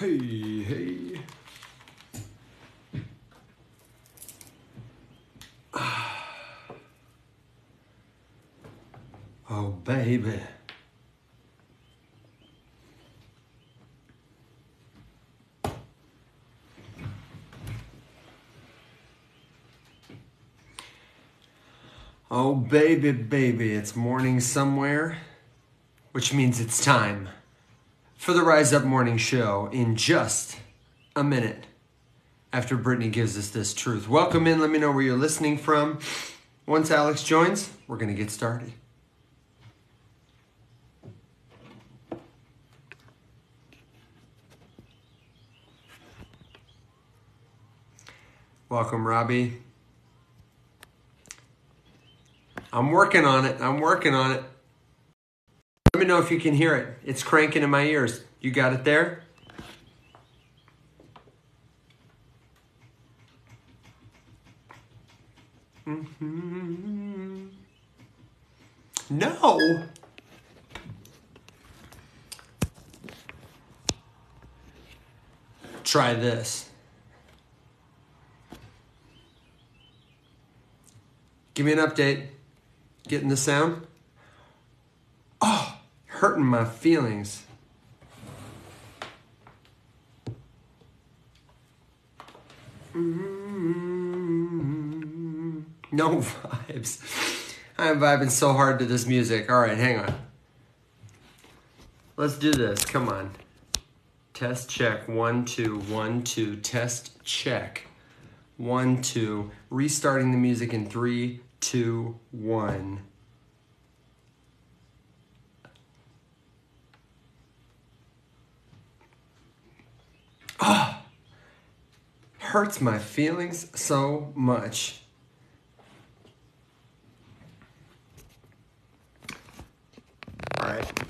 Hey, hey. Oh, baby. Oh, baby, baby, it's morning somewhere, which means it's time for the Rise Up Morning Show in just a minute after Brittany gives us this truth. Welcome in, let me know where you're listening from. Once Alex joins, we're going to get started. Welcome, Robbie. I'm working on it. I'm working on it. Let me know if you can hear it. It's cranking in my ears. You got it there? Mm-hmm. No. Try this. Give me an update. Getting the sound? Oh, hurting my feelings. Mm-hmm. No vibes. I'm vibing so hard to this music. All right, hang on. Let's do this. Come on. Test check. One, two, one, two. Test check. One, two. Restarting the music in three, two, one. Oh, hurts my feelings so much. All right,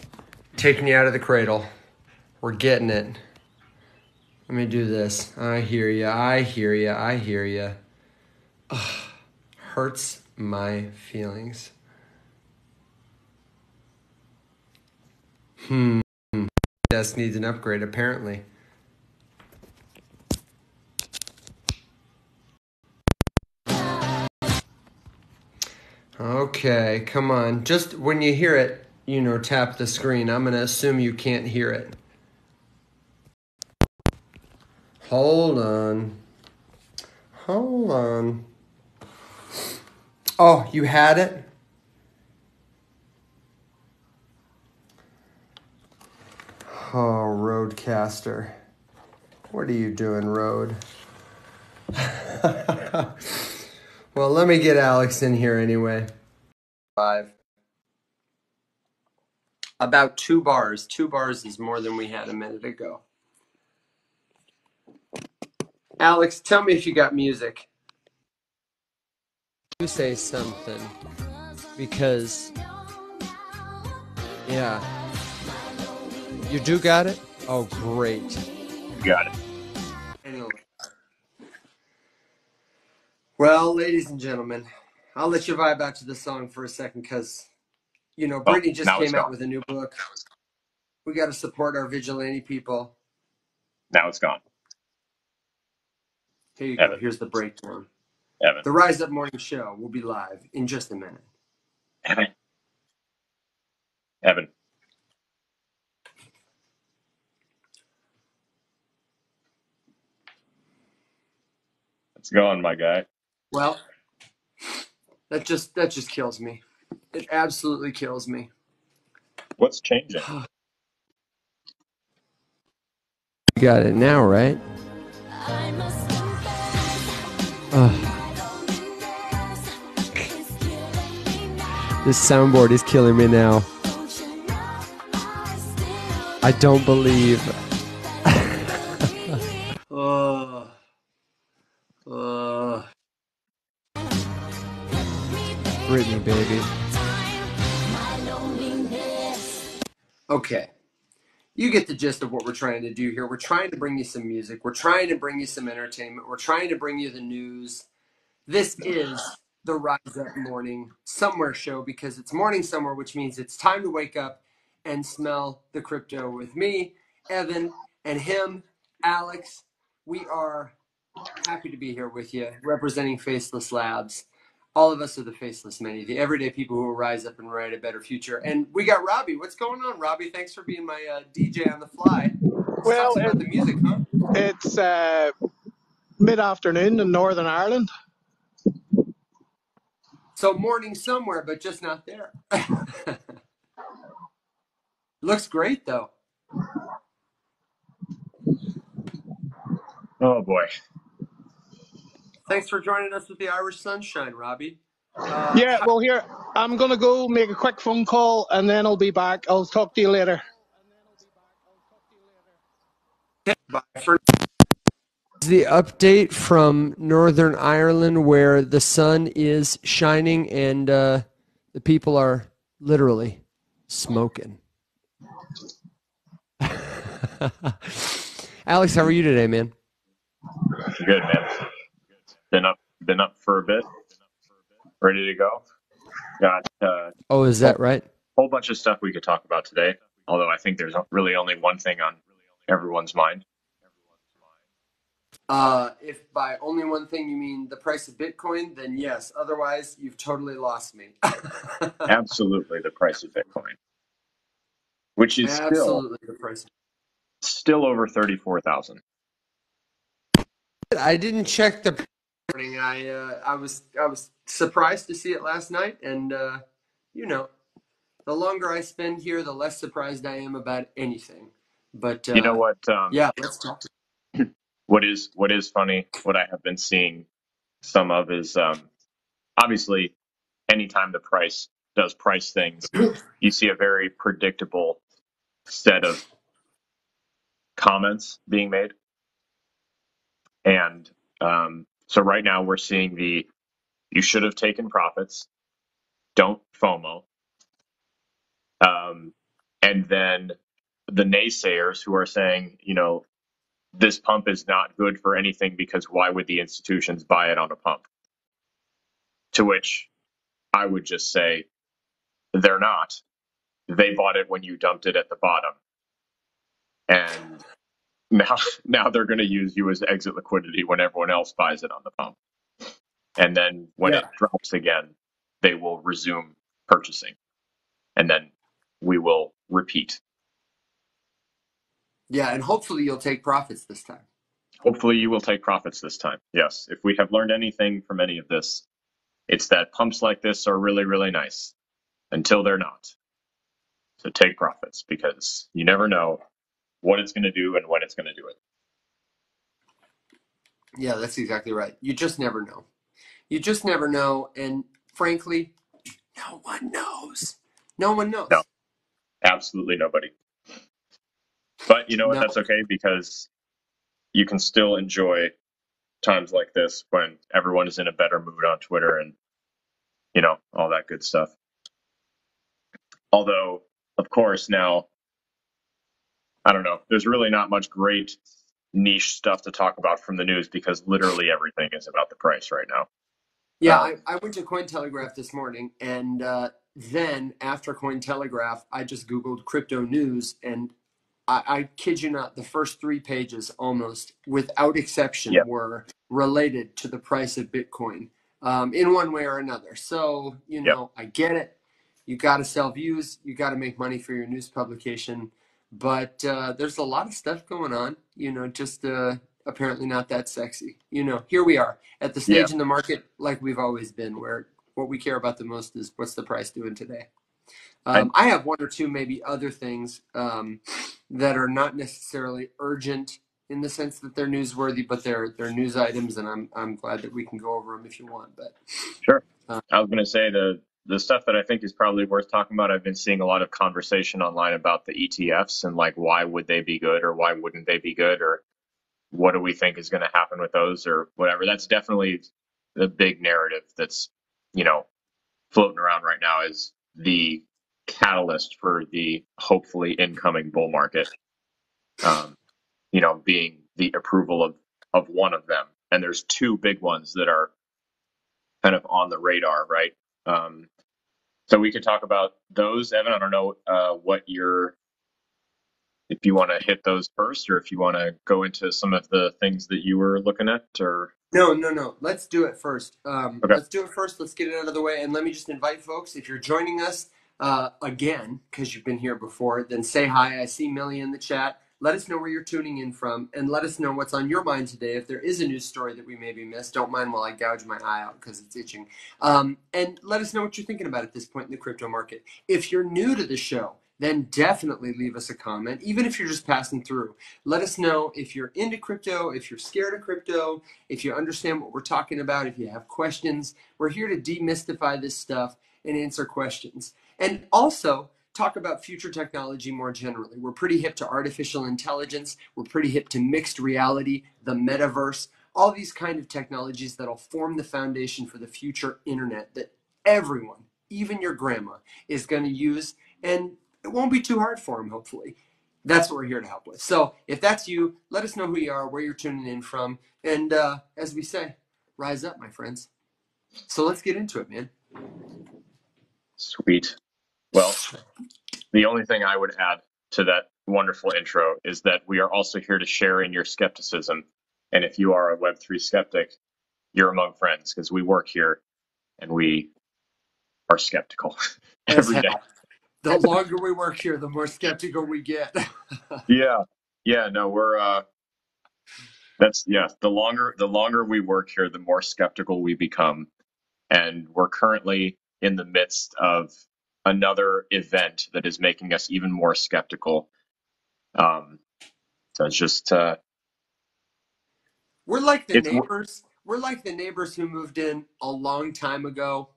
taking you out of the cradle. We're getting it. Let me do this. I hear you. I hear you. I hear you. Ugh, hurts my feelings. Hmm. Desk needs an upgrade, apparently. Okay, come on. Just when you hear it, you know, tap the screen. I'm going to assume you can't hear it. Hold on. Hold on. Oh, you had it? Oh, Rodecaster. What are you doing, Road? well, let me get Alex in here anyway. Five. About two bars. Two bars is more than we had a minute ago. Alex, tell me if you got music. You say something. Because, yeah. You do got it? Oh, great. Got it. Well, ladies and gentlemen, I'll let you vibe out to the song for a second because, you know, Oh, Brittany just came out with a new book. We got to support our vigilante people. Now it's gone. Here you go. Here's the breakdown. Evan. The Rise Up Morning Show will be live in just a minute. Evan. Evan. It's gone, my guy. Well, that just that just kills me. It absolutely kills me. What's changing? You got it now, right? Ugh. This soundboard is killing me now. I don't believe. Britney, baby. Okay. You get the gist of what we're trying to do here. We're trying to bring you some music. We're trying to bring you some entertainment. We're trying to bring you the news. This is the Rise Up Morning Somewhere show because it's morning somewhere, which means it's time to wake up and smell the crypto with me, Evan, and him, Alex, we are happy to be here with you, representing Faceless Labs. All of us are the faceless many, the everyday people who will rise up and write a better future. And we got Robbie. What's going on, Robbie? Thanks for being my uh, DJ on the fly. Let's Well, talk it, the music, huh? it's uh, mid afternoon in Northern Ireland. So morning somewhere, but just not there. Looks great though. Oh boy. Thanks for joining us with the Irish sunshine, Robbie. Uh, Yeah, well, here, I'm going to go make a quick phone call and then I'll be back. I'll talk to you later. Bye for the update from Northern Ireland where the sun is shining and uh, the people are literally smoking. Alex, how are you today, man? Good man. Been up been up for a bit. Ready to go. Got uh, Oh, is that right? whole bunch of stuff we could talk about today. Although I think there's really only one thing on everyone's mind. Uh, if by only one thing you mean the price of Bitcoin, then yes. Otherwise, you've totally lost me. Absolutely the price of Bitcoin. Which is still the price. still over thirty four thousand. I didn't check the morning. I uh, I was I was surprised to see it last night, and uh, you know, the longer I spend here, the less surprised I am about anything. But uh, You know what um, Yeah, let's talk. what is what is funny, what I have been seeing some of is um, obviously anytime the price does price things, you see a very predictable set of comments being made. And um, so right now we're seeing the you should have taken profits, don't FOMO. Um, and then the naysayers who are saying, you know, this pump is not good for anything because why would the institutions buy it on a pump? To which I would just say, they're not. They bought it when you dumped it at the bottom. And now, now they're going to use you as exit liquidity when everyone else buys it on the pump. And then when Yeah. it drops again, they will resume purchasing. And then we will repeat. Yeah, and hopefully you'll take profits this time. Hopefully, you will take profits this time. Yes, if we have learned anything from any of this, it's that pumps like this are really, really nice until they're not. So take profits because you never know what it's going to do and when it's going to do it. Yeah, that's exactly right. You just never know. You just never know, and frankly, no one knows. No one knows. No. Absolutely nobody. But you know what? No. That's okay because you can still enjoy times like this when everyone is in a better mood on Twitter and, you know, all that good stuff. Although, of course, now, I don't know, there's really not much great niche stuff to talk about from the news because literally everything is about the price right now. Yeah, Uh, I, I went to Cointelegraph this morning, and uh, then after Cointelegraph, I just Googled crypto news, and I, I kid you not, the first three pages almost, without exception, Yep. were related to the price of Bitcoin um, in one way or another. So, you Yep. know, I get it. You got to sell views, you got to make money for your news publication, but uh, there's a lot of stuff going on, you know, just uh, apparently not that sexy. You know, here we are at the Yeah. stage in the market like we've always been, where what we care about the most is what's the price doing today. Um, I have one or two maybe other things um, that are not necessarily urgent in the sense that they're newsworthy, but they're they're news items, and I'm I'm glad that we can go over them if you want. But Sure. Uh, I was going to say the the stuff that I think is probably worth talking about. I've been seeing a lot of conversation online about the ETFs and like why would they be good or why wouldn't they be good or what do we think is going to happen with those or whatever. That's definitely the big narrative that's you know floating around right now is the catalyst for the hopefully incoming bull market. Um, you know, being the approval of of one of them, and there's two big ones that are kind of on the radar, right? Um, so we could talk about those, Evan. I don't know uh, what your if you want to hit those first, or if you want to go into some of the things that you were looking at, or No, no, no. Let's do it first. Um, Okay. Let's do it first. Let's get it out of the way. And let me just invite folks if you're joining us uh, again, because you've been here before, then say hi. I see Millie in the chat. Let us know where you're tuning in from and let us know what's on your mind today. If there is a news story that we maybe missed, don't mind while I gouge my eye out because it's itching. Um, and let us know what you're thinking about at this point in the crypto market. If you're new to the show, then definitely leave us a comment, even if you're just passing through. Let us know if you're into crypto, if you're scared of crypto, if you understand what we're talking about, if you have questions. We're here to demystify this stuff and answer questions. And also talk about future technology more generally. We're pretty hip to artificial intelligence, we're pretty hip to mixed reality, the metaverse, all these kind of technologies that'll form the foundation for the future internet that everyone, even your grandma, is going to use and it won't be too hard for them hopefully. That's what we're here to help with. So if that's you, let us know who you are, where you're tuning in from, and uh, as we say, rise up, my friends. So let's get into it, man. sweet. Well, the only thing I would add to that wonderful intro is that we are also here to share in your skepticism. And if you are a Web3 skeptic, you're among friends because we work here and we are skeptical every day. The longer we work here, the more skeptical we get. Yeah. Yeah, no, we're uh that's yeah, the longer the longer we work here, the more skeptical we become. And we're currently in the midst of another event that is making us even more skeptical. Um so it's just uh We're like the It's- neighbors. We're like the neighbors who moved in a long time ago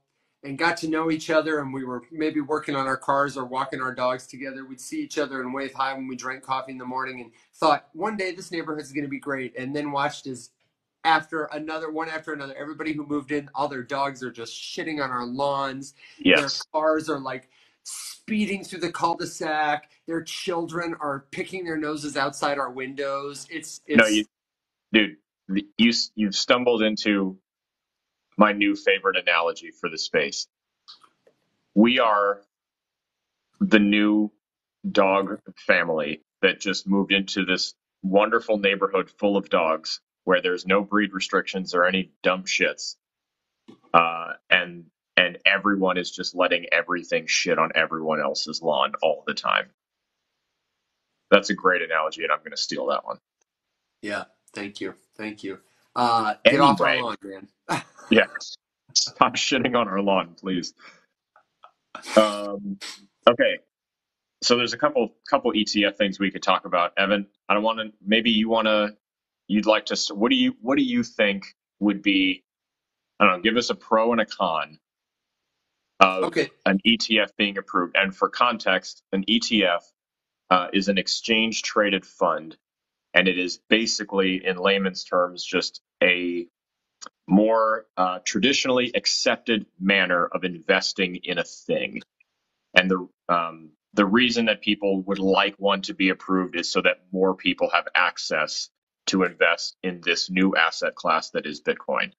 and got to know each other and we were maybe working on our cars or walking our dogs together. We'd see each other and wave hi when we drank coffee in the morning and thought one day this neighborhood's going to be great and then watched as after another one after another. Everybody who moved in all their dogs are just shitting on our lawns. Yes. their cars are like speeding through the cul-de-sac. Their children are picking their noses outside our windows. It's it's No, you dude, you you've stumbled into my new favorite analogy for the space. We are the new dog family that just moved into this wonderful neighborhood full of dogs where there's no breed restrictions or any dumb shits. Uh, and and everyone is just letting everything shit on everyone else's lawn all the time. That's a great analogy, and I'm going to steal that one. Yeah, thank you, thank you. Uh, get off our lawn, man. Yeah. Stop shitting on our lawn, please. Um, okay. So there's a couple couple ETF things we could talk about. Evan, I don't want to. Maybe you want to. You'd like to. What do you What do you think would be? I don't know. Give us a pro and a con of Okay, an ETF being approved. And for context, an ETF uh, is an exchange traded fund, and it is basically, in layman's terms, just a more uh, traditionally accepted manner of investing in a thing. And the um, the reason that people would like one to be approved is so that more people have access to invest in this new asset class that is Bitcoin.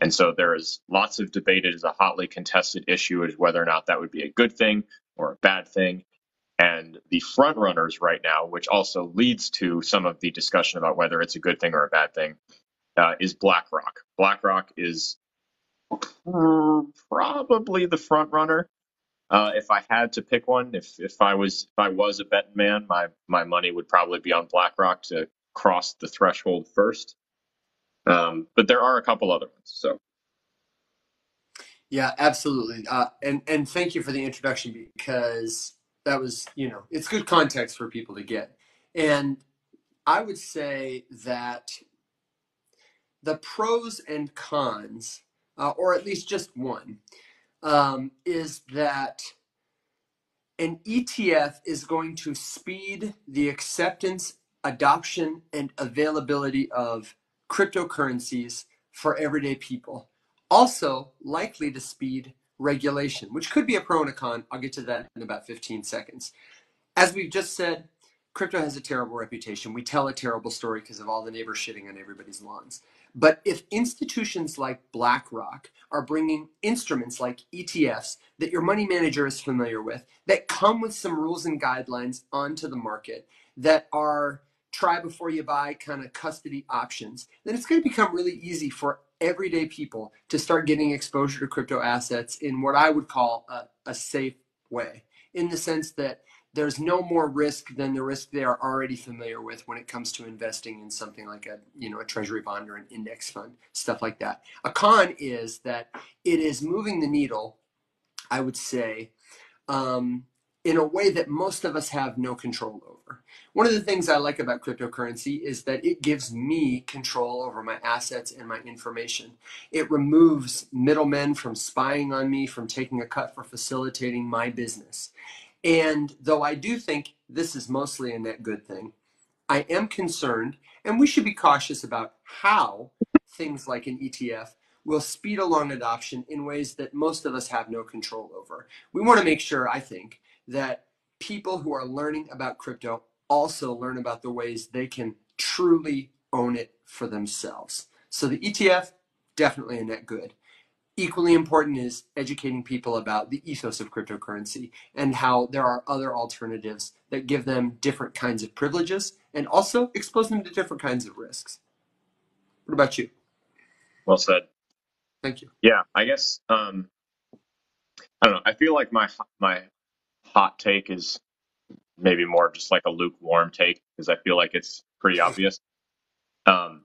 And so there is lots of debate. It is a hotly contested issue as whether or not that would be a good thing or a bad thing. And the front runners right now, which also leads to some of the discussion about whether it's a good thing or a bad thing, uh, is BlackRock. BlackRock is probably the front runner. Uh, if I had to pick one, if if I was if I was a betting man, my my money would probably be on BlackRock to cross the threshold first. Um, but there are a couple other ones. So yeah, absolutely. Uh, and and thank you for the introduction because that was you know it's good context for people to get. And I would say that the pros and cons, uh, or at least just one, um, is that an ETF is going to speed the acceptance, adoption, and availability of cryptocurrencies for everyday people. Also, likely to speed regulation, which could be a pro and a con. I'll get to that in about 15 seconds. As we've just said, crypto has a terrible reputation. We tell a terrible story because of all the neighbors shitting on everybody's lawns. But if institutions like BlackRock are bringing instruments like ETFs that your money manager is familiar with, that come with some rules and guidelines onto the market, that are try before you buy kind of custody options, then it's going to become really easy for everyday people to start getting exposure to crypto assets in what I would call a, a safe way, in the sense that there's no more risk than the risk they are already familiar with when it comes to investing in something like a you know a treasury bond or an index fund stuff like that a con is that it is moving the needle i would say um, in a way that most of us have no control over. One of the things I like about cryptocurrency is that it gives me control over my assets and my information. It removes middlemen from spying on me, from taking a cut for facilitating my business. And though I do think this is mostly a net good thing, I am concerned, and we should be cautious about how things like an ETF will speed along adoption in ways that most of us have no control over. We want to make sure, I think, that people who are learning about crypto also learn about the ways they can truly own it for themselves. So the ETF, definitely a net good. Equally important is educating people about the ethos of cryptocurrency and how there are other alternatives that give them different kinds of privileges and also expose them to different kinds of risks. What about you? Well said. Thank you. Yeah, I guess um, I don't know. I feel like my my hot take is maybe more just like a lukewarm take because I feel like it's pretty obvious. Um,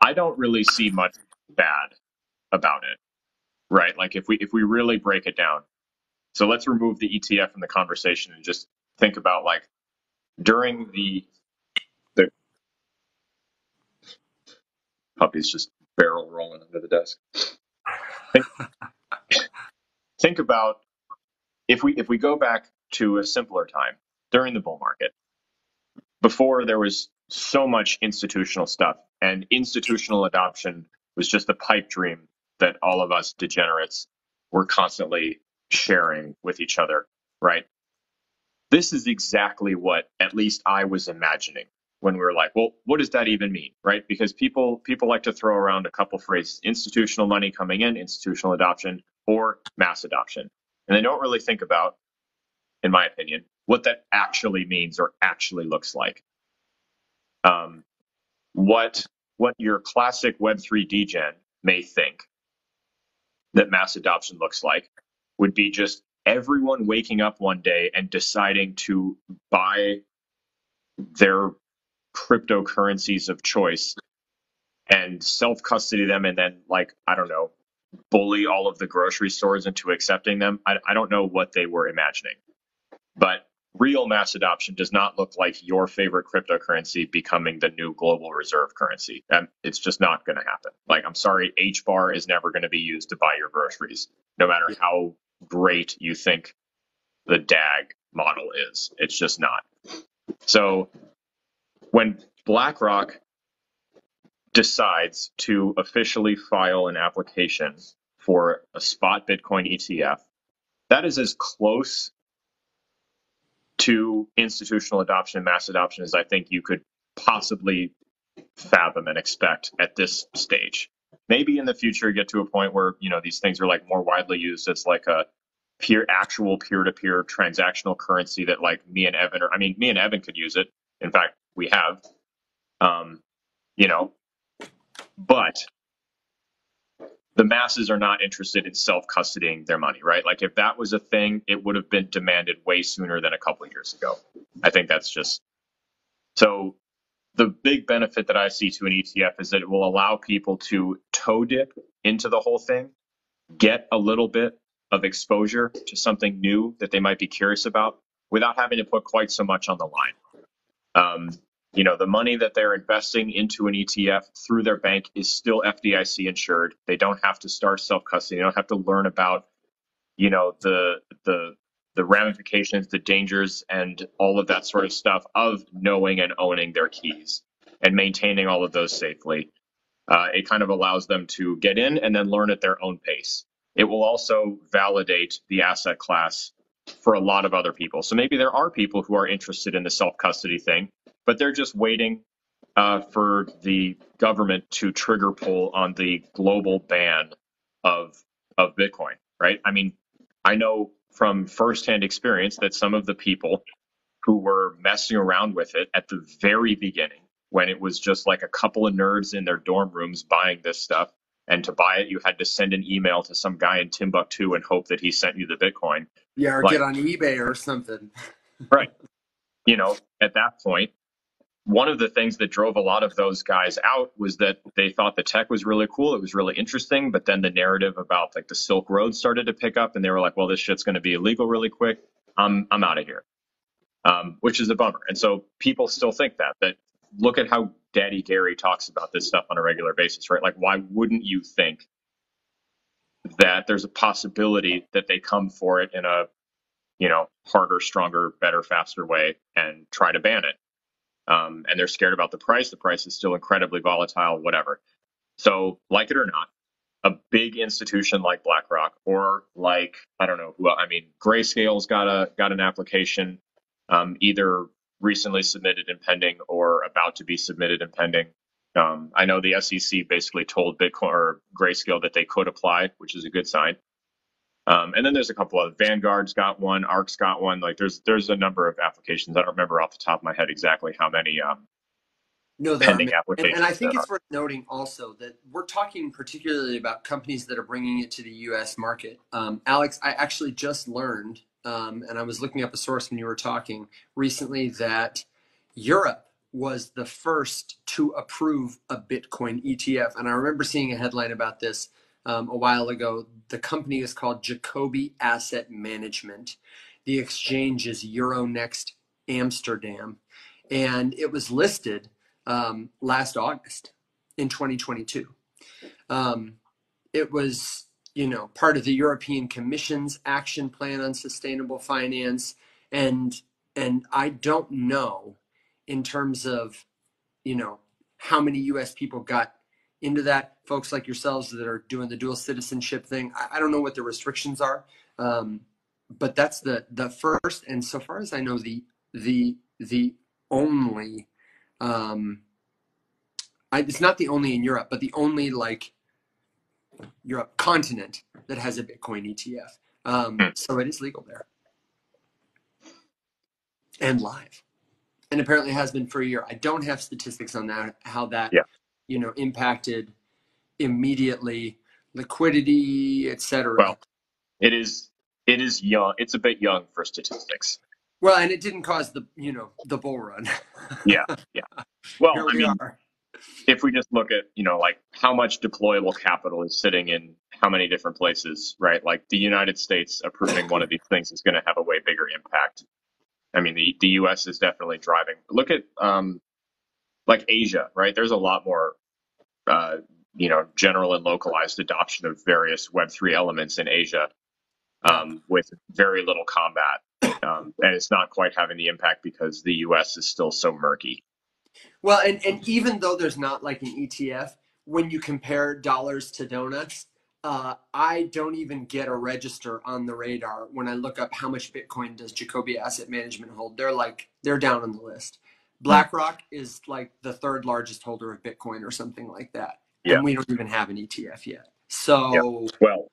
I don't really see much bad about it, right? Like if we if we really break it down. So let's remove the ETF from the conversation and just think about like during the the puppy's just barrel rolling under the desk. Think, think about if we if we go back to a simpler time during the bull market, before there was so much institutional stuff and institutional adoption was just a pipe dream that all of us degenerates were constantly sharing with each other, right? This is exactly what at least I was imagining when we were like, well, what does that even mean, right? Because people people like to throw around a couple phrases: institutional money coming in, institutional adoption, or mass adoption. And they don't really think about, in my opinion, what that actually means or actually looks like. Um, what what your classic Web3 degen may think that mass adoption looks like would be just everyone waking up one day and deciding to buy their cryptocurrencies of choice and self custody them and then like I don't know bully all of the grocery stores into accepting them. I, I don't know what they were imagining. But real mass adoption does not look like your favorite cryptocurrency becoming the new global reserve currency. And it's just not going to happen. Like, I'm sorry, HBAR is never going to be used to buy your groceries, no matter how great you think the DAG model is. It's just not. So when BlackRock decides to officially file an application for a spot Bitcoin ETF, that is as close to institutional adoption and mass adoption as I think you could possibly fathom and expect at this stage. Maybe in the future get to a point where, you know, these things are like more widely used as like a peer actual peer-to-peer transactional currency that like me and Evan or I mean me and Evan could use it. In fact, we have. Um, you know, but the masses are not interested in self custodying their money, right? Like if that was a thing, it would have been demanded way sooner than a couple of years ago. I think that's just so. The big benefit that I see to an ETF is that it will allow people to toe dip into the whole thing, get a little bit of exposure to something new that they might be curious about without having to put quite so much on the line. Um, you know, the money that they're investing into an ETF through their bank is still FDIC insured. They don't have to start self custody. They don't have to learn about, you know, the the the ramifications, the dangers, and all of that sort of stuff of knowing and owning their keys and maintaining all of those safely. Uh, it kind of allows them to get in and then learn at their own pace. It will also validate the asset class for a lot of other people. So maybe there are people who are interested in the self custody thing but they're just waiting uh, for the government to trigger pull on the global ban of of Bitcoin, right? I mean, I know from firsthand experience that some of the people who were messing around with it at the very beginning when it was just like a couple of nerds in their dorm rooms buying this stuff. And to buy it, you had to send an email to some guy in Timbuktu and hope that he sent you the Bitcoin. Yeah, or Like- get on eBay or something. Right. You know, at that point, one of the things that drove a lot of those guys out was that they thought the tech was really cool. It was really interesting. But then the narrative about like the Silk Road started to pick up and they were like, well, this shit's going to be illegal really quick. I'm, I'm out of here. Um, which is a bummer. And so people still think that, that look at how Daddy Gary talks about this stuff on a regular basis, right? Like, why wouldn't you think that there's a possibility that they come for it in a, you know, harder, stronger, better, faster way and try to ban it? Um, and they're scared about the price. The price is still incredibly volatile, whatever. So, like it or not, a big institution like BlackRock or like I don't know who I mean, Grayscale's got a got an application, um, either recently submitted and pending or about to be submitted and pending. Um, I know the SEC basically told Bitcoin or Grayscale that they could apply, which is a good sign. Um, and then there's a couple of Vanguard's got one, Ark's got one. Like there's there's a number of applications. I don't remember off the top of my head exactly how many um, No, there are pending many. And, applications. and I think it's worth noting also that we're talking particularly about companies that are bringing it to the U.S. market. Um, Alex, I actually just learned, um, and I was looking up a source when you were talking recently, that Europe was the first to approve a Bitcoin ETF. And I remember seeing a headline about this um, a while ago. The company is called Jacobi Asset Management. The exchange is Euronext Amsterdam. And it was listed um, last August in 2022. Um, it was, you know, part of the European Commission's action plan on sustainable finance, and and I don't know in terms of, you know, how many U.S. people got into that. Folks like yourselves that are doing the dual citizenship thing. I, I don't know what the restrictions are, um, but that's the the first, and so far as I know, the the the only um, I, it's not the only in Europe, but the only like Europe continent that has a Bitcoin ETF. Um, Hmm. so it is legal there and live, and apparently has been for a year. I don't have statistics on that, how that Yeah. You know impacted immediately liquidity, etc. Well, it is it is young. It's a bit young for statistics. well, and it didn't cause the you know the bull run. Yeah, yeah. Well, I we mean, are. if we just look at you know like how much deployable capital is sitting in how many different places, right? Like the United States approving one of these things is going to have a way bigger impact. I mean, the the U.S. is definitely driving. Look at um, like Asia, right? There's a lot more. Uh, you know, general and localized adoption of various Web3 elements in Asia um, with very little combat. Um, and it's not quite having the impact because the US is still so murky. Well, and, and even though there's not like an ETF, when you compare dollars to donuts, uh, I don't even get a register on the radar when I look up how much Bitcoin does Jacobi Asset Management hold. They're like they're down on the list. BlackRock is like the third largest holder of Bitcoin or something like that, Yeah. and we don't even have an ETF yet. So Well,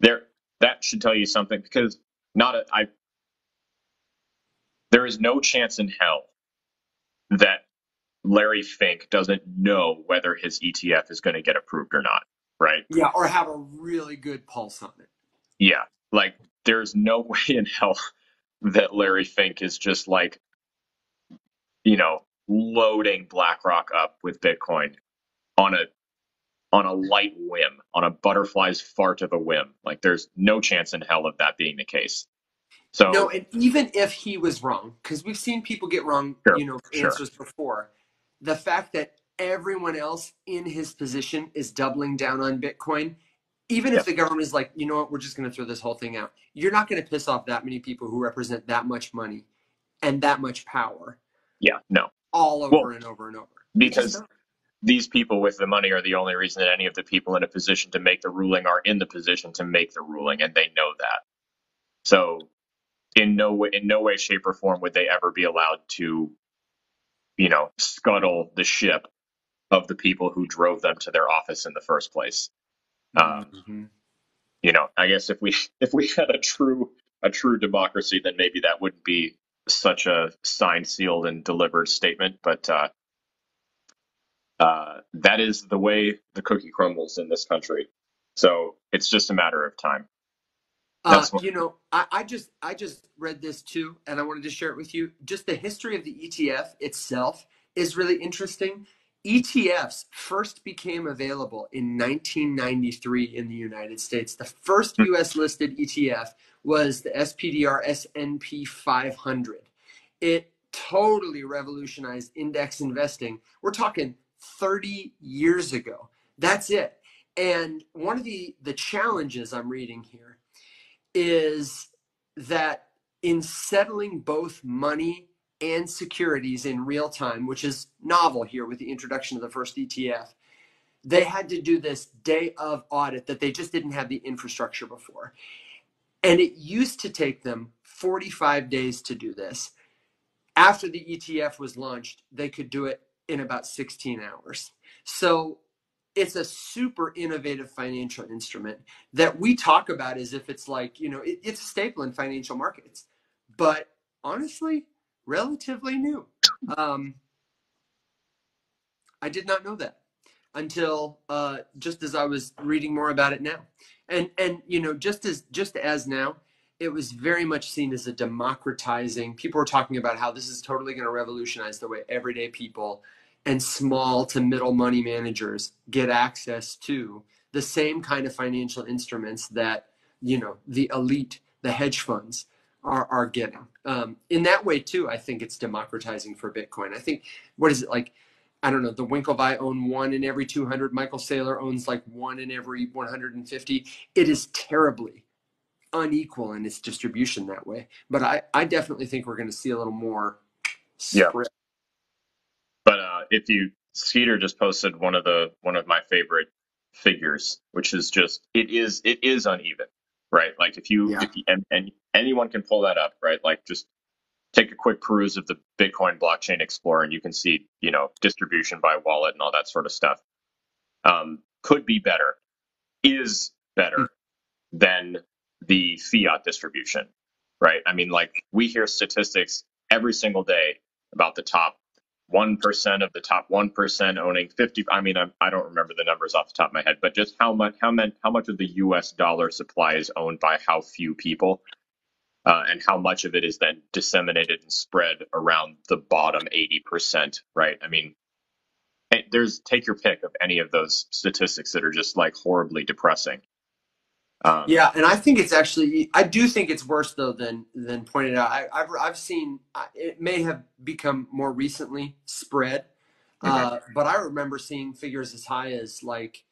there that should tell you something because not a, I there is no chance in hell that Larry Fink doesn't know whether his ETF is going to get approved or not, right? yeah, or have a really good pulse on it. Yeah, like there's no way in hell that Larry Fink is just like, you know, loading BlackRock up with Bitcoin on a on a light whim, on a butterfly's fart of a whim. Like there's no chance in hell of that being the case. So No, and even if he was wrong, because we've seen people get wrong, Sure, you know, sure. answers before. The fact that everyone else in his position is doubling down on Bitcoin, even Yeah. if the government is like, you know what, we're just going to throw this whole thing out, you're not going to piss off that many people who represent that much money and that much power yeah, no, all over Well, and over and over. You just because don't. these people with the money are the only reason that any of the people in a position to make the ruling are in the position to make the ruling, and they know that. So, in no way, in no way, shape, or form would they ever be allowed to, you know, scuttle the ship of the people who drove them to their office in the first place. Um, Mhm. you know, I guess if we if we had a true a true democracy, then maybe that wouldn't be such a signed, sealed, and delivered statement, but uh, uh, that is the way the cookie crumbles in this country. So it's just a matter of time. Uh, you know, I, I, just I just read this too, and I wanted to share it with you. Just the history of the ETF itself is really interesting. ETFs first became available in 1993 in the United States. The first hmm. US listed ETF was the SPDR S&P 500. It totally revolutionized index investing. We're talking 30 years ago. That's it. And one of the the challenges I'm reading here is that in settling both money and securities in real time, which is novel here with the introduction of the first ETF, they had to do this day of audit that they just didn't have the infrastructure before. And it used to take them 45 days to do this. After the ETF was launched, they could do it in about 16 hours. So it's a super innovative financial instrument that we talk about as if it's like, you know, it, it's a staple in financial markets. But honestly, relatively new. Um, I did not know that until uh, just as I was reading more about it now, and and you know just as just as now, it was very much seen as a democratizing. People were talking about how this is totally going to revolutionize the way everyday people and small to middle money managers get access to the same kind of financial instruments that you know the elite, the hedge funds are, are getting. Um, in that way, too, I think it's democratizing for Bitcoin. I think, what is it like? I don't know, the Winklevi own one in every 200. Michael Saylor owns like one in every 150. It is terribly unequal in its distribution that way. But I, I definitely think we're going to see a little more spread. Yeah. But uh, if you, Skeeter just posted one of the one of my favorite figures, which is just it is it is uneven right? Like if you, yeah. if you, and, and anyone can pull that up, right? Like just take a quick peruse of the Bitcoin blockchain explorer and you can see, you know, distribution by wallet and all that sort of stuff. Um, could be better, is better than the fiat distribution, right? I mean, like we hear statistics every single day about the top 1% of the top 1% owning 50 i mean I'm, i do not remember the numbers off the top of my head but just how much how much how much of the us dollar supply is owned by how few people? Uh, and how much of it is then disseminated and spread around the bottom 80% right? I mean there's take your pick of any of those statistics that are just like horribly depressing um, yeah, and I think it's actually I do think it's worse though than than pointed out. I, have I've seen it may have become more recently spread, uh, but I remember seeing figures as high as like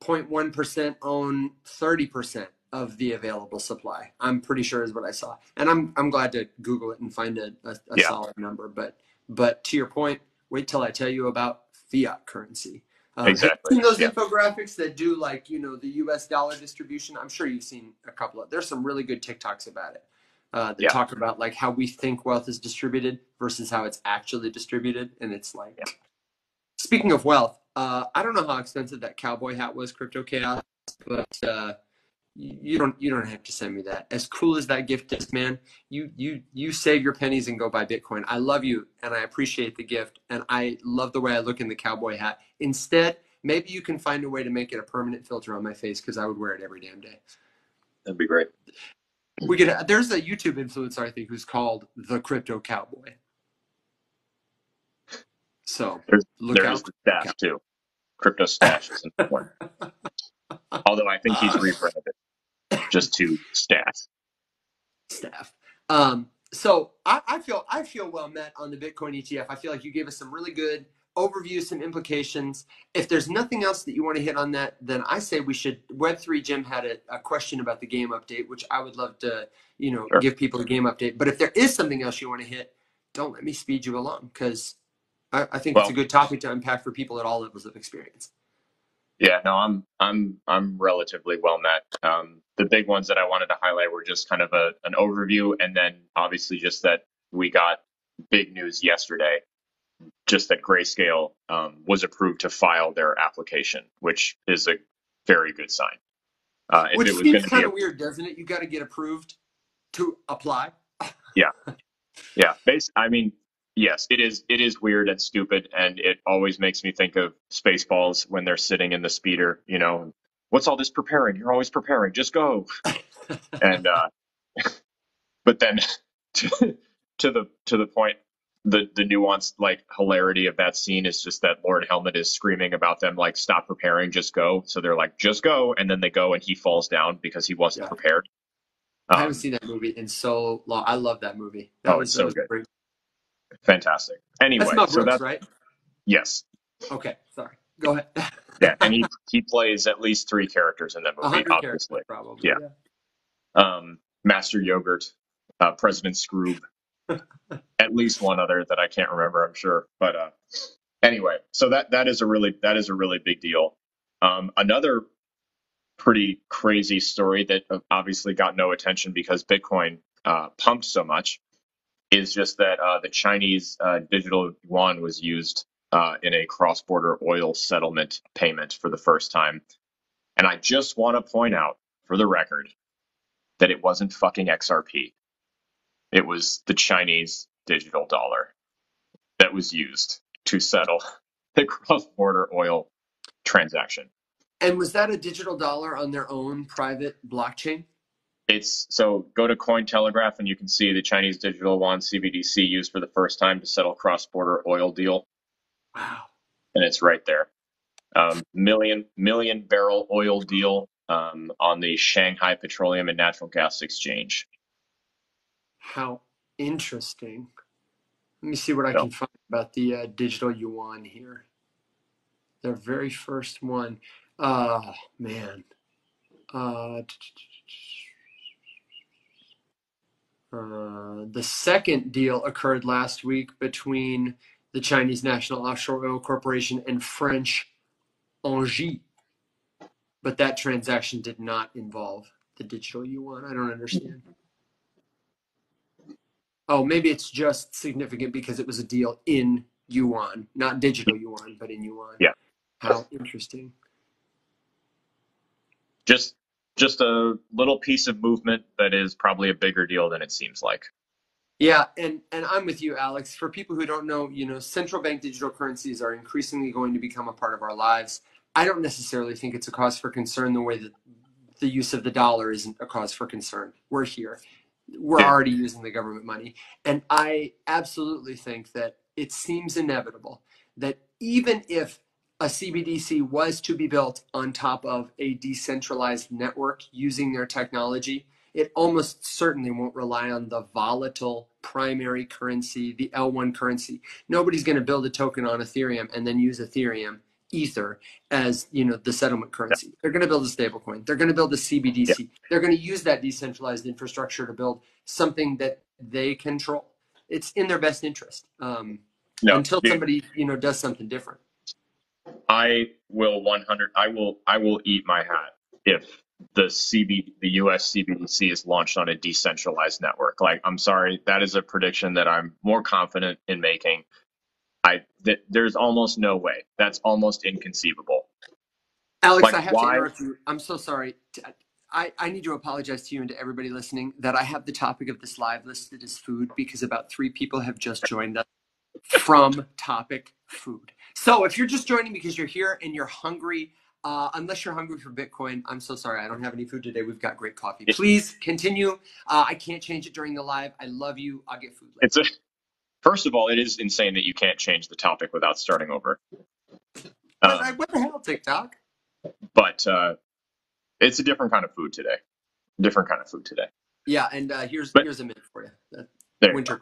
0.1 percent own 30 percent of the available supply. I'm pretty sure is what I saw, and I'm I'm glad to Google it and find a, a, a yeah. solid number. But but to your point, wait till I tell you about fiat currency. Um, exactly. Seen those yeah. infographics that do like you know the U.S. dollar distribution. I'm sure you've seen a couple of. There's some really good TikToks about it uh, that yeah. talk about like how we think wealth is distributed versus how it's actually distributed, and it's like. Yeah. Speaking of wealth, uh, I don't know how expensive that cowboy hat was, Crypto Chaos, but uh, you don't you don't have to send me that. As cool as that gift is, man, you you you save your pennies and go buy Bitcoin. I love you and I appreciate the gift and I love the way I look in the cowboy hat. Instead, maybe you can find a way to make it a permanent filter on my face because I would wear it every damn day. That'd be great. We could. There's a YouTube influencer I think who's called the Crypto Cowboy. So there's, look there's out. the stash too. Crypto stash is important. Although I think he's rebranded just to staff. Staff. Um, so I, I, feel I feel well met on the Bitcoin ETF. I feel like you gave us some really good overview, some implications. If there's nothing else that you want to hit on that, then I say we should. Web3 Jim had a, a question about the game update, which I would love to, you know, sure. give people a game update. But if there is something else you want to hit, don't let me speed you along because I, I, think well, it's a good topic to unpack for people at all levels of experience. Yeah, no, I'm I'm I'm relatively well met. Um, the big ones that I wanted to highlight were just kind of a, an overview, and then obviously just that we got big news yesterday, just that Grayscale um, was approved to file their application, which is a very good sign. Uh, which seems kind of weird, doesn't it? You got to get approved to apply. yeah, Yeah, base. I mean, yes, it is. It is weird and stupid, and it always makes me think of Spaceballs when they're sitting in the speeder. You know, what's all this preparing? You're always preparing. Just go. And uh, but then to, to the to the point, the the nuanced like hilarity of that scene is just that Lord Helmet is screaming about them like stop preparing, just go. So they're like just go, and then they go, and he falls down because he wasn't Yeah. prepared. I Um, haven't seen that movie in so long. I love that movie. That Oh, was so good. great. Fantastic. Anyway, That's Mel so Brooks, that right? yes, Okay, sorry. Go ahead. yeah, and he he plays at least three characters in that movie, hundred characters, obviously. probably. Yeah. um, Master Yogurt, uh, President Skroob, at least one other that I can't remember, I'm sure. But uh, anyway, so that that is a really that is a really big deal. Um, another pretty crazy story that obviously got no attention because Bitcoin uh, pumped so much is just that uh, the Chinese uh, digital yuan was used uh, in a cross-border oil settlement payment for the first time. And I just want to point out, for the record, that it wasn't fucking XRP. It was the Chinese digital dollar that was used to settle the cross-border oil transaction. And was that a digital dollar on their own private blockchain? It's so go to Cointelegraph and you can see the Chinese digital yuan CBDC used for the first time to settle cross-border oil deal, Wow. and it's right there. Um, million million barrel oil deal um, on the Shanghai Petroleum and Natural Gas Exchange. How interesting. Let me see what I So- can find about the uh, digital yuan here. Their very first one. Oh, man. Uh, uh, the second deal occurred last week between the Chinese National Offshore Oil Corporation and French Engie. But that transaction did not involve the digital yuan. I don't understand. Oh, maybe it's just significant because it was a deal in yuan, not digital yuan, but in yuan. Yeah. How interesting. Just just a little piece of movement that is probably a bigger deal than it seems like. Yeah, and and I'm with you, Alex. For people who don't know, you know, central bank digital currencies are increasingly going to become a part of our lives. I don't necessarily think it's a cause for concern the way that the use of the dollar isn't a cause for concern. We're here. We're Yeah. already using the government money. And I absolutely think that it seems inevitable that even if a CBDC was to be built on top of a decentralized network using their technology, it almost certainly won't rely on the volatile primary currency, the L1 currency. Nobody's going to build a token on Ethereum and then use Ethereum Ether as you know the settlement currency. They're going to build a stablecoin. They're going to build a CBDC. They're going to use that decentralized infrastructure to build something that they control. It's in their best interest um, No, until somebody you know does something different. I will 100. I will. I will eat my hat if the CB, the US CBDC is launched on a decentralized network. Like, I'm sorry, that is a prediction that I'm more confident in making. I that there's almost no way. That's almost inconceivable. Alex, Like, I have why- to interrupt you. I'm so sorry. I, I need to apologize to you and to everybody listening that I have the topic of this live listed as food because about three people have just joined us from topic food. So if you're just joining because you're here and you're hungry, uh, unless you're hungry for Bitcoin, I'm so sorry. I don't have any food today. We've got great coffee. Please continue. Uh, I can't change it during the live. I love you. I'll get food later. It's a first of all, it is insane that you can't change the topic without starting over. What, Um, what the hell, TikTok? but uh, it's a different kind of food today. Different kind of food today. Yeah, and uh, here's But- here's a minute for you. Uh, There you go.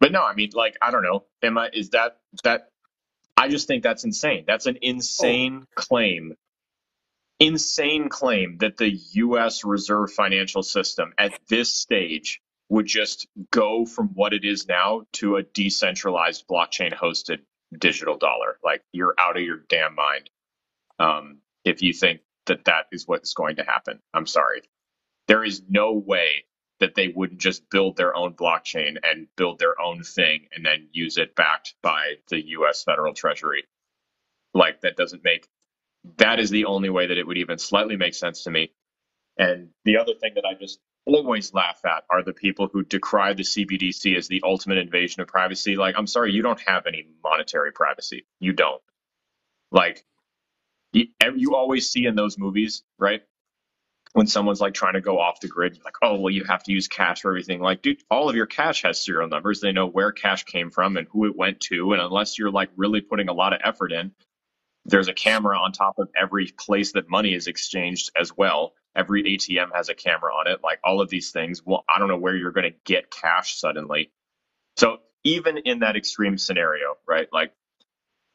But no, I mean, like, I don't know. Am I? Is that that? I just think that's insane. That's an insane claim. Insane claim that the U.S. Reserve financial system at this stage would just go from what it is now to a decentralized blockchain hosted digital dollar. Like, you're out of your damn mind. Um, if you think that that is what's going to happen, I'm sorry. There is no way that they wouldn't just build their own blockchain and build their own thing and then use it backed by the US federal treasury. Like that doesn't make that is the only way that it would even slightly make sense to me. And the other thing that I just always laugh at are the people who decry the CBDC as the ultimate invasion of privacy. Like, I'm sorry, you don't have any monetary privacy. You don't. Like, you, you always see in those movies, right? When someone's like trying to go off the grid, like, oh, well, you have to use cash for everything. Like, dude, all of your cash has serial numbers. They know where cash came from and who it went to. And unless you're like really putting a lot of effort in, there's a camera on top of every place that money is exchanged as well. Every ATM has a camera on it. Like all of these things. Well, I don't know where you're going to get cash suddenly. So even in that extreme scenario, right? Like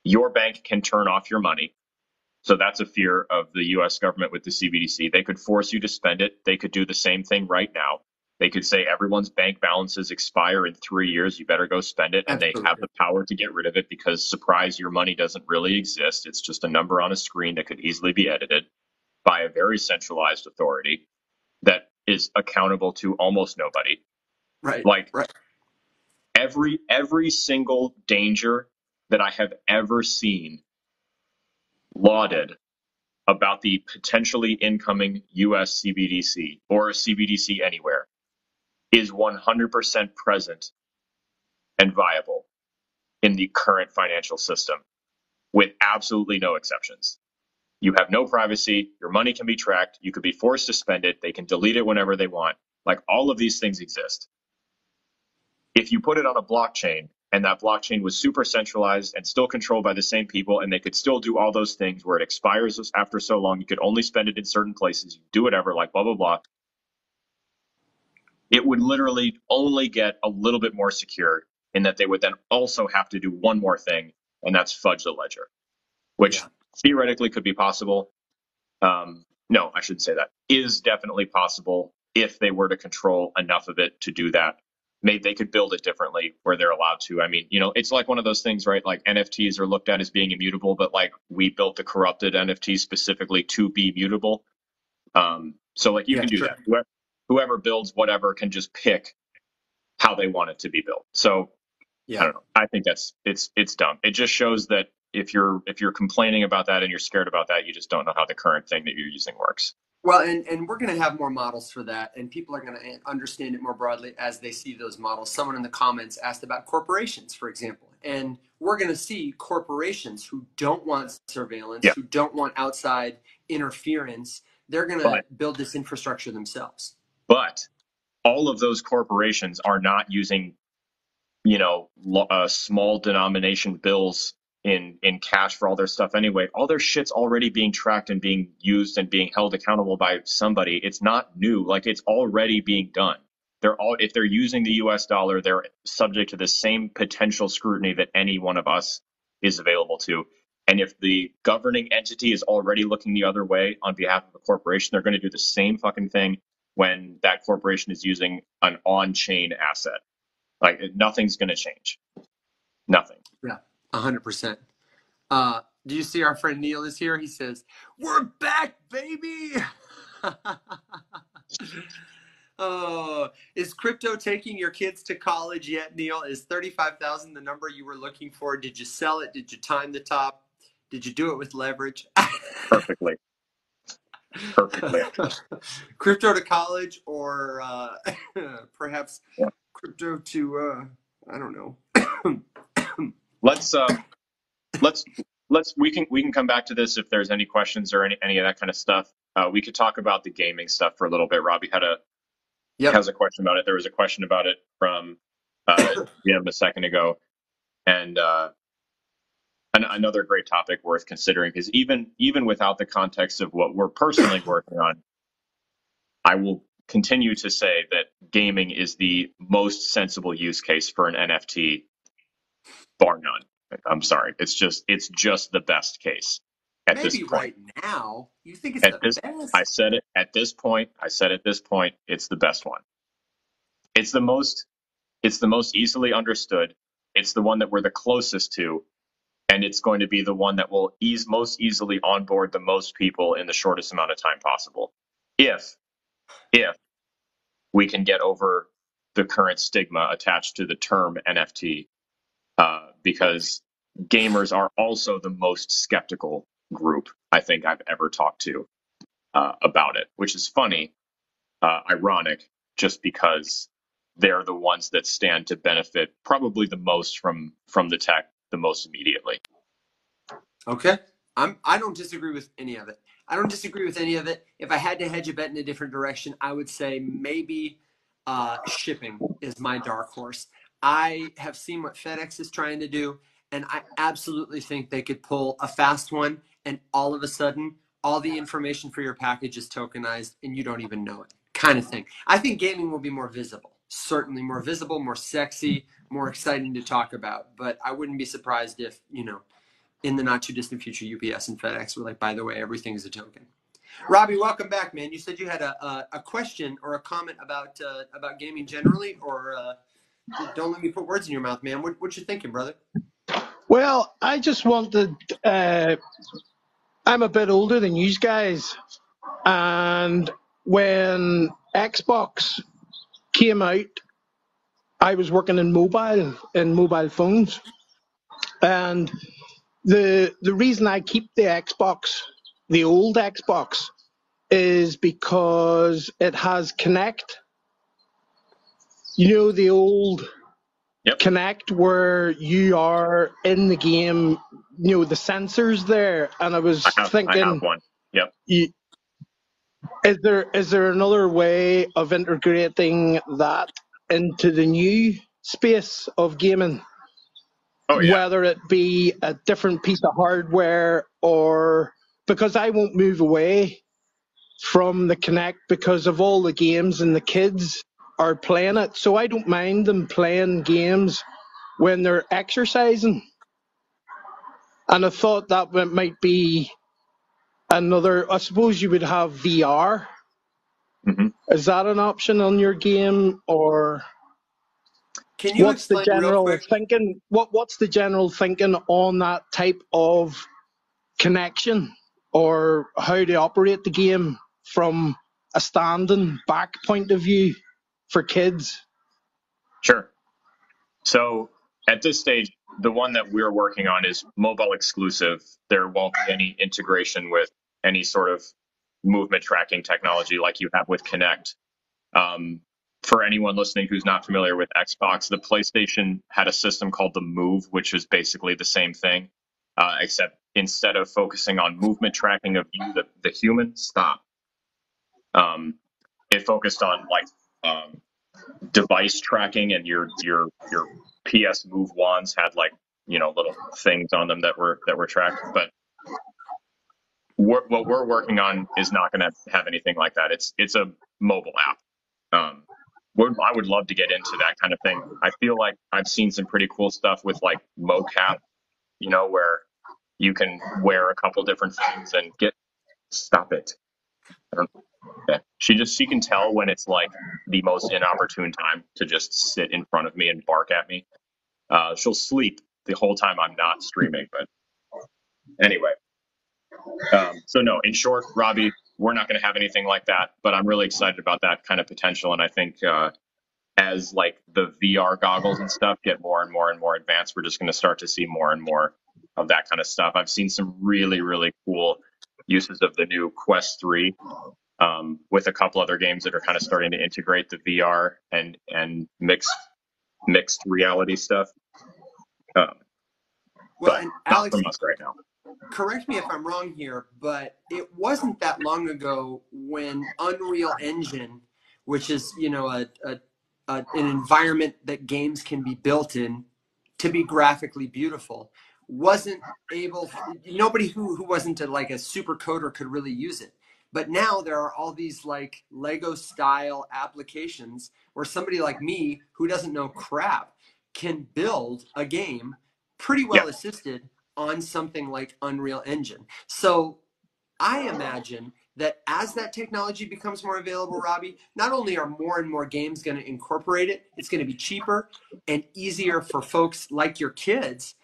your bank can turn off your money. So that's a fear of the US government with the CBDC. They could force you to spend it. They could do the same thing right now. They could say everyone's bank balances expire in three years. You better go spend it. And Absolutely. they have the power to get rid of it because, surprise, your money doesn't really exist. It's just a number on a screen that could easily be edited by a very centralized authority that is accountable to almost nobody. Right. Like right. every every single danger that I have ever seen lauded about the potentially incoming US CBDC or a CBDC anywhere is 100% present and viable in the current financial system with absolutely no exceptions. You have no privacy. Your money can be tracked. You could be forced to spend it. They can delete it whenever they want. Like all of these things exist. If you put it on a blockchain and that blockchain was super centralized and still controlled by the same people and they could still do all those things where it expires after so long, you could only spend it in certain places, you do whatever, like blah, blah, blah it would literally only get a little bit more secure in that they would then also have to do one more thing, and that's fudge the ledger, which yeah. theoretically could be possible. Um, no, I shouldn't say that. Is definitely possible if they were to control enough of it to do that. Maybe they could build it differently where they're allowed to. I mean, you know, it's like one of those things, right? Like NFTs are looked at as being immutable, but like we built the corrupted NFT specifically to be mutable. Um, so like you yeah, can do sure. that whoever builds whatever can just pick how they want it to be built. So yeah. I don't know. I think that's it's it's dumb. It just shows that if you're if you're complaining about that and you're scared about that, you just don't know how the current thing that you're using works. Well, and, and we're going to have more models for that, and people are going to understand it more broadly as they see those models. Someone in the comments asked about corporations, for example, and we're going to see corporations who don't want surveillance, yeah. who don't want outside interference. They're going to build this infrastructure themselves. But all of those corporations are not using, you know, uh, small denomination bills in in cash for all their stuff anyway. All their shit's already being tracked and being used and being held accountable by somebody. It's not new. Like it's already being done. They're all if they're using the US dollar, they're subject to the same potential scrutiny that any one of us is available to. And if the governing entity is already looking the other way on behalf of a corporation, they're going to do the same fucking thing when that corporation is using an on-chain asset. Like nothing's going to change. Nothing. Yeah, hundred uh, percent. Do you see our friend Neil is here? He says, "We're back, baby." oh, is crypto taking your kids to college yet, Neil? Is thirty-five thousand the number you were looking for? Did you sell it? Did you time the top? Did you do it with leverage? Perfectly perfectly. crypto to college, or uh, perhaps yeah. crypto to uh, I don't know. Let's uh, let's let's we can we can come back to this if there's any questions or any any of that kind of stuff. Uh, we could talk about the gaming stuff for a little bit. Robbie had a yep. has a question about it. There was a question about it from uh, Jim a second ago, and uh, an, another great topic worth considering because even even without the context of what we're personally working on, I will continue to say that gaming is the most sensible use case for an NFT, bar none. I'm sorry, it's just it's just the best case at Maybe this point. right now. You think it's at the this, best? I said it at this point. I said at this point, it's the best one. It's the most. It's the most easily understood. It's the one that we're the closest to and it's going to be the one that will ease most easily onboard the most people in the shortest amount of time possible. If if we can get over the current stigma attached to the term NFT, uh, because gamers are also the most skeptical group I think I've ever talked to uh, about it, which is funny, uh, ironic, just because they're the ones that stand to benefit probably the most from from the tech the most immediately. Okay. I'm I don't disagree with any of it. I don't disagree with any of it. If I had to hedge a bet in a different direction, I would say maybe uh, shipping is my dark horse. I have seen what FedEx is trying to do, and I absolutely think they could pull a fast one, and all of a sudden, all the information for your package is tokenized, and you don't even know it, kind of thing. I think gaming will be more visible, certainly more visible, more sexy, more exciting to talk about. But I wouldn't be surprised if you know, in the not too distant future, UPS and FedEx were like, by the way, everything is a token. Robbie, welcome back, man. You said you had a a, a question or a comment about uh, about gaming generally, or uh, don't let me put words in your mouth, man. What what you thinking, brother? Well, I just wanted. Uh, I'm a bit older than you guys, and when Xbox came out, I was working in mobile in mobile phones, and the the reason I keep the Xbox, the old Xbox, is because it has Kinect. You know the old Yep. Kinect where you are in the game, you know the sensors there, and I was I have, thinking, I have one. Yep. you, is there is there another way of integrating that into the new space of gaming? Oh yeah. whether it be a different piece of hardware or because I won't move away from the Kinect because of all the games and the kids are playing it. So I don't mind them playing games when they're exercising. And I thought that might be another, I suppose you would have VR. hmm Is that an option on your game or? Can you what's the general thinking? What what's the general thinking on that type of connection, or how to operate the game from a standing back point of view for kids? Sure. So at this stage, the one that we're working on is mobile exclusive. There won't be any integration with any sort of movement tracking technology like you have with Kinect. Um, for anyone listening who's not familiar with Xbox, the PlayStation had a system called the Move, which is basically the same thing, uh, except instead of focusing on movement tracking of you, the, the human, stop. Um, it focused on like um, device tracking, and your your your PS Move wands had like you know little things on them that were that were tracked, but we're, what we're working on is not going to have anything like that. It's it's a mobile app. Um, I would love to get into that kind of thing. I feel like I've seen some pretty cool stuff with like mocap, you know, where you can wear a couple different things and get. Stop it. I don't- okay. She just she can tell when it's like the most inopportune time to just sit in front of me and bark at me. Uh, she'll sleep the whole time I'm not streaming, but anyway. Um, so no, in short, Robbie, we're not going to have anything like that, but I'm really excited about that kind of potential, and I think uh, as like the VR goggles and stuff get more and more and more advanced, we're just going to start to see more and more of that kind of stuff. I've seen some really really cool uses of the new Quest 3 um, with a couple other games that are kind of starting to integrate the VR and and mixed mixed reality stuff. Um, Well, and Alex, right now. correct me if I'm wrong here, but it wasn't that long ago when Unreal Engine, which is you know a, a, a an environment that games can be built in to be graphically beautiful, wasn't able. Nobody who who wasn't a, like a super coder could really use it. But now there are all these like Lego style applications where somebody like me who doesn't know crap can build a game pretty well assisted on something like Unreal Engine. So I imagine that as that technology becomes more available, Robbie, not only are more and more games going to incorporate it, it's going to be cheaper and easier for folks like your kids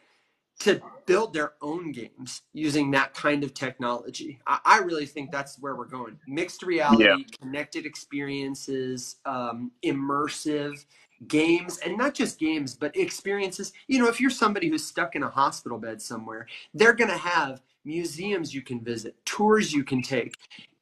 to build their own games using that kind of technology. I, I really think that's where we're going. Mixed reality, Yeah. connected experiences, um, immersive games, and not just games, but experiences. You know, if you're somebody who's stuck in a hospital bed somewhere, they're going to have museums you can visit, tours you can take,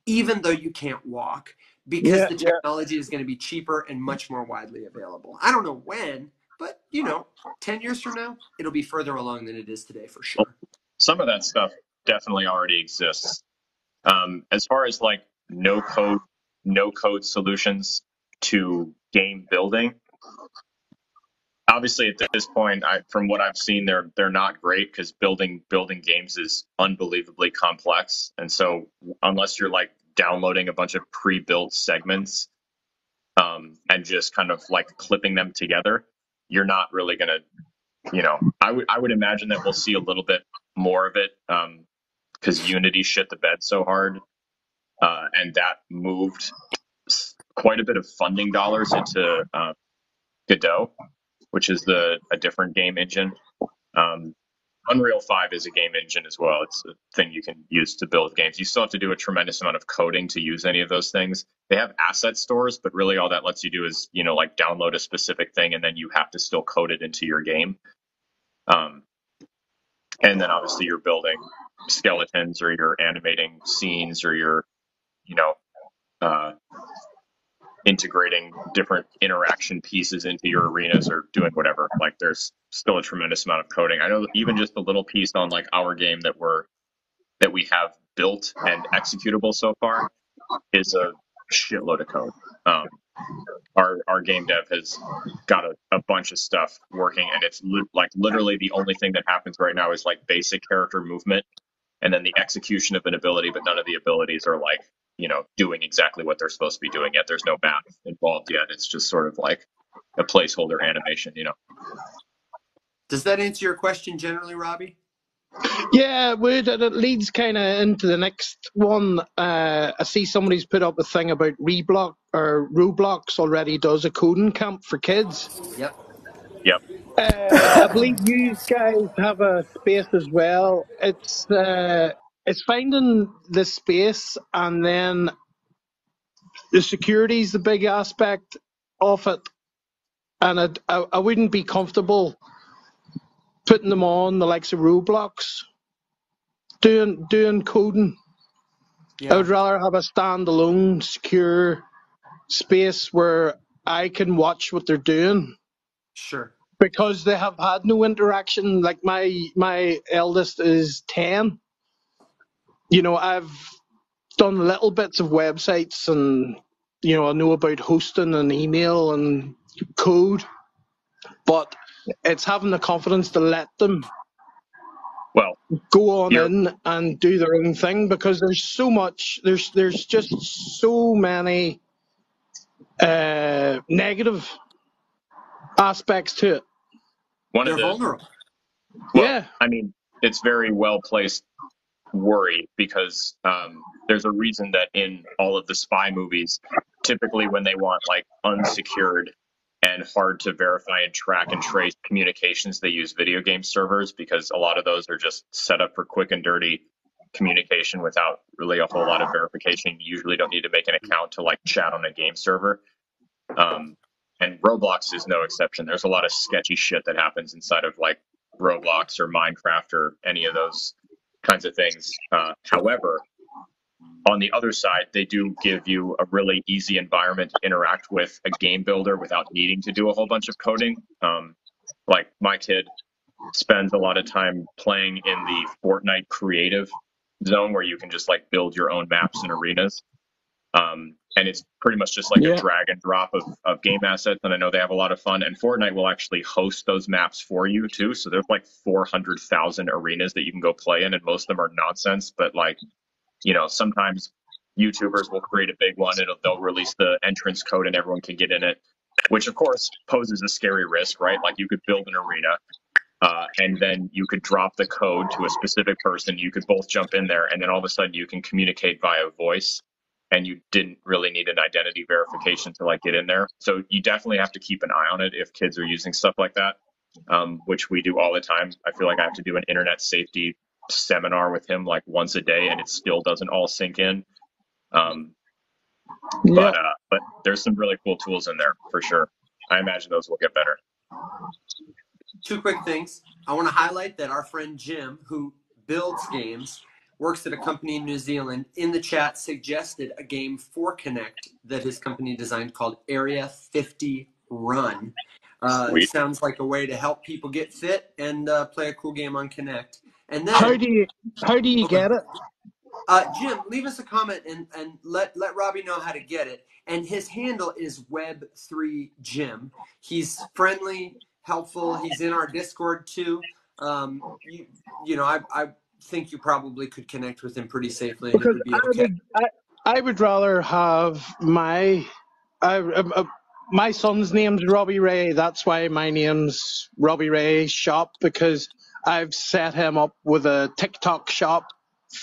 even though you can't walk. because Yeah, the yeah. technology is going to be cheaper and much more widely available. I don't know when, but you know, 10 years from now, it'll be further along than it is today for sure. Some of that stuff definitely already exists. Um, as far as like no code, no code solutions to game building, obviously at this point, I, from what I've seen, they're they're not great because building building games is unbelievably complex, and so unless you're like downloading a bunch of pre-built segments um, and just kind of like clipping them together, you're not really gonna, you know, I would I would imagine that we'll see a little bit more of it because Unity shit the bed so hard, uh, and that moved quite a bit of funding dollars into uh, Godot, which is the a different game engine. Um, Unreal 5 is a game engine as well. It's a thing you can use to build games. You still have to do a tremendous amount of coding to use any of those things. They have asset stores, but really all that lets you do is, you know, like download a specific thing and then you have to still code it into your game. Um, and then obviously you're building skeletons or you're animating scenes or you're, you know, uh, integrating different interaction pieces into your arenas or doing whatever. Like there's still a tremendous amount of coding. I know even just the little piece on like our game that we're that we have built and executable so far is a shitload of code. Um, our our game dev has got a, a bunch of stuff working, and it's li- like literally the only thing that happens right now is like basic character movement, and then the execution of an ability, but none of the abilities are like you know doing exactly what they're supposed to be doing yet. There's no math involved yet. It's just sort of like a placeholder animation, you know. Does that answer your question generally, Robbie? Yeah, it would, and it leads kind of into the next one. Uh, I see somebody's put up a thing about Reblock or Roblox already does a coding camp for kids. Yep. Yep. Uh, I believe you guys have a space as well. It's uh, it's finding the space and then the security is the big aspect of it, and it, I, I wouldn't be comfortable putting them on the likes of Roblox doing doing coding. I Yeah. would rather have a standalone, secure space where I can watch what they're doing Sure. Because they have had no interaction. Like my my eldest is ten. You know, I've done little bits of websites and you know I know about hosting and email and code, but it's having the confidence to let them Well, go on You're- in and do their own thing because there's so much there's there's just so many uh negative aspects to it one They're of the vulnerable. Well, yeah I mean, it's very well placed worry because um, there's a reason that in all of the spy movies, typically when they want like unsecured and hard to verify and track and trace communications, they use video game servers because a lot of those are just set up for quick and dirty communication without really a whole lot of verification. You usually don't need to make an account to like chat on a game server. Um, and Roblox is no exception. There's a lot of sketchy shit that happens inside of like Roblox or Minecraft or any of those kinds of things. Uh, however, on the other side, they do give you a really easy environment to interact with a game builder without needing to do a whole bunch of coding. Um, like my kid spends a lot of time playing in the Fortnite creative zone where you can just like build your own maps and arenas. Um, and it's pretty much just like Yeah. a drag and drop of, of game assets. And I know they have a lot of fun. And Fortnite will actually host those maps for you too. So there's like 400,000 arenas that you can go play in, and most of them are nonsense. But like, you know, sometimes YouTubers will create a big one. It'll, they'll release the entrance code and everyone can get in it, which of course poses a scary risk, right? Like you could build an arena uh, and then you could drop the code to a specific person. You could both jump in there, and then all of a sudden you can communicate via voice, and you didn't really need an identity verification to like get in there. So you definitely have to keep an eye on it if kids are using stuff like that, um, which we do all the time. I feel like I have to do an internet safety seminar with him like once a day, and it still doesn't all sink in. Um, yeah but uh, but there's some really cool tools in there for sure. I imagine those will get better. Two quick things. I want to highlight that our friend Jim, who builds games, works at a company in New Zealand, in the chat suggested a game for Kinect that his company designed called Area 50 Run. Uh, it sounds like a way to help people get fit and uh, play a cool game on Kinect. And then, How do you how do you Okay. get it? uh, Jim, leave us a comment and, and let, let Robbie know how to get it. And his handle is Web3Jim. He's friendly, helpful. He's in our Discord too. Um, you, you know, I, I think you probably could connect with him pretty safely and it Because be I would I, I would rather have my I, uh, uh, my son's name's Robbie Ray. That's why my name's Robbie Ray Shop because I've set him up with a TikTok shop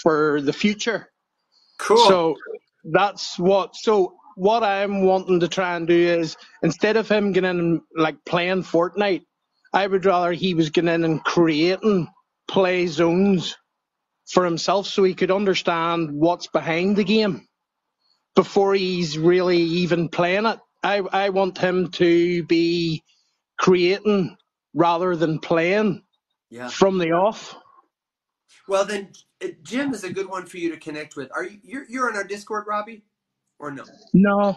for the future. Cool. So that's what. So what I'm wanting to try and do is instead of him getting in like playing Fortnite, I would rather he was getting in and creating play zones for himself so he could understand what's behind the game before he's really even playing it. I I want him to be creating rather than playing yeah. from the off. Well, then uh, Jim is a good one for you to connect with. Are you, you're, you're on our Discord, Robbie? Or no? No.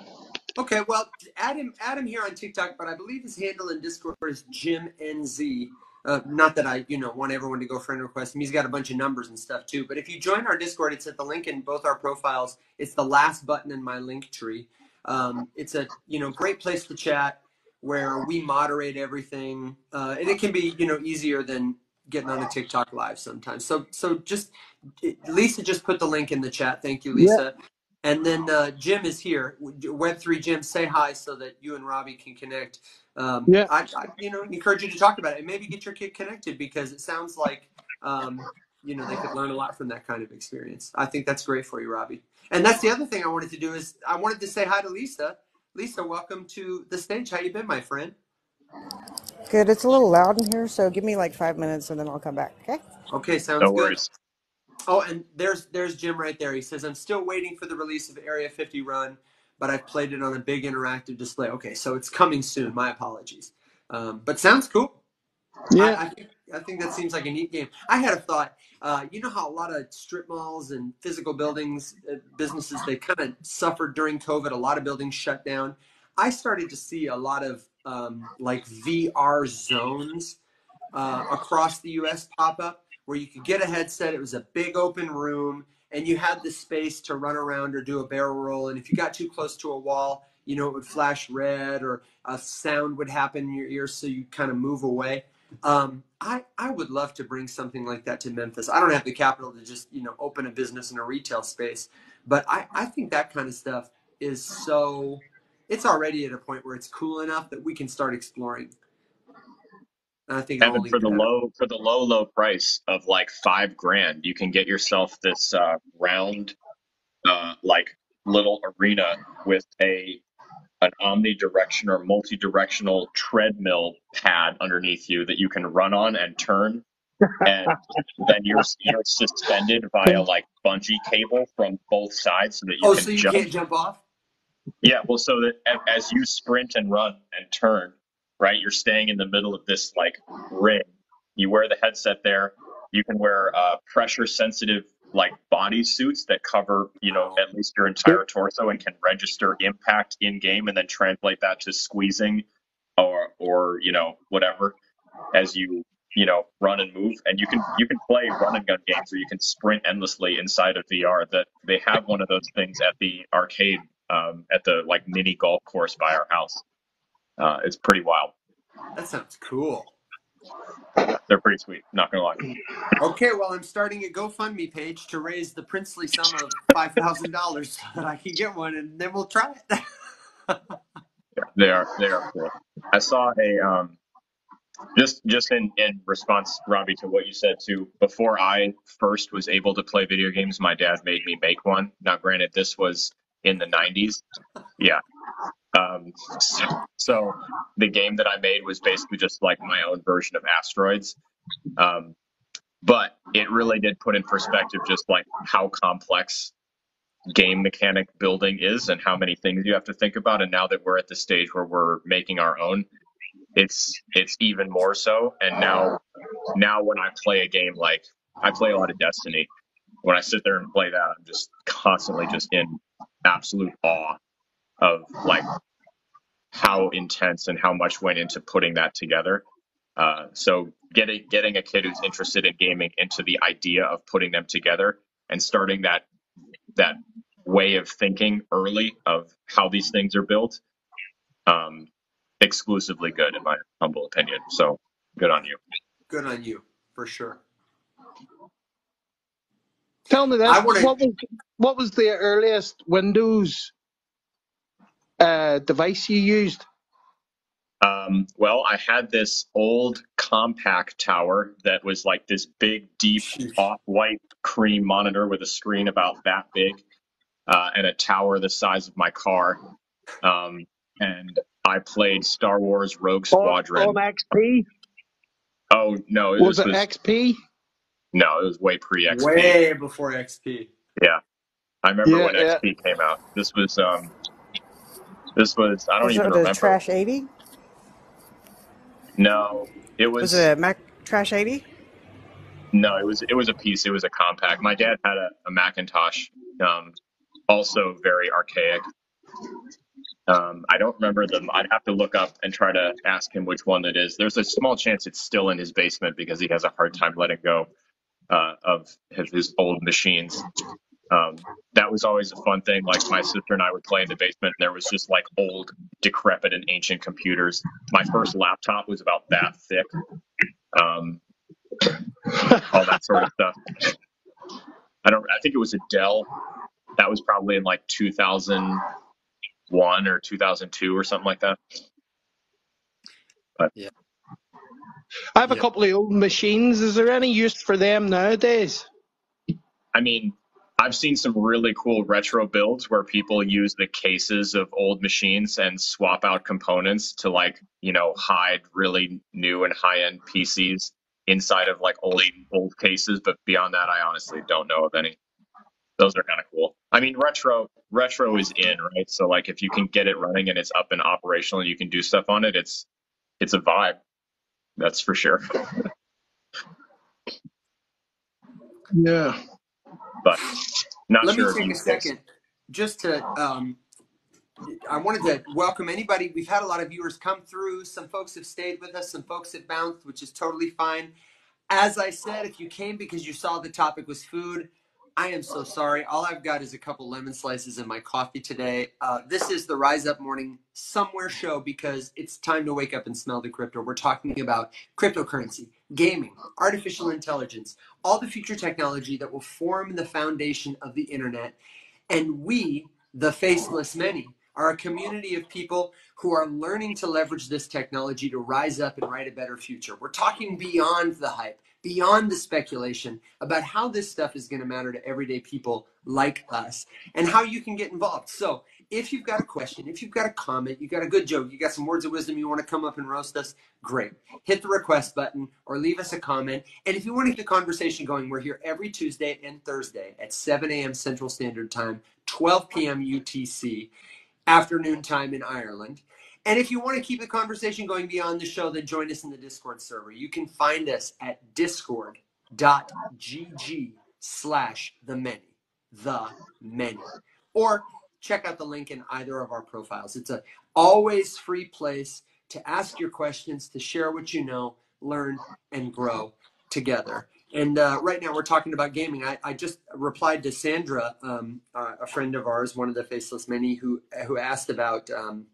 Okay, well, add him, add him here on TikTok, but I believe his handle in Discord is Jim NZ. Uh, not that I, you know, want everyone to go friend request him. He's got a bunch of numbers and stuff too. But if you join our Discord, it's at the link in both our profiles. It's the last button in my link tree. Um, it's a, you know, great place to chat where we moderate everything, uh, and it can be, you know, easier than getting on a TikTok live sometimes. So, so just Lisa just put the link in the chat. Thank you, Lisa. And then uh, Jim is here. Web3 Jim, say hi so that you and Robbie can connect. Um, Yeah. I, I, you know, encourage you to talk about it and maybe get your kid connected because it sounds like, um, you know, they could learn a lot from that kind of experience. I think that's great for you, Robbie. And that's the other thing I wanted to do is I wanted to say hi to Lisa. Lisa, welcome to the stage. How you been, my friend? Good. It's a little loud in here, so give me like five minutes and then I'll come back. Okay. Okay, sounds No good. worries. Oh, and there's there's Jim right there. He says, "I'm still waiting for the release of Area 50 Run, but I've played it on a big interactive display." Okay, so it's coming soon. My apologies, um, but sounds cool. Yeah. I, I, think, I think that seems like a neat game. I had a thought. Uh, you know how a lot of strip malls and physical buildings, uh, businesses, they kind of suffered during COVID. A lot of buildings shut down. I started to see a lot of um, like VR zones uh, across the U.S. pop up where you could get a headset. It was a big open room, and you had the space to run around or do a barrel roll. And if you got too close to a wall, you know, it would flash red or a sound would happen in your ears, so you kind of move away. Um, I, I would love to bring something like that to Memphis. I don't have the capital to just, you know, open a business in a retail space, but I, I think that kind of stuff is so, it's already at a point where it's cool enough that we can start exploring. And I think it'll Evan, only for the get better. low for the low low price of like five grand, you can get yourself this uh, round, uh, like little arena with a an omnidirection or multi-directional treadmill pad underneath you that you can run on and turn, and then you're you're suspended via like bungee cable from both sides so that you Oh, can so you jump. can't jump off? Yeah, well, so that a- as you sprint and run and turn, right, you're staying in the middle of this like ring. You wear the headset there. You can wear uh, pressure sensitive like body suits that cover, you know, at least your entire torso and can register impact in game and then translate that to squeezing or or you know whatever as you you know run and move. And you can you can play run and gun games or you can sprint endlessly inside of VR that they have one of those things at the arcade um, at the like mini golf course by our house uh, it's pretty wild. That sounds cool. they're pretty sweet not gonna lie. Okay, well, I'm starting a GoFundMe page to raise the princely sum of five thousand dollars so that I can get one, and then we'll try it. Yeah, they are they are cool. I saw a um just just in in response Robbie to what you said too before I first was able to play video games my dad made me make one. Now granted this was in the 90s yeah Um, so, so the game that I made was basically just like my own version of Asteroids. Um, but it really did put in perspective just like how complex game mechanic building is and how many things you have to think about. And now that we're at the stage where we're making our own, it's it's even more so. And now now when I play a game like I play a lot of Destiny, when I sit there and play that, I'm just constantly just in absolute awe of like how intense and how much went into putting that together. Uh, so getting getting a kid who's interested in gaming into the idea of putting them together and starting that that way of thinking early of how these things are built, um, exclusively good in my humble opinion. So good on you. Good on you, for sure. Tell me this. I wanna- What was what was the earliest Windows uh, device you used? Um, well, I had this old Compaq tower that was like this big, deep, off-white cream monitor with a screen about that big, uh, and a tower the size of my car. Um, and I played Star Wars Rogue Squadron. On, on XP? oh no, it Was was, it XP? no, it was way pre XP. Way before XP. Yeah, I remember Yeah, when yeah. XP came out. This was um, this was I don't even know. Was even it the remember. Trash 80? No, it was, Was it a Mac Trash 80? no, it was it was a piece. It was a Compaq. My dad had a, a Macintosh, um, also very archaic. Um, I don't remember them. I'd have to look up and try to ask him which one it is. There's a small chance it's still in his basement because he has a hard time letting go uh, of his, his old machines. Um, that was always a fun thing. Like my sister and I would play in the basement, and there was just like old, decrepit, and ancient computers. My first laptop was about that thick. Um, all that sort of stuff. I don't. I think it was a Dell. That was probably in like 2001 or 2002 or something like that. Yeah. I have a Yeah. couple of old machines. Is there any use for them nowadays? I mean, I've seen some really cool retro builds where people use the cases of old machines and swap out components to like, you know, hide really new and high end PCs inside of like old old cases. But beyond that, I honestly don't know of any. Those are kind of cool. I mean, retro retro is in, right? So like, if you can get it running and it's up and operational and you can do stuff on it, it's it's a vibe. That's for sure. Yeah. But not Let sure. me take a second just to. Um, I wanted to welcome anybody. We've had a lot of viewers come through. Some folks have stayed with us. Some folks have bounced, which is totally fine. As I said, if you came because you saw the topic was food, I am so sorry. All I've got is a couple lemon slices in my coffee today. Uh, this is the Rise Up Morning Somewhere show because it's time to wake up and smell the crypto. We're talking about cryptocurrency, gaming, artificial intelligence, all the future technology that will form the foundation of the internet. And we, the faceless many, are a community of people who are learning to leverage this technology to rise up and write a better future. We're talking beyond the hype, beyond the speculation about how this stuff is going to matter to everyday people like us and how you can get involved. So, if you've got a question, if you've got a comment, you've got a good joke, you got some words of wisdom you want to come up and roast us, great. Hit the request button or leave us a comment. And if you want to get the conversation going, we're here every Tuesday and Thursday at 7 a.m. Central Standard Time, 12 p.m. UTC, afternoon time in Ireland. And if you want to keep the conversation going beyond the show, then join us in the Discord server. You can find us at discord.gg slash the many, the many. Or check out the link in either of our profiles. It's a always free place to ask your questions, to share what you know, learn, and grow together. And uh, right now we're talking about gaming. I, I just replied to Sandra, um, uh, a friend of ours, one of the faceless many, who who asked about um,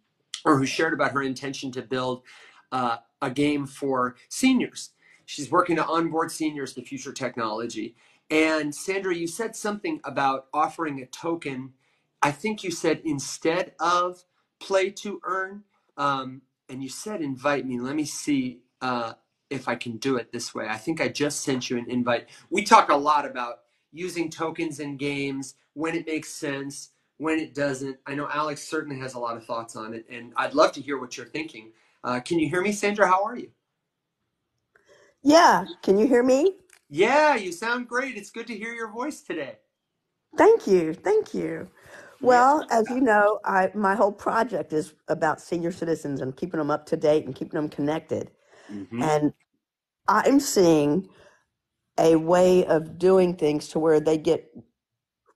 or who shared about her intention to build uh, a game for seniors. She's working to onboard seniors to future technology. And Sandra, you said something about offering a token. I think you said instead of play to earn, um, and you said invite me. Let me see uh, if I can do it this way. I think I just sent you an invite. We talk a lot about using tokens in games when it makes sense, when it doesn't. I know Alex certainly has a lot of thoughts on it, and I'd love to hear what you're thinking. Uh, can you hear me, Sandra? How are you? Yeah, can you hear me? Yeah, you sound great. It's good to hear your voice today. Thank you, thank you. Well, as you know, I my whole project is about senior citizens and keeping them up to date and keeping them connected. Mhm. And I'm seeing a way of doing things to where they get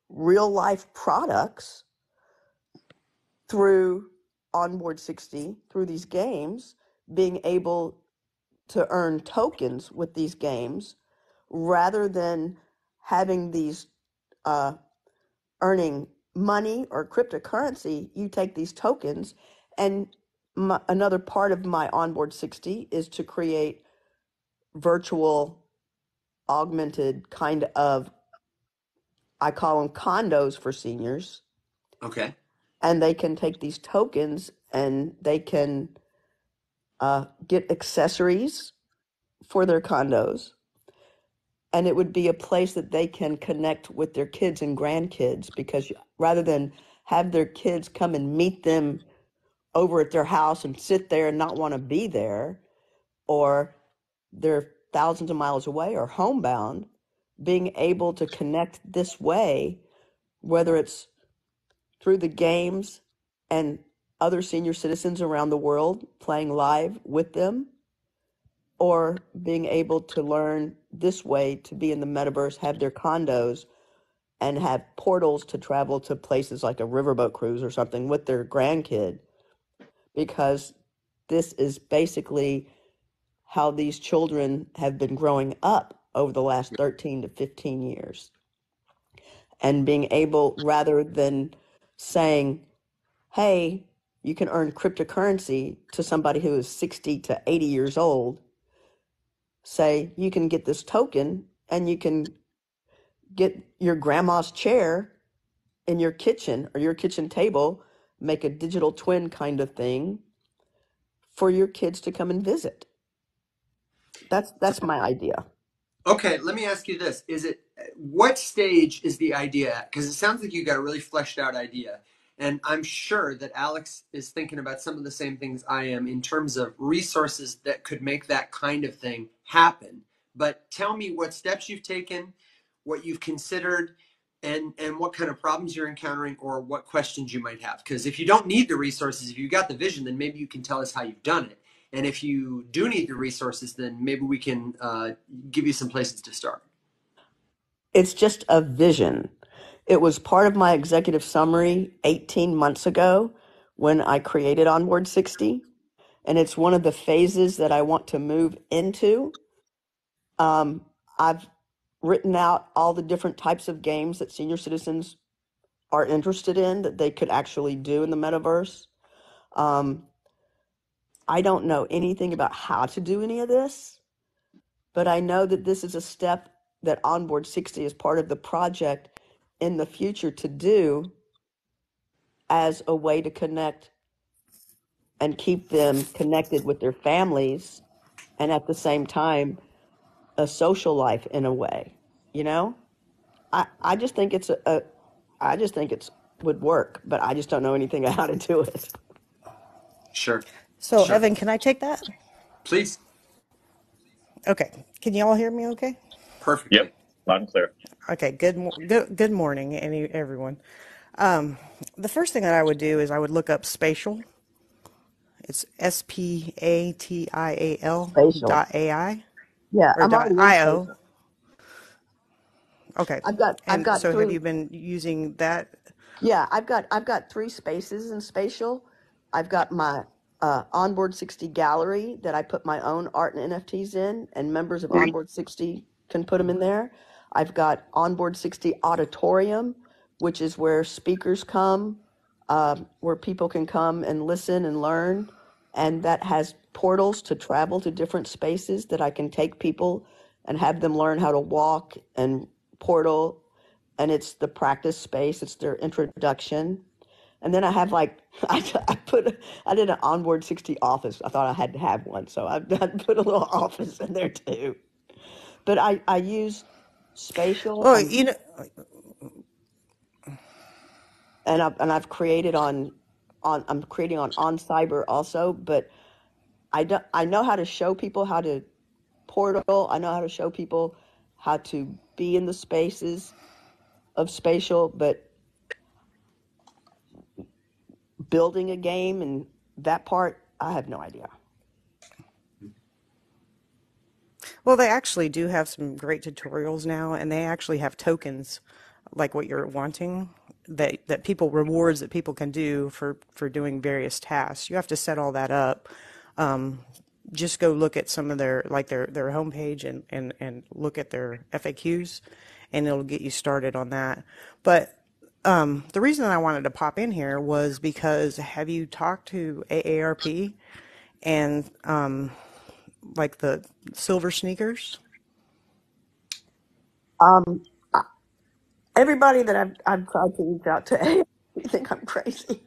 real life products through onboard 60 through these games being able to earn tokens with these games rather than having these uh, earning money or cryptocurrency you take these tokens and my, another part of my onboard 60 is to create virtual augmented kind of i call them condos for seniors Okay. and they can take these tokens and they can uh, get accessories for their condos and it would be a place that they can connect with their kids and grandkids because rather than have their kids come and meet them over at their house and sit there and not want to be there or they're thousands of miles away or homebound being able to connect this way whether it's through the games and other senior citizens around the world playing live with them or being able to learn this way to be in the metaverse, have their condos, and have portals to travel to places like a riverboat cruise or something with their grandkid. Because this is basically how these children have been growing up over the last 13 to 15 years. And being able, rather than saying, hey, you can earn cryptocurrency to somebody who is 60 to 80 years old, say you can get this token and you can get your grandma's chair in your kitchen or your kitchen table, make a digital twin kind of thing for your kids to come and visit. That's that's my idea. Okay, let me ask you this. Is it what stage is the idea? Because it sounds like you got a really fleshed out idea. And I'm sure that Alex is thinking about some of the same things I am in terms of resources that could make that kind of thing happen. But tell me what steps you've taken, what you've considered, and and what kind of problems you're encountering or what questions you might have. Because if you don't need the resources, if you've got the vision, then maybe you can tell us how you've done it. And if you do need the resources, then maybe we can uh, give you some places to start. It's just a vision. It was part of my executive summary 18 months ago when I created Onboard 60. And it's one of the phases that I want to move into. Um, I've written out all the different types of games that senior citizens are interested in that they could actually do in the metaverse. Um, I don't know anything about how to do any of this, but I know that this is a step that Onboard 60 is part of the project in the future to do as a way to connect and keep them connected with their families and at the same time a social life in a way you know i, I just think it's a, a i just think it's would work but i just don't know anything how to do it Sure. So, Sure. Evan, can I take that? Please. Okay. Can you all hear me okay? perfect Yep, loud and clear. Okay. Good, good, good morning, any, everyone. Um, the first thing that I would do is I would look up spatial. It's S P A T I A L spatial dot AI yeah or i'm dot already in IO. spatial Okay. i've got i've And got so have three you been using that? Yeah, I've got I've got three spaces in spatial. I've got my uh, onboard 60 gallery that I put my own art and NFTs in, and members of onboard 60 can put them in there. I've got onboard 60 auditorium, which is where speakers come, uh, where people can come and listen and learn, and that has portals to travel to different spaces that I can take people and have them learn how to walk and portal and it's the practice space. It's their introduction. And then I have like I, I put I did an onboard sixty office. I thought I had to have one, so I, I put a little office in there too. But I I use spatial and you know, and I've and I've created on on I'm creating on on cyber also. But I don't I know how to show people how to portal. I know how to show people how to be in the spaces of spatial, but building a game and that part, I have no idea. Well, they actually do have some great tutorials now, and they actually have tokens like what you're wanting that that people rewards that people can do for for doing various tasks. You have to set all that up. Um, just go look at some of their like their their homepage and and and look at their FAQs, and it'll get you started on that. But um, the reason that I wanted to pop in here was because have you talked to AARP and um, like the silver sneakers? Um, everybody that I've, I've tried to reach out to, you think I'm crazy.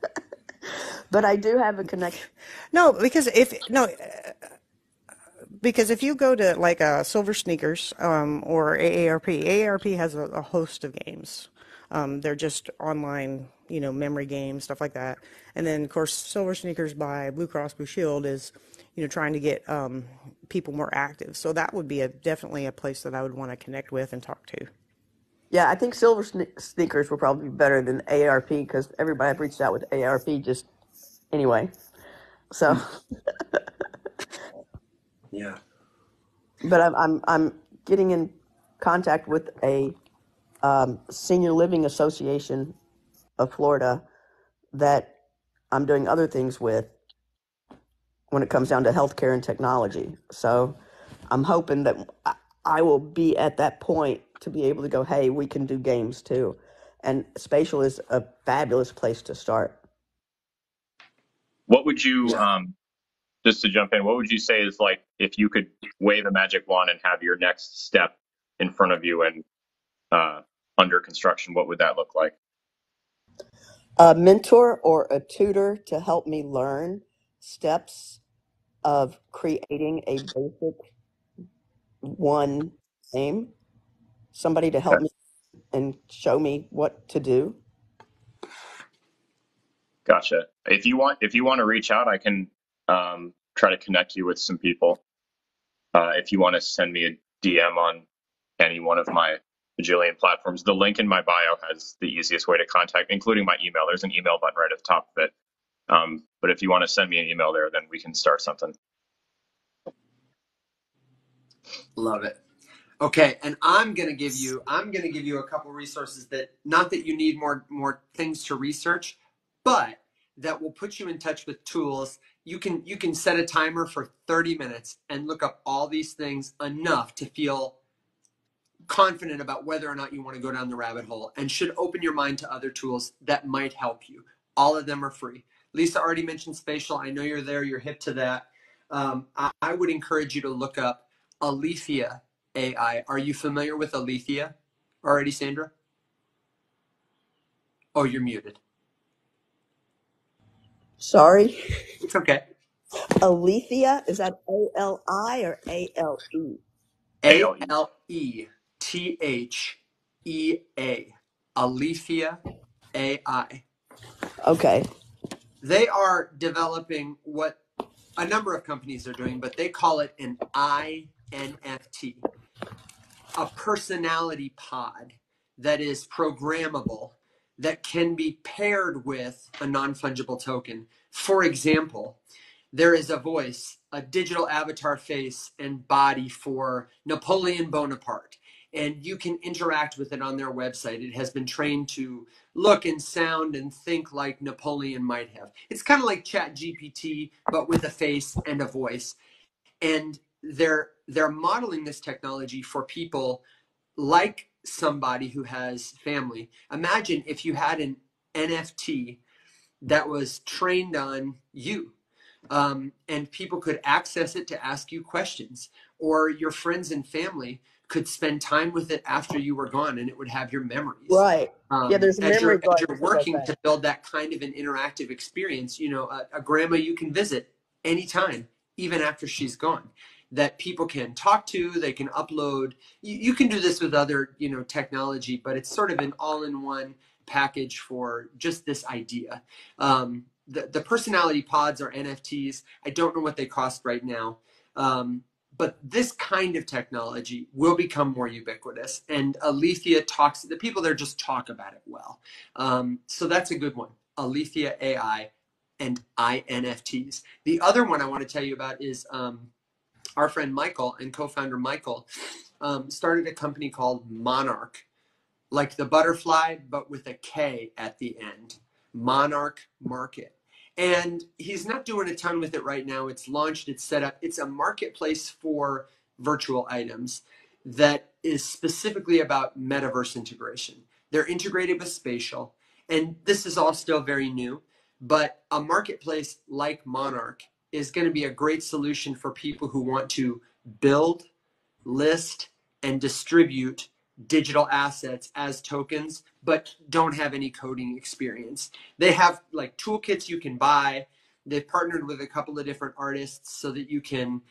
but I do have a connection. No, because if no, because if you go to like a Silver Sneakers um, or AARP, AARP has a, a host of games. Um, they're just online, you know, memory games, stuff like that. And then, of course, Silver Sneakers by Blue Cross Blue Shield is, you know, trying to get um, people more active. So that would be a definitely a place that I would want to connect with and talk to. Yeah, I think silver sne- sneakers were probably be better than ARP because everybody I've reached out with ARP just anyway. So, Yeah. but I'm I'm I'm getting in contact with a um, senior living association of Florida that I'm doing other things with when it comes down to healthcare and technology. So I'm hoping that I I will be at that point to be able to go, hey, we can do games too. And Spatial is a fabulous place to start. What would you, um, just to jump in, what would you say is like if you could wave a magic wand and have your next step in front of you and uh, under construction, what would that look like? A mentor or a tutor to help me learn steps of creating a basic one game. Somebody to help me and show me what to do. Gotcha. If you want, if you want to reach out, I can um, try to connect you with some people. Uh, if you want to send me a DM on any one of my bajillion platforms, the link in my bio has the easiest way to contact, including my email. There's an email button right at the top of it. Um, but if you want to send me an email there, then we can start something. Love it. Okay, and I'm gonna give you I'm gonna give you a couple resources that not that you need more more things to research, but that will put you in touch with tools. You can you can set a timer for 30 minutes and look up all these things enough to feel confident about whether or not you want to go down the rabbit hole and should open your mind to other tools that might help you. All of them are free. Lisa already mentioned spatial. I know you're there, you're hip to that. Um, I, I would encourage you to look up Alethea AI. Are you familiar with Alethea already, Sandra? Oh, you're muted. Sorry. It's okay. Alethea, is that A L I or A L E? A. L E T H E A. Alethea AI. Okay. They are developing what a number of companies are doing, but they call it an INFT, a personality pod that is programmable that can be paired with a non fungible token. For example, there is a voice, a digital avatar face and body for Napoleon Bonaparte. And you can interact with it on their website. It has been trained to look and sound and think like Napoleon might have. It's kind of like Chat GPT, but with a face and a voice. And they're they're modeling this technology for people like somebody who has family. Imagine if you had an NFT that was trained on you um, and people could access it to ask you questions or your friends and family could spend time with it after you were gone and it would have your memories. Right. Yeah, um, there's a as you're as you're working to build that kind of an interactive experience you know a, a grandma you can visit anytime even after she's gone that people can talk to they can upload. You, you can do this with other you know technology but it's sort of an all-in-one package for just this idea. Um, the, the personality pods are nfts i don't know what they cost right now. Um, but this kind of technology will become more ubiquitous and alethea talks the people there just talk about it well um, so that's a good one alethea ai and infts the other one i want to tell you about is um, our friend Michael and co-founder Michael um, started a company called Monark, like the butterfly, but with a K at the end. Monark Market. And he's not doing a ton with it right now. It's launched, it's set up. It's a marketplace for virtual items that is specifically about metaverse integration. They're integrated with spatial. And this is all still very new, but a marketplace like Monark is going to be a great solution for people who want to build, list, and distribute digital assets as tokens, but don't have any coding experience. They have like toolkits you can buy. They've partnered with a couple of different artists so that you can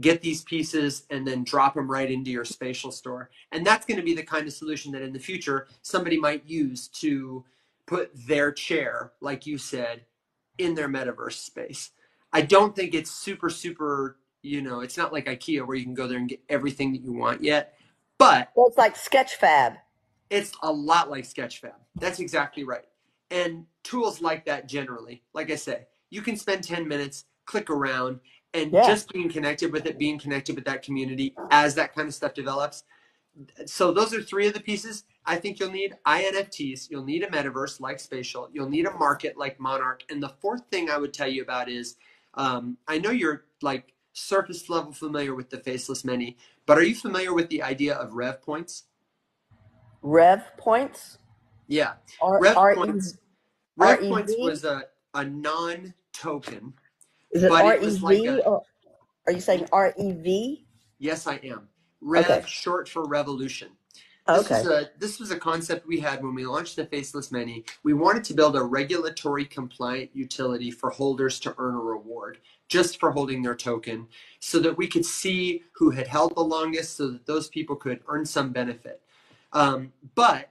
get these pieces and then drop them right into your spatial store. And that's going to be the kind of solution that in the future somebody might use to put their chair, like you said, in their metaverse space. I don't think it's super, super, you know, it's not like IKEA where you can go there and get everything that you want yet. But Well, it's like Sketchfab. it's a lot like Sketchfab. That's exactly right. And tools like that generally, like I say, you can spend 10 minutes, click around, and Yeah. just being connected with it, being connected with that community as that kind of stuff develops. So those are three of the pieces I think you'll need INFTs, you'll need a metaverse like Spatial, you'll need a market like Monark, and the fourth thing I would tell you about is um, I know you're like surface level familiar with the faceless many, but are you familiar with the idea of rev points? Rev points. Yeah, R rev R points. Rev REV? points was a, a non-token. is it R E V are you saying R E V? Yes, I am. Rev, Okay. short for revolution. This Okay. was a this was a concept we had when we launched the Faceless Many. We wanted to build a regulatory compliant utility for holders to earn a reward just for holding their token, so that we could see who had held the longest, so that those people could earn some benefit. Um, but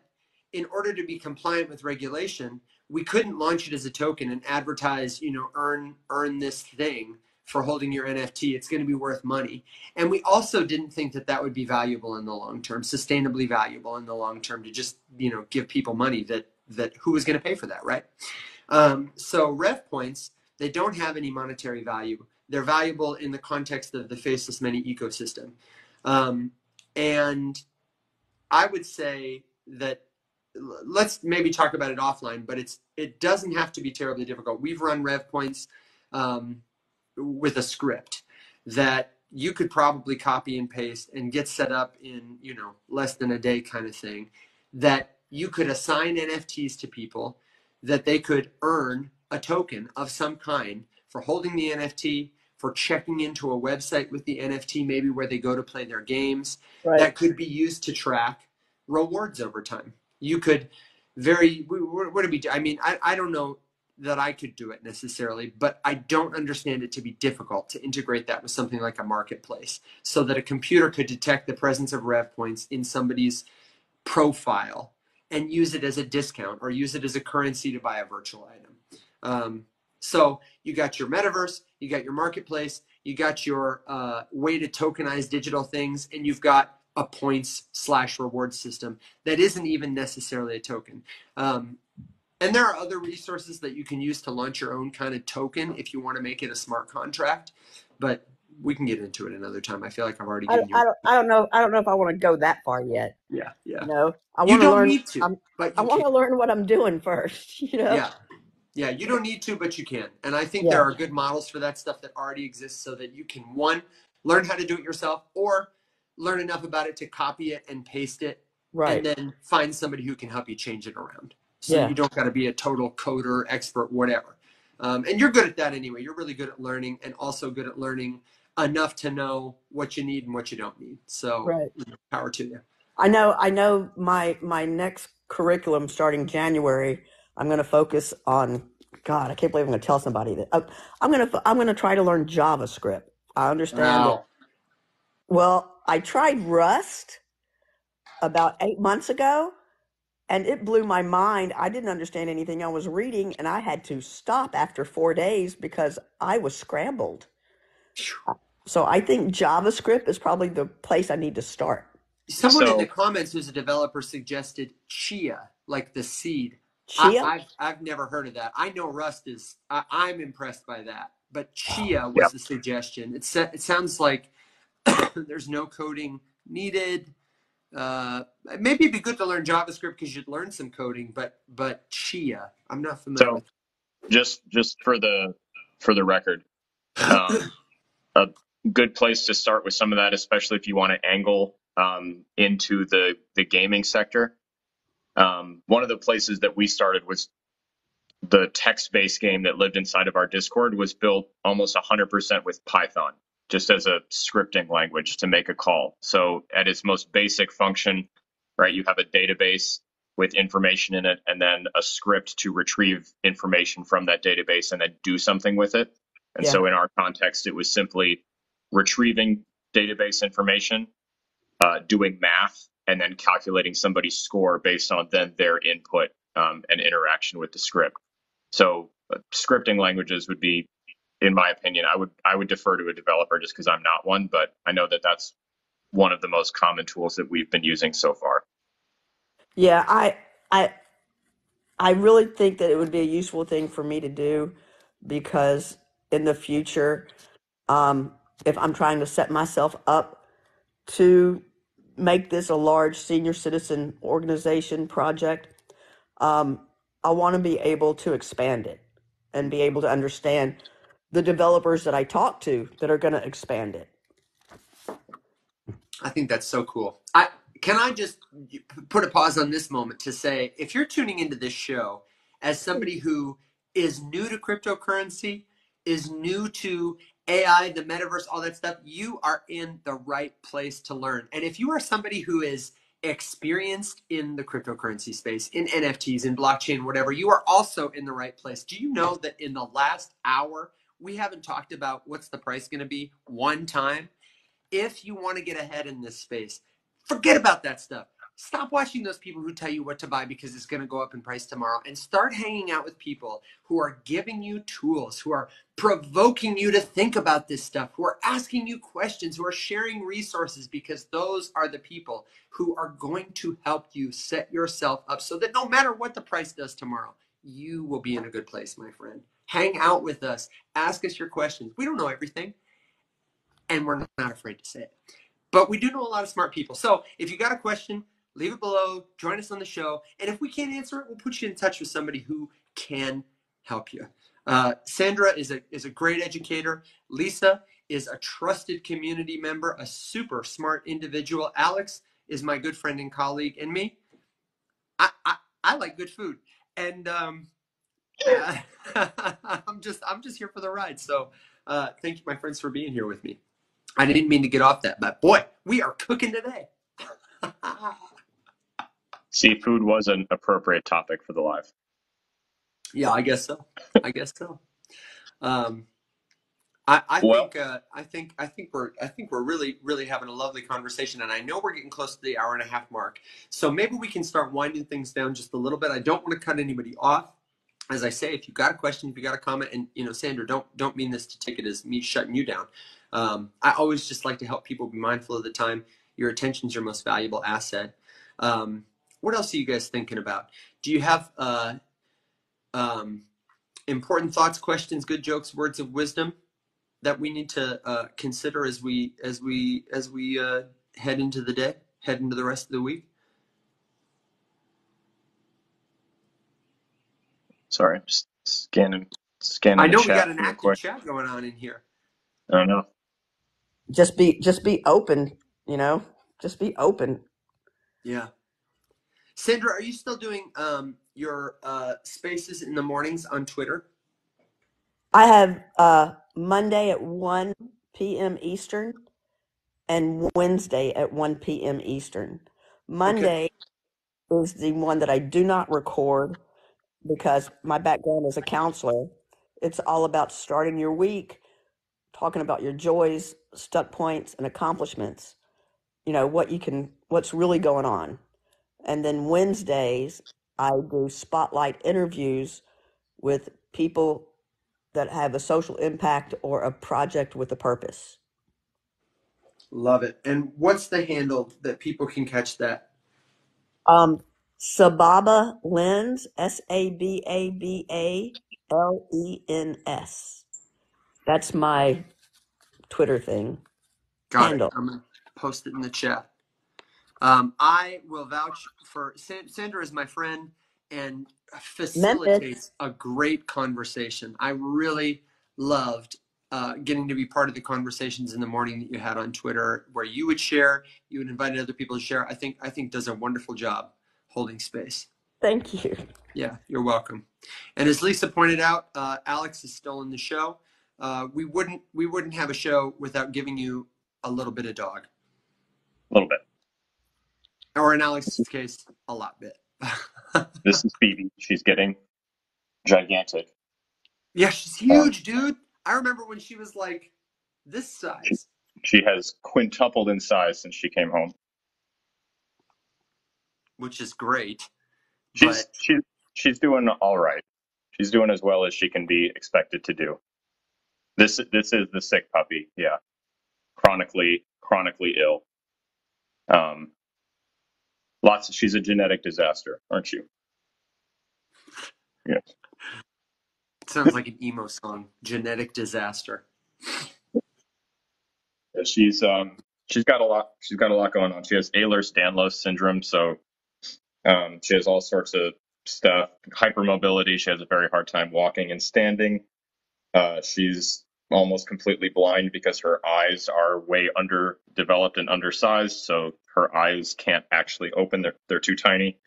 in order to be compliant with regulation, we couldn't launch it as a token and advertise, you know, earn earn this thing for holding your NFT. It's going to be worth money. And we also didn't think that that would be valuable in the long term, sustainably valuable in the long term to just, you know, give people money that that who was going to pay for that, right? Um, so rev points, they don't have any monetary value. They're valuable in the context of the faceless many ecosystem. Um, and I would say that let's maybe talk about it offline, but it's it doesn't have to be terribly difficult. We've run rev points um, with a script that you could probably copy and paste and get set up in you know less than a day kind of thing that you could assign nfts to people that they could earn a token of some kind for holding the nft for checking into a website with the nft maybe where they go to play their games. Right. that could be used to track rewards over time. You could very what what do we do? I mean I, I don't know that I could do it necessarily, but I don't understand it to be difficult to integrate that with something like a marketplace so that a computer could detect the presence of rev points in somebody's profile and use it as a discount or use it as a currency to buy a virtual item. Um, so you got your metaverse, you got your marketplace, you got your uh, way to tokenize digital things, and you've got a points slash reward system that isn't even necessarily a token. Um, and there are other resources that you can use to launch your own kind of token if you want to make it a smart contract. But we can get into it another time. I feel like I've already I, you. I don't I don't know I don't know if I want to go that far yet. yeah, yeah. You know, I You want to learn. need to, I'm, but I want to learn what I'm doing first. You know. Yeah. Yeah, you don't need to, but you can. And I think Yeah. there are good models for that stuff that already exists so that you can, one, learn how to do it yourself or learn enough about it to copy it and paste it Right. and then find somebody who can help you change it around. So Yeah. you don't got to be a total coder, expert, whatever. Um, and you're good at that anyway. You're really good at learning and also good at learning enough to know what you need and what you don't need. So Right. power to you. I know. I know. My my next curriculum starting January. I'm going to focus on. God, I can't believe I'm going to tell somebody that. Oh, I'm going to. I'm going to try to learn JavaScript. I understand. Wow. Well, I tried Rust about eight months ago, and it blew my mind. I didn't understand anything I was reading, and I had to stop after four days because I was scrambled. So I think JavaScript is probably the place I need to start. Someone in the comments who's a developer suggested chia, like the seed. Chia? I, I've I've never heard of that. I know Rust is. I, I'm impressed by that, but chia oh, was Yeah. the suggestion. It sa- it sounds like There's no coding needed. Uh, maybe it'd be good to learn JavaScript because you'd learn some coding, but but Chia, I'm not familiar. So with. just just for the for the record, um, a good place to start with some of that, especially if you want to angle um, into the the gaming sector. Um, one of the places that we started was the text-based game that lived inside of our Discord was built almost 100% with Python, just as a scripting language to make a call. So at its most basic function, right, you have a database with information in it and then a script to retrieve information from that database and then do something with it. And Yeah. so in our context, it was simply retrieving database information, uh, doing math, and then calculating somebody's score based on then their input um, and interaction with the script. So uh, scripting languages would be, in my opinion, I would I would defer to a developer just because I'm not one, but I know that that's one of the most common tools that we've been using so far. Yeah, I I I really think that it would be a useful thing for me to do because in the future, um, if I'm trying to set myself up to make this a large senior citizen organization project, um, I want to be able to expand it and be able to understand the developers that I talk to that are going to expand it. I think that's so cool. I can I just put a pause on this moment to say if you're tuning into this show as somebody who is new to cryptocurrency, is new to AI, the metaverse, all that stuff, you are in the right place to learn. And if you are somebody who is experienced in the cryptocurrency space, in NFTs, in blockchain, whatever, you are also in the right place. Do you know that in the last hour, we haven't talked about what's the price going to be one time? if you want to get ahead in this space, forget about that stuff. Stop watching those people who tell you what to buy because it's going to go up in price tomorrow and start hanging out with people who are giving you tools, who are provoking you to think about this stuff, who are asking you questions, who are sharing resources because those are the people who are going to help you set yourself up so that no matter what the price does tomorrow, you will be in a good place, my friend. Hang out with us, ask us your questions. We don't know everything and we're not afraid to say it. But we do know a lot of smart people. So if you got a question, leave it below, join us on the show. And if we can't answer it, we'll put you in touch with somebody who can help you. Uh, Sandra is a, is a great educator. Lisa is a trusted community member, a super smart individual. Alex is my good friend and colleague. And me, I, I, I like good food. And um, uh, I'm just I'm just here for the ride. So uh, thank you, my friends, for being here with me. I didn't mean to get off that, but boy, we are cooking today. Seafood was an appropriate topic for the live. yeah, I guess so. I guess so. Um, I, I Well, think uh, I think I think we're I think we're really really having a lovely conversation, and I know we're getting close to the hour and a half mark. So maybe we can start winding things down just a little bit. I don't want to cut anybody off. As I say, if you got a question, if you got a comment, and you know, Sandra, don't don't mean this to take it as me shutting you down. Um, I always just like to help people be mindful of the time. Your attention's your most valuable asset. Um, what else are you guys thinking about? Do you have uh, um, important thoughts, questions, good jokes, words of wisdom that we need to uh, consider as we as we as we uh, head into the day, head into the rest of the week? Sorry, just scanning scanning I the know we chat got an real active quick. chat going on in here. I don't know. Just be just be open, you know. Just be open. Yeah. Sandra, are you still doing um, your uh, spaces in the mornings on Twitter? I have uh, Monday at 1 p.m. Eastern and Wednesday at 1 p.m. Eastern. Okay. Monday is the one that I do not record because my background as a counselor. It's all about starting your week, talking about your joys, stuck points, and accomplishments. You know, what you can, what's really going on. And then Wednesdays, I do spotlight interviews with people that have a social impact or a project with a purpose. Love it. And what's the handle that people can catch that? Um, Sababa Lens, S A B A B A L E N S. That's my Twitter thing. Got handle. it. I'm gonna post it in the chat. Um, I will vouch for San- Sandra is my friend and facilitates a great conversation. I really loved uh, getting to be part of the conversations in the morning that you had on Twitter, where you would share, you would invite other people to share. I think I think does a wonderful job holding space. Thank you. Yeah, you're welcome. And as Lisa pointed out, uh, Alex is still in the show. Uh, we wouldn't we wouldn't have a show without giving you a little bit of dog, A little bit. or in Alex's case, a lot bit. This is Phoebe. She's getting gigantic. yeah, she's huge, dude. I remember when she was like this size. She has quintupled in size since she came home. Which is great. She's But she's she's doing all right. She's doing as well as she can be expected to do. This this is the sick puppy. Yeah, chronically chronically ill. Um, lots. Of, she's a genetic disaster, aren't you? Yeah. it sounds like an emo song. Genetic disaster. She's um she's got a lot she's got a lot going on. She has Ehlers-Danlos syndrome, so um she has all sorts of stuff. Hypermobility. She has a very hard time walking and standing. Uh, she's almost completely blind because her eyes are way underdeveloped and undersized, so her eyes can't actually open. They're they're too tiny.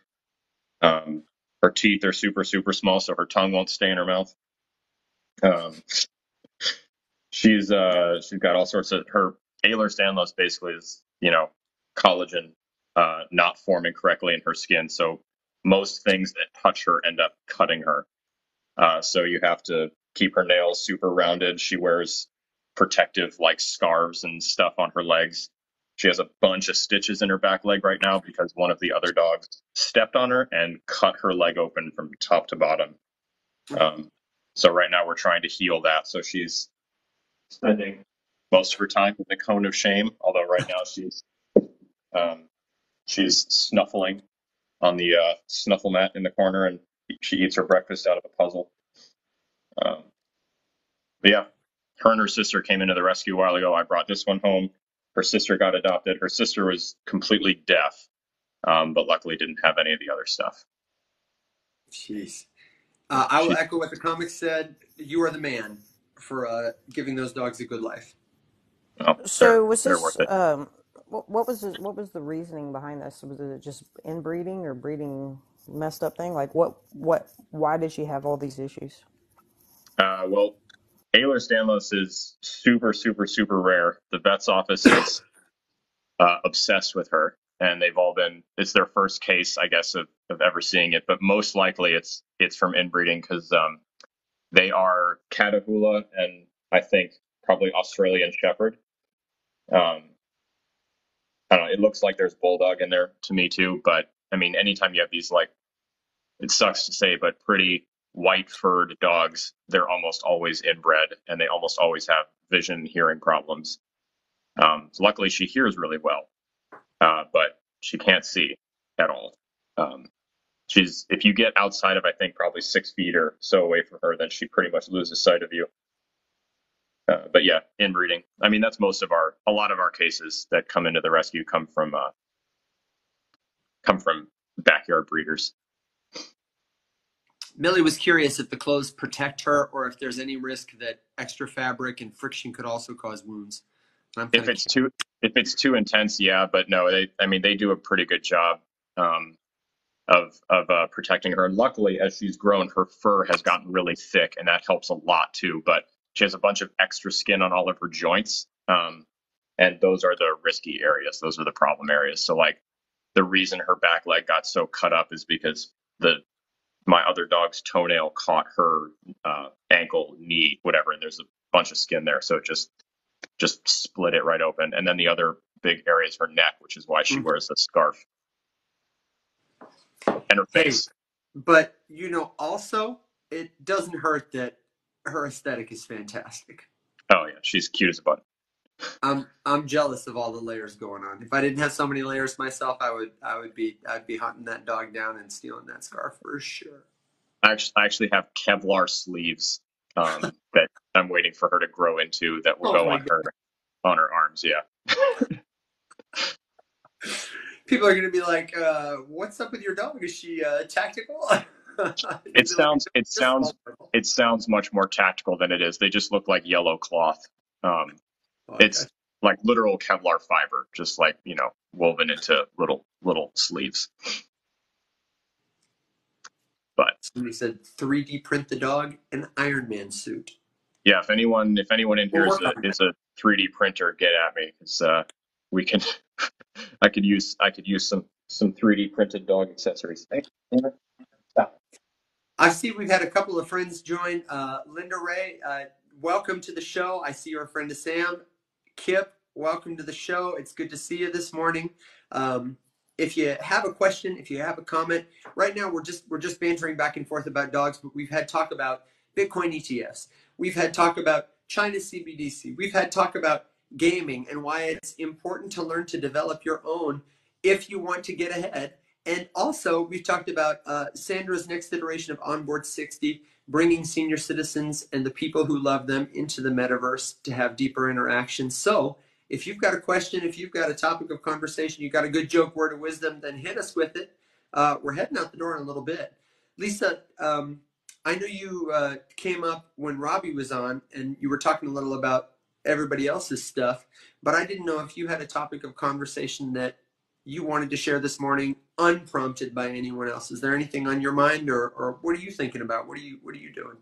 Um, her teeth are super super small, so her tongue won't stay in her mouth. Um, she's uh she's got all sorts of her Ehlers-Danlos basically is you know collagen uh, not forming correctly in her skin, so most things that touch her end up cutting her. Uh, so you have to keep her nails super rounded. She wears protective like scarves and stuff on her legs. She has a bunch of stitches in her back leg right now because one of the other dogs stepped on her and cut her leg open from top to bottom. Um, so right now we're trying to heal that. So she's spending most of her time in the cone of shame. Although right now she's um, she's snuffling on the uh, snuffle mat in the corner, and she eats her breakfast out of a puzzle. Um, but yeah, her and her sister came into the rescue a while ago. I brought this one home. Her sister got adopted. Her sister was completely deaf, um, but luckily didn't have any of the other stuff. Jeez. Uh, I will She, echo what the comics said. You are the man for uh, giving those dogs a good life. well, they're So was they're this worth it. um what, was the, what was the reasoning behind this? Was it just inbreeding or breeding messed up thing? Like what what why did she have all these issues? Uh, well, Ehlers-Danlos is super, super, super rare. The vet's office is uh, obsessed with her, and they've all been. It's their first case, I guess, of, of ever seeing it. But most likely, it's it's from inbreeding because um, they are Catahoula and I think probably Australian Shepherd. Um, I don't know. It looks like there's bulldog in there to me too, but I mean, anytime you have these like, it sucks to say, but pretty white furred dogs, they're almost always inbred, and they almost always have vision hearing problems. Um, luckily, she hears really well, uh, but she can't see at all. Um, she's if you get outside of I think probably six feet or so away from her, then she pretty much loses sight of you. Uh, but yeah, inbreeding. I mean, that's most of our, a lot of our cases that come into the rescue come from, uh, come from backyard breeders. Millie was curious if the clothes protect her or if there's any risk that extra fabric and friction could also cause wounds. And I'm kind If it's too, if it's too intense, yeah, but no, they, I mean, they do a pretty good job, um, of, of, uh, protecting her. And luckily, as she's grown, her fur has gotten really thick and that helps a lot too, but she has a bunch of extra skin on all of her joints. Um, and those are the risky areas. Those are the problem areas. So like the reason her back leg got so cut up is because the my other dog's toenail caught her uh, ankle, knee, whatever, and there's a bunch of skin there, so it just just split it right open. And then the other big area is her neck, which is why she Mm. wears a scarf, and her Hey, face. but you know, also it doesn't hurt that her aesthetic is fantastic. Oh yeah, she's cute as a button. I'm I'm jealous of all the layers going on. If I didn't have so many layers myself, I would I would be I'd be hunting that dog down and stealing that scarf for sure. I actually, I actually have Kevlar sleeves um, that I'm waiting for her to grow into that will Oh go on her on her arms. Yeah. People are going to be like, uh, "What's up with your dog? Is she uh, tactical?" it sounds it sounds it sounds much more tactical than it is. They just look like yellow cloth. Um, okay. It's like literal Kevlar fiber, just like you know, woven into little little sleeves. But somebody said 3D print the dog an Iron Man suit. Yeah, if anyone if anyone in here is a, is a 3D printer, get at me because uh, we can. I could use I could use some some 3D printed dog accessories. I see we've had a couple of friends join. Uh, Linda Ray, uh, welcome to the show. I see your friend Sam. Kip, welcome to the show. It's good to see you this morning. Um, if you have a question, if you have a comment, right now we're just we're just bantering back and forth about dogs, but we've had talk about Bitcoin ETFs. We've had talk about China CBDC. We've had talk about gaming and why it's important to learn to develop your own if you want to get ahead. And also, we've talked about uh, Sandra's next iteration of Onboard 60, bringing senior citizens and the people who love them into the metaverse to have deeper interactions. So, if you've got a question, if you've got a topic of conversation, you've got a good joke, word of wisdom, then hit us with it. Uh, we're heading out the door in a little bit. Lisa, um, I know you uh, came up when Robbie was on and you were talking a little about everybody else's stuff, but I didn't know if you had a topic of conversation that you wanted to share this morning unprompted by anyone else. Is there anything on your mind or, or what are you thinking about? What are you what are you doing?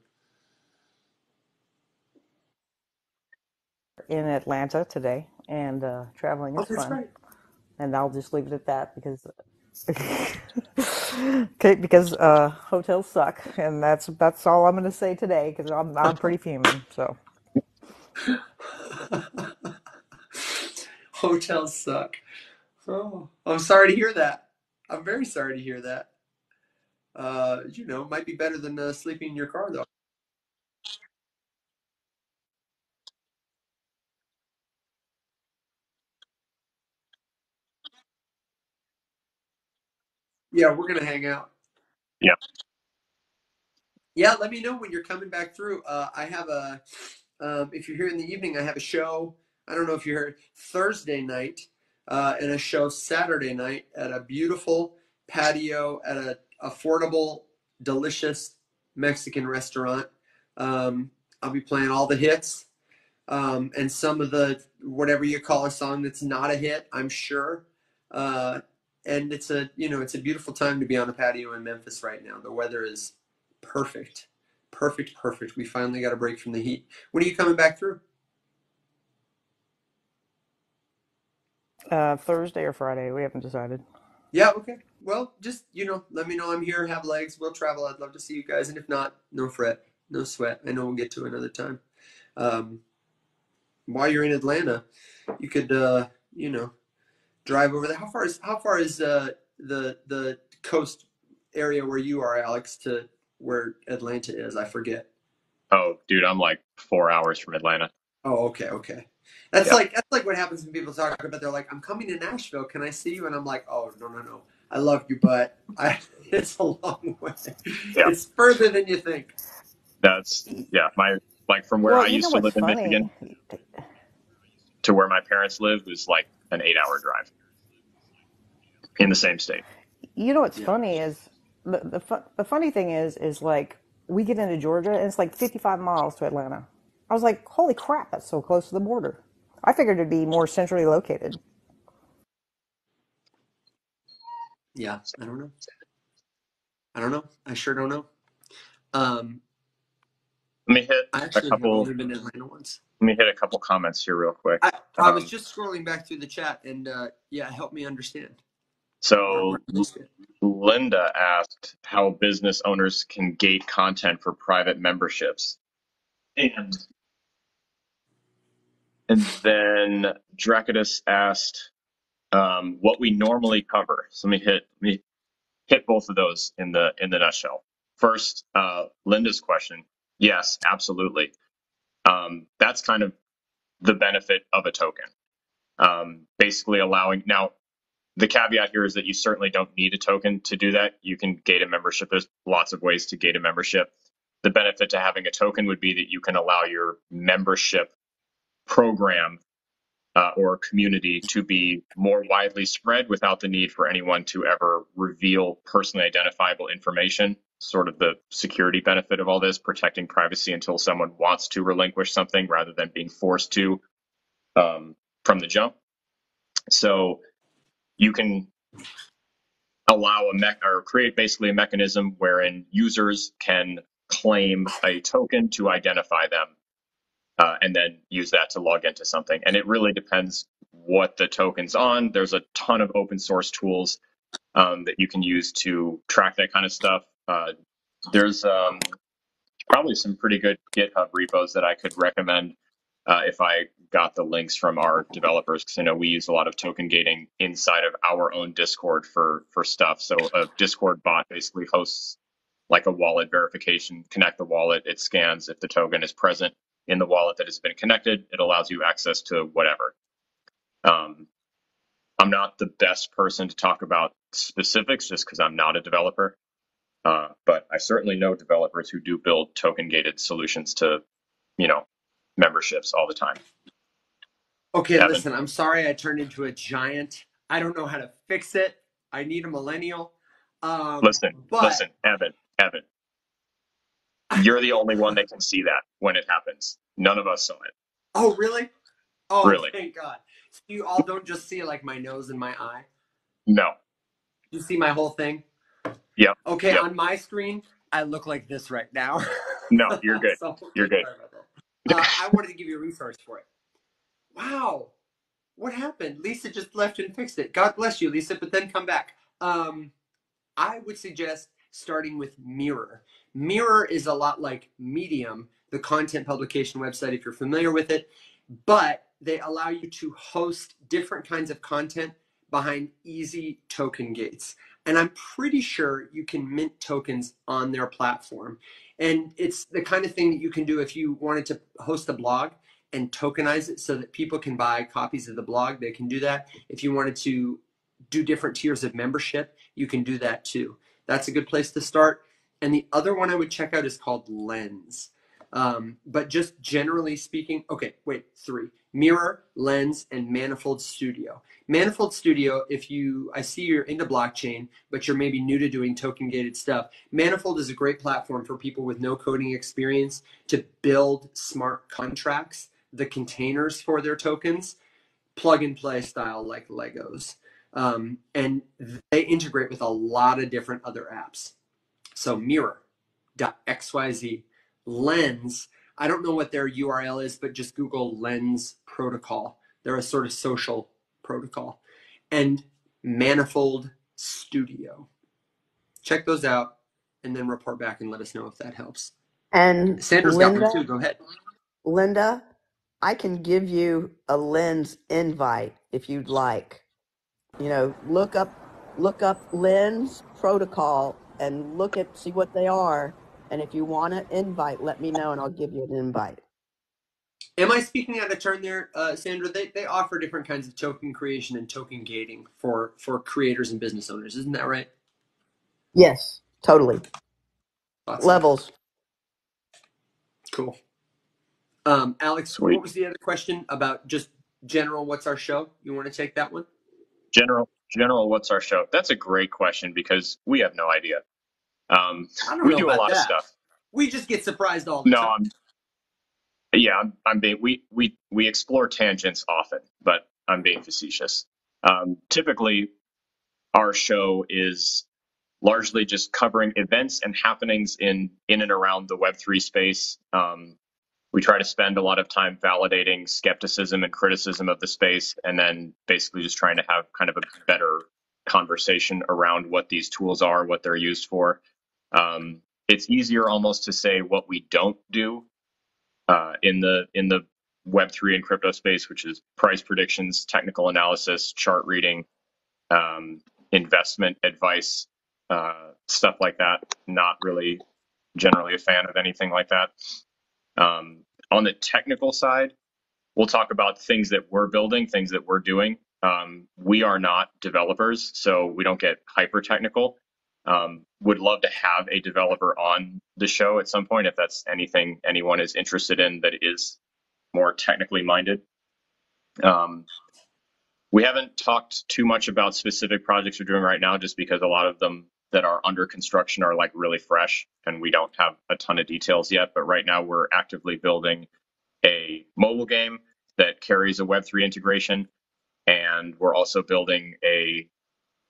In Atlanta today and uh, traveling is oh, fun. Right. And I'll just leave it at that because okay, because uh, hotels suck, and that's that's all I'm going to say today because I'm I'm pretty fuming. So hotels suck. Oh, I'm sorry to hear that. I'm very sorry to hear that. Uh, you know, might be better than uh, sleeping in your car though. Yeah, we're gonna hang out. Yeah. Yeah, let me know when you're coming back through. Uh, I have a, um, if you're here in the evening, I have a show. I don't know if you're here Thursday night uh, and a show Saturday night at a beautiful patio at an affordable, delicious Mexican restaurant. Um, I'll be playing all the hits um, and some of the whatever you call a song that's not a hit. I'm sure. Uh, and it's a you know it's a beautiful time to be on a patio in Memphis right now. The weather is perfect, perfect, perfect. We finally got a break from the heat. When are you coming back through? Uh, Thursday or Friday. We haven't decided. Yeah. Okay. Well, just you know, let me know I'm here. Have legs. We'll travel. I'd love to see you guys. And if not, no fret, no sweat. I know we'll get to another time. Um, while you're in Atlanta, you could uh, you know drive over there. How far is how far is uh, the the coast area where you are, Alex, to where Atlanta is? I forget. Oh, dude, I'm like four hours from Atlanta. Oh, okay, okay. That's yeah. like that's like what happens when people talk about. They're like, "I'm coming to Nashville. Can I see you?" And I'm like, "Oh, no, no, no. I love you, but I, it's a long way. Yeah. It's further than you think." That's yeah. My like from where well, I used to live funny? in Michigan to where my parents live was like an eight hour drive in the same state. You know what's yeah. funny is the the, fu- the funny thing is is like we get into Georgia and it's like 55 miles to Atlanta. I was like, holy crap, that's so close to the border. I figured it'd be more centrally located. Yeah, I don't know. I don't know. I sure don't know. Um, let me hit I a couple. been in Atlanta once. Let me hit a couple comments here real quick. I, I um, was just scrolling back through the chat, and uh, yeah, help me understand. So Linda asked how business owners can gate content for private memberships. And and then Dracatus asked um, what we normally cover. So let me hit let me hit both of those in the in the nutshell. First, uh, Linda's question. Yes, absolutely. Um, that's kind of the benefit of a token. Um, basically allowing now the caveat here is that you certainly don't need a token to do that. You can gate a membership. There's lots of ways to gate a membership. The benefit to having a token would be that you can allow your membership program uh, or community to be more widely spread without the need for anyone to ever reveal personally identifiable information. Sort of the security benefit of all this, protecting privacy until someone wants to relinquish something rather than being forced to um, from the jump. So you can allow a mech or create basically a mechanism wherein users can claim a token to identify them uh, and then use that to log into something. And it really depends what the token's on. There's a ton of open source tools um, that you can use to track that kind of stuff. Uh, there's um, probably some pretty good GitHub repos that I could recommend uh, if I got the links from our developers, because I know we use a lot of token gating inside of our own Discord for for stuff. So a Discord bot basically hosts like a wallet verification, connect the wallet, it scans if the token is present in the wallet that has been connected. It allows you access to whatever. Um, I'm not the best person to talk about specifics just because I'm not a developer. Uh, but I certainly know developers who do build token gated solutions to, you know, memberships all the time. Okay, listen, I'm sorry I turned into a giant. I don't know how to fix it. I need a millennial. Um, listen, but... listen, Evan, Evan. You're the only one that can see that when it happens. None of us saw it. Oh, really? Oh, really? Thank God. So you all don't just see like my nose and my eye. No. You see my whole thing. Yeah. Okay, yep. on my screen, I look like this right now. no, you're good. so, you're good. Uh, I wanted to give you a resource for it. Wow, what happened? Lisa just left and fixed it. God bless you, Lisa. But then come back. Um, I would suggest starting with Mirror. Mirror is a lot like Medium, the content publication website, if you're familiar with it, but they allow you to host different kinds of content behind easy token gates. And I'm pretty sure you can mint tokens on their platform. And it's the kind of thing that you can do if you wanted to host a blog and tokenize it so that people can buy copies of the blog, they can do that. If you wanted to do different tiers of membership, you can do that too. That's a good place to start. And the other one I would check out is called Lens. Um, but just generally speaking, okay, wait, three Mirror, Lens, and Manifold Studio. Manifold Studio, if you, I see you're into blockchain, but you're maybe new to doing token gated stuff. Manifold is a great platform for people with no coding experience to build smart contracts, the containers for their tokens, plug and play style like Legos. Um, and they integrate with a lot of different other apps. So mirror.xyz Lens, I don't know what their URL is, but just Google Lens Protocol. They're a sort of social protocol. And Manifold Studio. Check those out and then report back and let us know if that helps. And Sandra's Linda, got one too. Go ahead. Linda, I can give you a lens invite if you'd like. You know, look up look up lens protocol and look at see what they are and if you want an invite, let me know and I'll give you an invite. Am I speaking out of turn there, uh, Sandra? They, they offer different kinds of token creation and token gating for, for creators and business owners. Isn't that right? Yes, totally. Awesome. Levels. Cool. Um, Alex, Sweet. what was the other question about just general? What's our show? You want to take that one? General, general. What's our show? That's a great question because we have no idea. Um, we do a lot of stuff. We just get surprised all the No, time. I'm yeah, I'm, I'm being we we we explore tangents often, but I'm being facetious. Um, typically, our show is largely just covering events and happenings in in and around the Web three space. Um, we try to spend a lot of time validating skepticism and criticism of the space, and then basically just trying to have kind of a better conversation around what these tools are, what they're used for. Um, it's easier almost to say what we don't do uh, in the in the Web three and crypto space, which is price predictions, technical analysis, chart reading, um, investment advice, uh, stuff like that. Not really generally a fan of anything like that. Um, on the technical side, we'll talk about things that we're building, things that we're doing. Um, we are not developers, so we don't get hyper technical. Um, would love to have a developer on the show at some point if that's anything anyone is interested in that is more technically minded. Um, we haven't talked too much about specific projects we're doing right now, just because a lot of them that are under construction are like really fresh and we don't have a ton of details yet. But right now we're actively building a mobile game that carries a Web3 integration. And we're also building a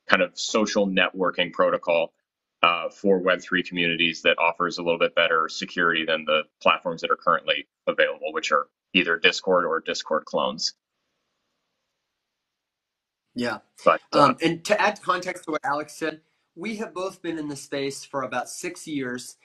kind of social networking protocol uh, for Web3 communities that offers a little bit better security than the platforms that are currently available, which are either Discord or Discord clones. Yeah. But uh, Um, and to add context to what Alex said, we have both been in the space for about six years.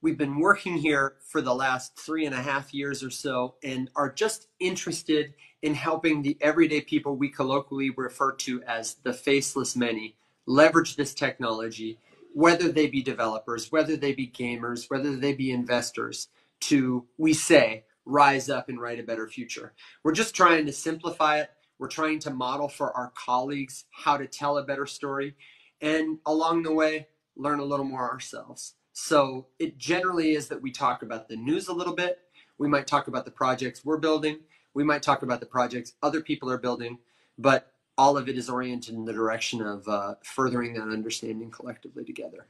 We've been working here for the last three and a half years or so and are just interested in helping the everyday people we colloquially refer to as the faceless many leverage this technology, whether they be developers, whether they be gamers, whether they be investors, to, we say, rise up and write a better future. We're just trying to simplify it. We're trying to model for our colleagues how to tell a better story. And along the way, learn a little more ourselves. So it generally is that we talk about the news a little bit. We might talk about the projects we're building. We might talk about the projects other people are building, but all of it is oriented in the direction of uh, furthering that understanding collectively together.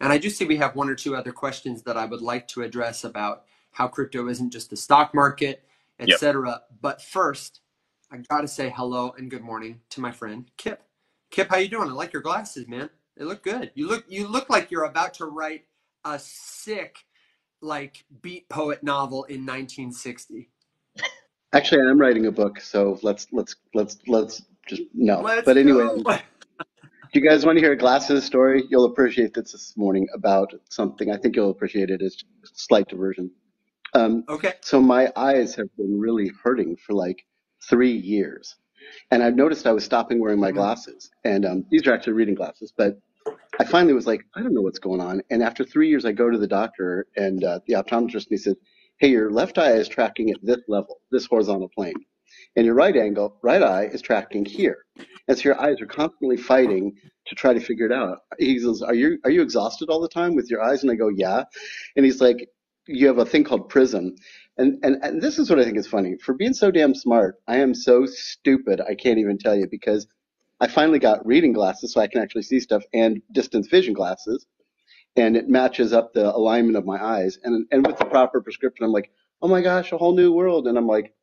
And I do see we have one or two other questions that I would like to address about how crypto isn't just the stock market, yep. etc. But first, I gotta say hello and good morning to my friend Kip. Kip, how you doing? I like your glasses, man. They look good. You look you look like you're about to write a sick like beat poet novel in 1960. Actually, I'm writing a book, so let's let's let's let's just no. Let's But anyway, do you guys want to hear a glasses story? You'll appreciate this this morning about something. I think you'll appreciate it. It's just a slight diversion. Um, Okay. so my eyes have been really hurting for like three years, and I've noticed I was stopping wearing my glasses, and um, these are actually reading glasses, but I finally was like, I don't know what's going on. And after three years, I go to the doctor and uh, the optometrist, and he says, Hey, your left eye is tracking at this level, this horizontal plane, and your right angle, right eye is tracking here. And so your eyes are constantly fighting to try to figure it out. He says, Are you are you exhausted all the time with your eyes? And I go, Yeah. And he's like, You have a thing called prism. And, and and this is what I think is funny. For being so damn smart, I am so stupid. I can't even tell you because I finally got reading glasses so I can actually see stuff and distance vision glasses, and it matches up the alignment of my eyes. And and with the proper prescription, I'm like, oh my gosh, a whole new world. And I'm like,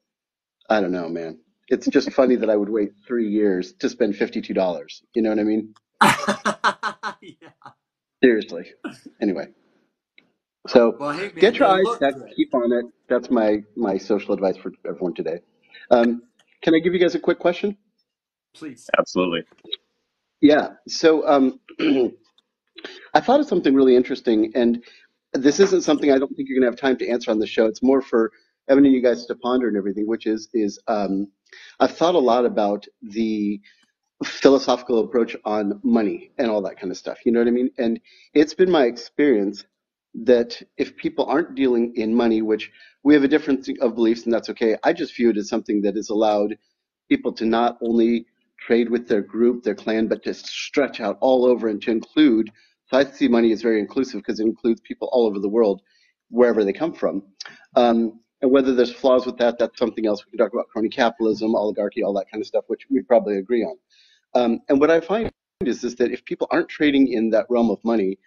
I don't know, man. It's just funny that I would wait three years to spend fifty-two dollars. You know what I mean? yeah. Seriously. Anyway, so Well, hey man, get your they eyes look checked, good. keep on it. That's my my social advice for everyone today. Um, can I give you guys a quick question? Please. absolutely. Yeah. So um, I thought of something really interesting, and this isn't something I don't think you're gonna have time to answer on the show. It's more for Evan and you guys to ponder and everything, which is is um, I've thought a lot about the philosophical approach on money and all that kind of stuff. You know what I mean? And it's been my experience that if people aren't dealing in money, which we have a difference of beliefs, and that's okay. I just view it as something that has allowed people to not only trade with their group, their clan, but to stretch out all over and to include. So I see money as very inclusive because it includes people all over the world, wherever they come from. Um, and whether there's flaws with that, that's something else. We can talk about crony capitalism, oligarchy, all that kind of stuff, which we probably agree on. Um, and what I find is, is that if people aren't trading in that realm of money,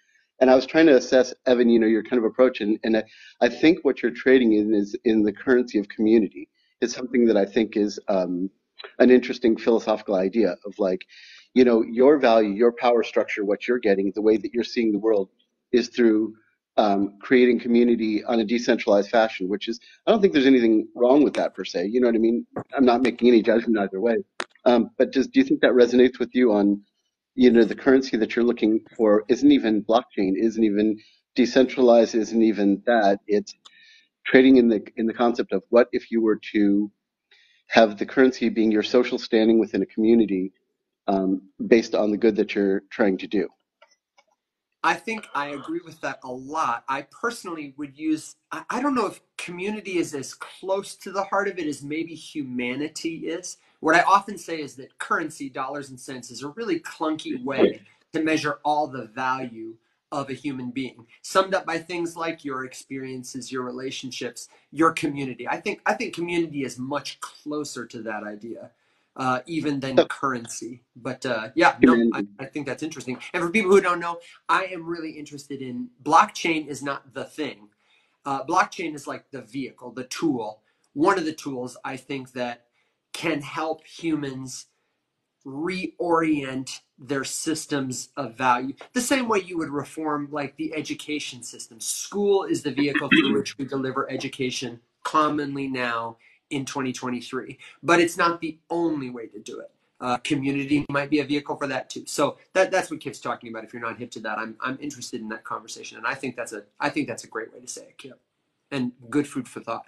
and I was trying to assess, Evan, you know, your kind of approach, and, and I, I think what you're trading in is in the currency of community. It's something that I think is um, an interesting philosophical idea of like, you know, your value, your power structure, what you're getting, the way that you're seeing the world is through um, creating community on a decentralized fashion, which is, I don't think there's anything wrong with that per se. You know what I mean? I'm not making any judgment either way. Um, but do you think that resonates with you on, you know, the currency that you're looking for isn't even blockchain, isn't even decentralized, isn't even that. It's trading in the in the concept of what if you were to have the currency being your social standing within a community um, based on the good that you're trying to do. I think I agree with that a lot. I personally would use, I, I don't know if community is as close to the heart of it as maybe humanity is. What I often say is that currency, dollars and cents, is a really clunky way to measure all the value of a human being, summed up by things like your experiences, your relationships, your community. I think I think community is much closer to that idea, uh, even than currency. But uh, yeah, no, I, I think that's interesting. And for people who don't know, I am really interested in blockchain. Is not the thing. Uh, blockchain is like the vehicle, the tool. One of the tools I think that can help humans reorient their systems of value. The same way you would reform like the education system. School is the vehicle through which we deliver education commonly now in 2023 but it's not the only way to do it. Uh, community might be a vehicle for that too. So that, that's what kip's talking about. If you're not hip to that I'm, I'm interested in that conversation. And i think that's a i think that's a great way to say it kip. And good food for thought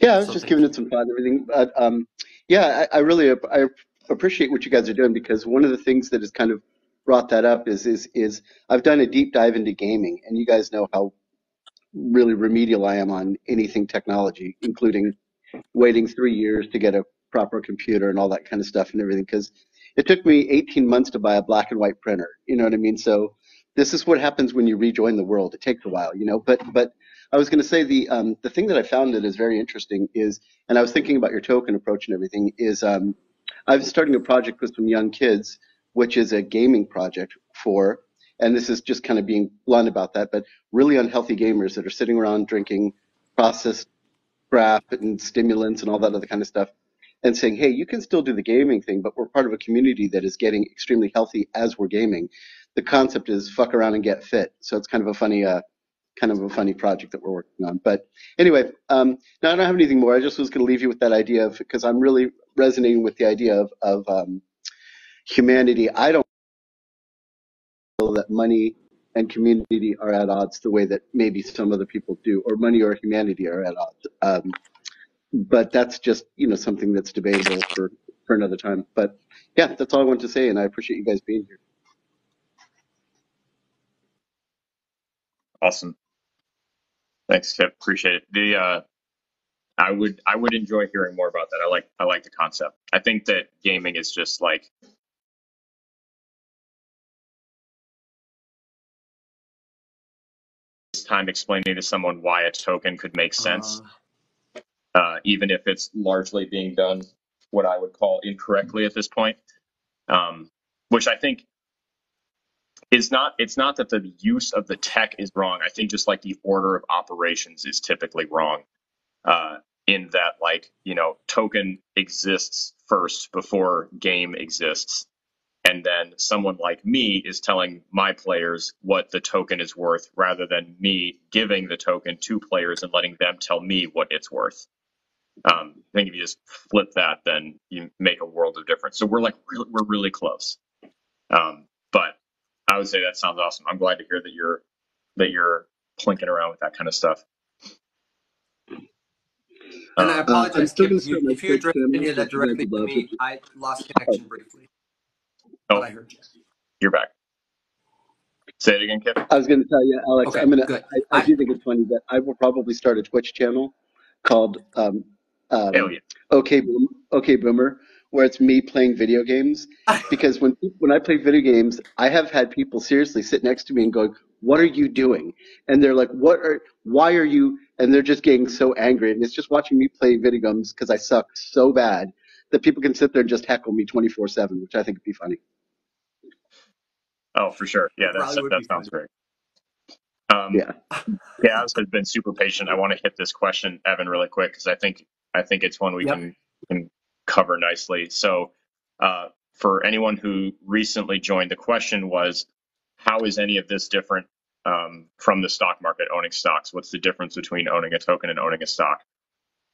Yeah, I was just giving it some thought and everything, but um, yeah, I, I really ap- I appreciate what you guys are doing because one of the things that has kind of brought that up is is is I've done a deep dive into gaming, and you guys know how really remedial I am on anything technology, including waiting three years to get a proper computer and all that kind of stuff and everything because it took me 18 months to buy a black and white printer you know what i mean? So this is what happens when you rejoin the world. It takes a while you know? But but i was going to say the um, the thing that i found that is very interesting is and i was thinking about your token approach and everything is um, i'm starting a project with some young kids which is a gaming project for and this is just kind of being blunt about that but really unhealthy gamers that are sitting around drinking processed crap and stimulants and all that other kind of stuff and saying, hey, you can still do the gaming thing, but we're part of a community that is getting extremely healthy as we're gaming. The concept is fuck around and get fit. So it's kind of a funny, uh, kind of a funny project that we're working on. But anyway, um, now I don't have anything more. I just was going to leave you with that idea of because I'm really resonating with the idea of of um, humanity. I don't feel that money and community are at odds the way that maybe some other people do, or money or humanity are at odds. Um, but that's just you know something that's debatable for for another time. But yeah, that's all I want to say, and I appreciate you guys being here. Awesome. Thanks, Kip. Appreciate it. The uh, I would I would enjoy hearing more about that. I like I like the concept. I think that gaming is just like it's time explaining to someone why a token could make sense, uh, uh, even if it's largely being done what I would call incorrectly at this point. Um, which I think not it's not that the use of the tech is wrong. I think just like the order of operations is typically wrong. Uh, in that like you know token exists first before game exists and then someone like me is telling my players what the token is worth rather than me giving the token to players and letting them tell me what it's worth. Um, I think if you just flip that, then you make a world of difference. So we're like we're really close. Um, but I would say that sounds awesome. I'm glad to hear that you're that you're plinking around with that kind of stuff. and i Uh, apologize still if you if you addressed channel, any of that which you guys directly to me i lost oh, connection briefly but i oh, heard you you're back. Say it again, Kip. I was going to tell you, Alex. okay I'm gonna. I, I i do think it's funny that I will probably start a Twitch channel called um, Hell um, yeah. OK Boom, OK Boomer, where it's me playing video games. Because when when I play video games, I have had people seriously sit next to me and go, "What are you doing?" And they're like, "What are? Why are you?" And they're just getting so angry. And it's just watching me play video games because I suck so bad that people can sit there and just heckle me 24/7, which I think would be funny. Oh, for sure. Yeah, that's probably would that sounds funny great. Um, Yeah. Gaz has been super patient. I want to hit this question, Evan, really quick because I think I think it's one we yep can can cover nicely. So, uh, for anyone who recently joined, the question was, how is any of this different um, from the stock market owning stocks? What's the difference between owning a token and owning a stock?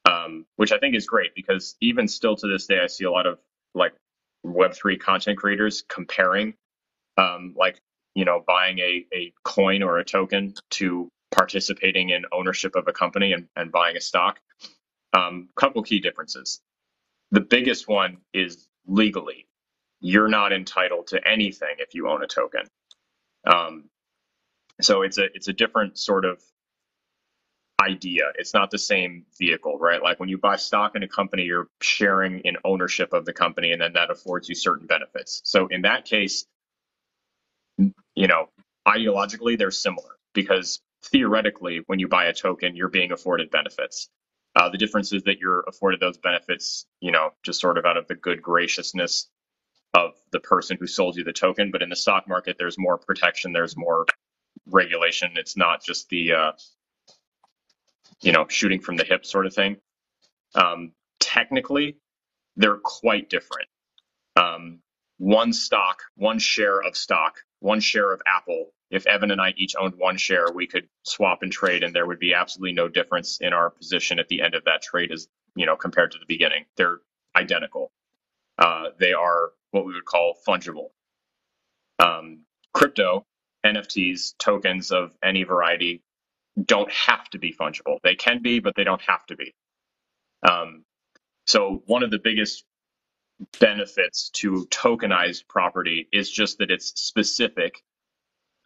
Um, which I think is great because even still to this day, I see a lot of like Web3 content creators comparing um, like you know buying a, a coin or a token to participating in ownership of a company and, and buying a stock um, couple key differences the biggest one is legally you're not entitled to anything if you own a token. Um, so it's a it's a different sort of idea. It's not the same vehicle right? Like when you buy stock in a company you're sharing in ownership of the company and then that affords you certain benefits. So in that case you know ideologically they're similar because theoretically, when you buy a token, you're being afforded benefits. Uh, the difference is that you're afforded those benefits, you know, just sort of out of the good graciousness of the person who sold you the token. But in the stock market, there's more protection, there's more regulation. It's not just the, uh, you know, shooting from the hip sort of thing. Um, technically, they're quite different. Um, one stock, one share of stock, one share of Apple. If Evan and I each owned one share, we could swap and trade, and there would be absolutely no difference in our position at the end of that trade, as you know, compared to the beginning. They're identical. Uh, they are what we would call fungible. Um, crypto, NFTs, tokens of any variety, don't have to be fungible. They can be, but they don't have to be. Um, so one of the biggest benefits to tokenized property is just that it's specific,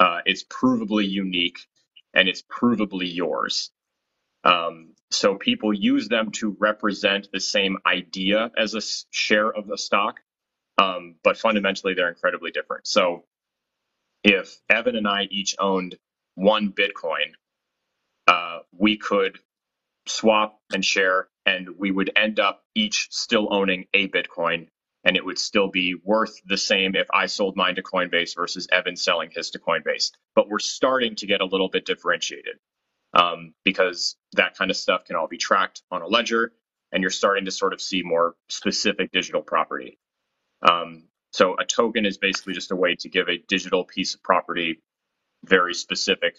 uh, it's provably unique, and it's provably yours. Um, so people use them to represent the same idea as a share of the stock, um, but fundamentally they're incredibly different. So if Evan and I each owned one Bitcoin, uh, we could swap and share, and we would end up each still owning a Bitcoin, and it would still be worth the same if I sold mine to Coinbase versus Evan selling his to Coinbase. But we're starting to get a little bit differentiated um, because that kind of stuff can all be tracked on a ledger, and you're starting to sort of see more specific digital property. Um, so a token is basically just a way to give a digital piece of property very specific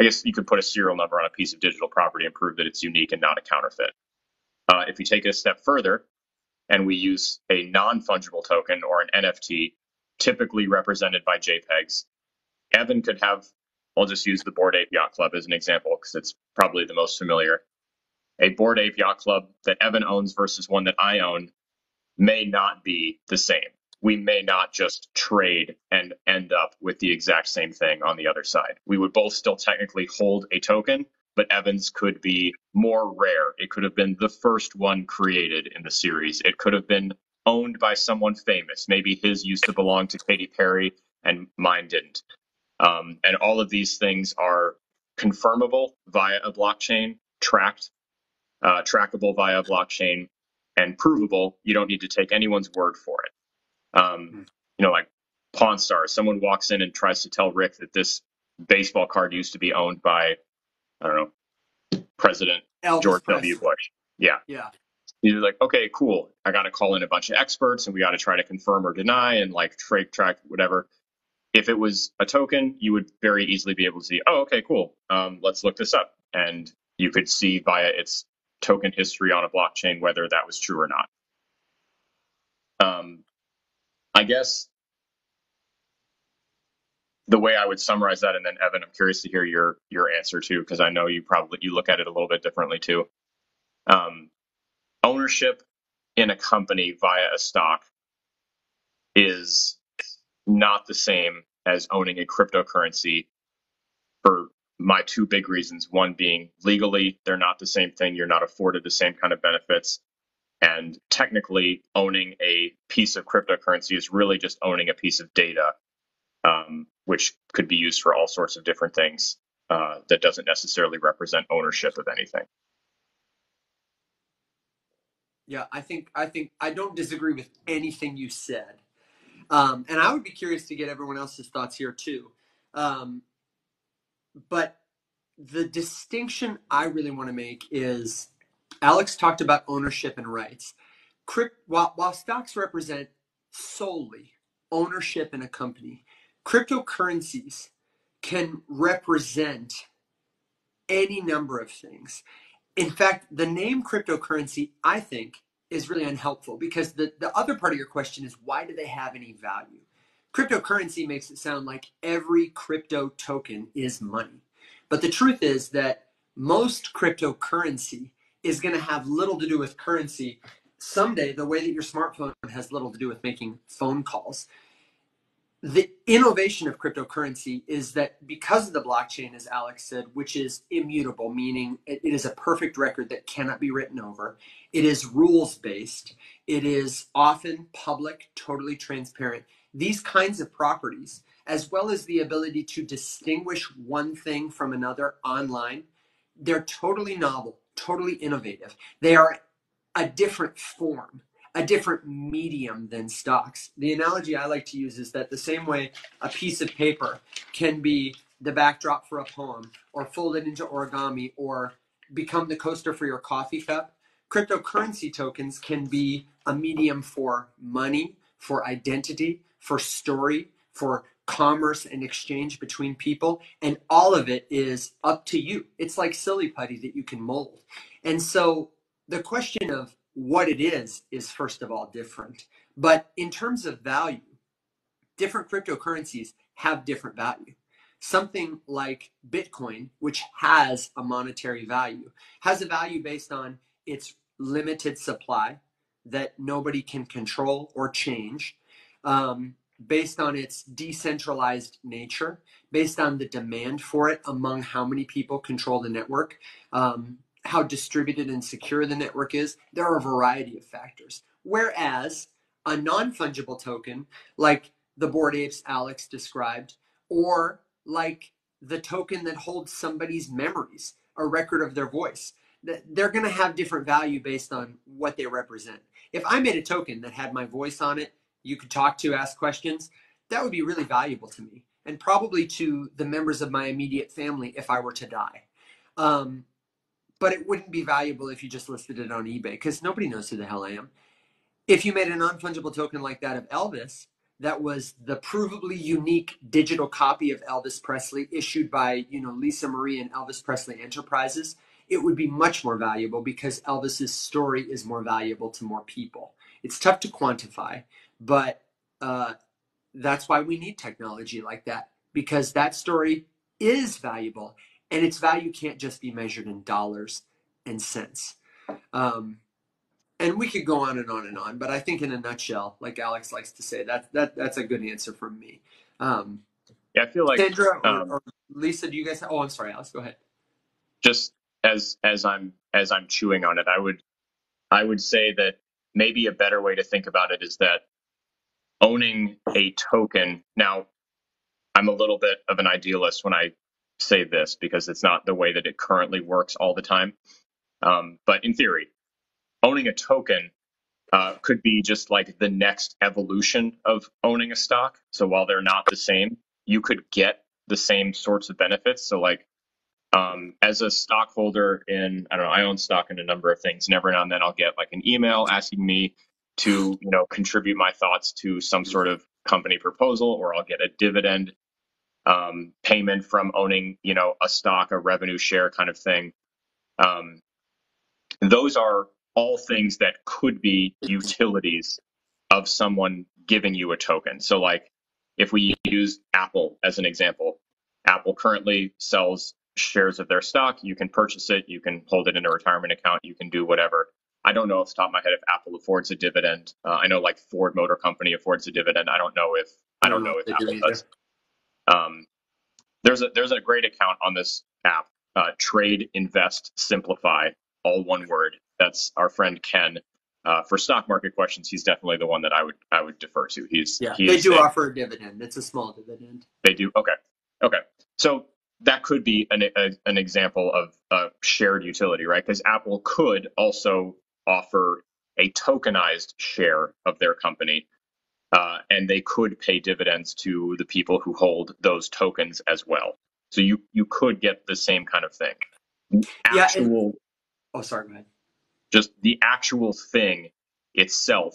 I guess you could put a serial number on a piece of digital property and prove that it's unique and not a counterfeit. Uh, if you take it a step further and we use a non fungible token or an NFT, typically represented by JPEGs, Evan could have, I'll just use the Bored Ape Yacht Club as an example because it's probably the most familiar. A Bored Ape Yacht Club that Evan owns versus one that I own may not be the same we may not just trade and end up with the exact same thing on the other side. We would both still technically hold a token, but Evans could be more rare. It could have been the first one created in the series. It could have been owned by someone famous. Maybe his used to belong to Katy Perry and mine didn't. Um, and all of these things are confirmable via a blockchain, tracked, uh, trackable via a blockchain, and provable. You don't need to take anyone's word for it. Um, hmm. you know, like Pawn Stars, someone walks in and tries to tell Rick that this baseball card used to be owned by, I don't know, President Elvis George W. Bush. Yeah. Yeah. You're like, okay, cool. I got to call in a bunch of experts and we got to try to confirm or deny and like track track whatever. If it was a token, you would very easily be able to see, oh, okay, cool. Um, let's look this up. And you could see via its token history on a blockchain whether that was true or not. Um, I guess the way I would summarize that, and then Evan, I'm curious to hear your your answer too, because I know you probably you look at it a little bit differently too. Um, ownership in a company via a stock is not the same as owning a cryptocurrency for my two big reasons. One being legally, they're not the same thing. You're not afforded the same kind of benefits. And technically, owning a piece of cryptocurrency is really just owning a piece of data, um, which could be used for all sorts of different things uh, that doesn't necessarily represent ownership of anything. Yeah, I think I think I don't disagree with anything you said, um, and I would be curious to get everyone else's thoughts here too. Um, but the distinction I really want to make is Alex talked about ownership and rights. While, while stocks represent solely ownership in a company, cryptocurrencies can represent any number of things. In fact, the name cryptocurrency, I think, is really unhelpful because the, the other part of your question is why do they have any value? Cryptocurrency makes it sound like every crypto token is money. But the truth is that most cryptocurrency is going to have little to do with currency someday the way that your smartphone has little to do with making phone calls the innovation of cryptocurrency is that because of the blockchain as alex said which is immutable meaning it is a perfect record that cannot be written over it is rules based it is often public totally transparent these kinds of properties as well as the ability to distinguish one thing from another online, they're totally novel, totally innovative. They are a different form, a different medium than stocks. The analogy I like to use is that the same way a piece of paper can be the backdrop for a poem or folded into origami or become the coaster for your coffee cup, cryptocurrency tokens can be a medium for money, for identity, for story, for commerce and exchange between people. And all of it is up to you. It's like silly putty that you can mold. And so the question of what it is is first of all different. But in terms of value, different cryptocurrencies have different value. Something like Bitcoin, which has a monetary value, has a value based on its limited supply that nobody can control or change, um, based on its decentralized nature, based on the demand for it among how many people control the network, um, how distributed and secure the network is. There are a variety of factors. Whereas a non fungible token, like the Bored Apes Alex described, or like the token that holds somebody's memories, a record of their voice, they're going to have different value based on what they represent. If I made a token that had my voice on it, you could talk to, ask questions, that would be really valuable to me and probably to the members of my immediate family if I were to die. Um, but it wouldn't be valuable if you just listed it on eBay because nobody knows who the hell I am. If you made a non fungible token like that of Elvis, that was the provably unique digital copy of Elvis Presley issued by, you know, Lisa Marie and Elvis Presley Enterprises, it would be much more valuable because Elvis's story is more valuable to more people. It's tough to quantify, but uh, that's why we need technology like that because that story is valuable and its value can't just be measured in dollars and cents. Um, and we could go on and on and on, but I think in a nutshell, like Alex likes to say, that that that's a good answer from me. Um, yeah, I feel like Sandra or, um, or Lisa, do you guys? Have, oh, I'm sorry, Alex. Go ahead. just as as I'm as I'm chewing on it, I would I would say that maybe a better way to think about it is that owning a token. Now, I'm a little bit of an idealist when I say this because it's not the way that it currently works all the time. Um, but in theory, owning a token uh, could be just like the next evolution of owning a stock. So while they're not the same, you could get the same sorts of benefits. So like um, as a stockholder in, I don't know, I own stock in a number of things, and every now and then I'll get like an email asking me to, you know, contribute my thoughts to some sort of company proposal, or I'll get a dividend um, payment from owning, you know, a stock, a revenue share kind of thing. Um, those are all things that could be utilities of someone giving you a token. So, like, if we use Apple as an example, Apple currently sells shares of their stock. You can purchase it, you can hold it in a retirement account, you can do whatever. I don't know off the top of my head if Apple affords a dividend. Uh, I know like Ford Motor Company affords a dividend. I don't know if I don't know if Apple does. Um, there's a there's a great account on this app, uh, Trade Invest Simplify, all one word. That's our friend Ken. Uh, for stock market questions, he's definitely the one that I would I would defer to. He's Yeah, he they is do a- offer a dividend. It's a small dividend. they do. Okay. Okay. So that could be an, a, an example of a shared utility, right? Because Apple could also offer a tokenized share of their company, uh, and they could pay dividends to the people who hold those tokens as well. So you you could get the same kind of thing. Yeah, and- Actual, Oh, sorry, ahead. just the actual thing itself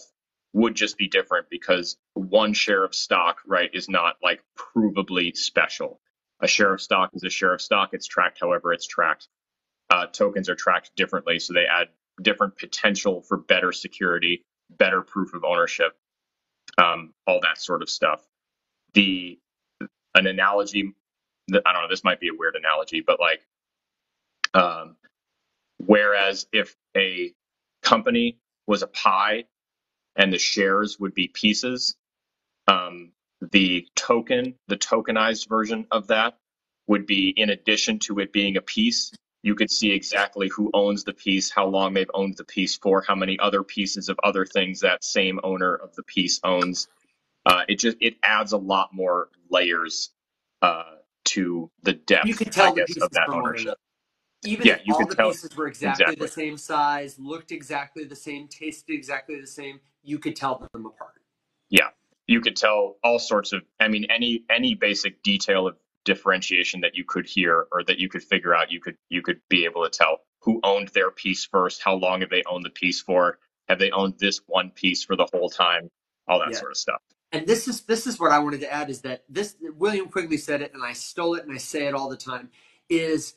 would just be different because one share of stock, right, is not like provably special. A share of stock is a share of stock. It's tracked however it's tracked. Uh, tokens are tracked differently, so they add different potential for better security, better proof of ownership, um, all that sort of stuff. The an analogy I don't know. This might be a weird analogy, but like, um, whereas if a company was a pie and the shares would be pieces, um, the token, the tokenized version of that would be in addition to it being a piece, you could see exactly who owns the piece, how long they've owned the piece for, how many other pieces of other things that same owner of the piece owns. Uh, it just it adds a lot more layers uh, to the depth. You could I tell the guess, of that ownership. Even Yeah, if you all the pieces were exactly the same size, looked exactly the same, tasted exactly the same, you could tell them apart. Yeah, you could tell all sorts of. I mean, any any basic detail of differentiation that you could hear or that you could figure out, you could you could be able to tell who owned their piece first, how long have they owned the piece for, have they owned this one piece for the whole time, all that Yeah. sort of stuff. And this is this is what I wanted to add is that this William Quigley said it and I stole it and I say it all the time is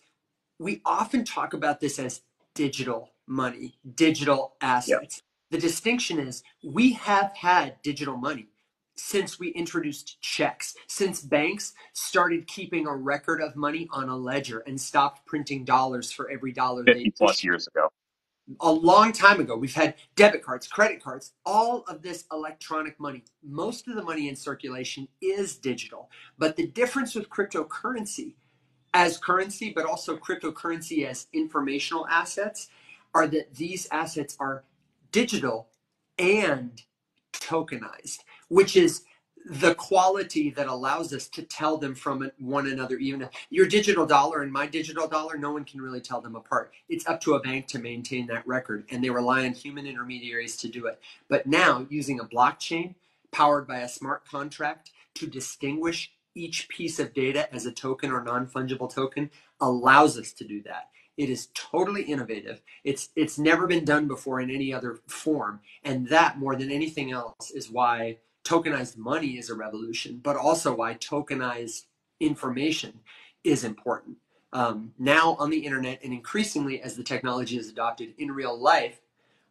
we often talk about this as digital money, digital assets. The distinction is we have had digital money since we introduced checks, since banks started keeping a record of money on a ledger and stopped printing dollars for every dollar they Fifty plus years ago. a long time ago. We've had debit cards, credit cards, all of this electronic money. Most of the money in circulation is digital. But the difference with cryptocurrency as currency, but also cryptocurrency as informational assets, are that these assets are digital and tokenized, which is the quality that allows us to tell them from one another. Even your digital dollar and my digital dollar, no one can really tell them apart. It's up to a bank to maintain that record, and they rely on human intermediaries to do it. But now, using a blockchain powered by a smart contract to distinguish each piece of data as a token or non fungible token allows us to do that. It is totally innovative. It's it's never been done before in any other form, and that more than anything else is why tokenized money is a revolution, but also why tokenized information is important. Um, now on the internet, and increasingly as the technology is adopted in real life,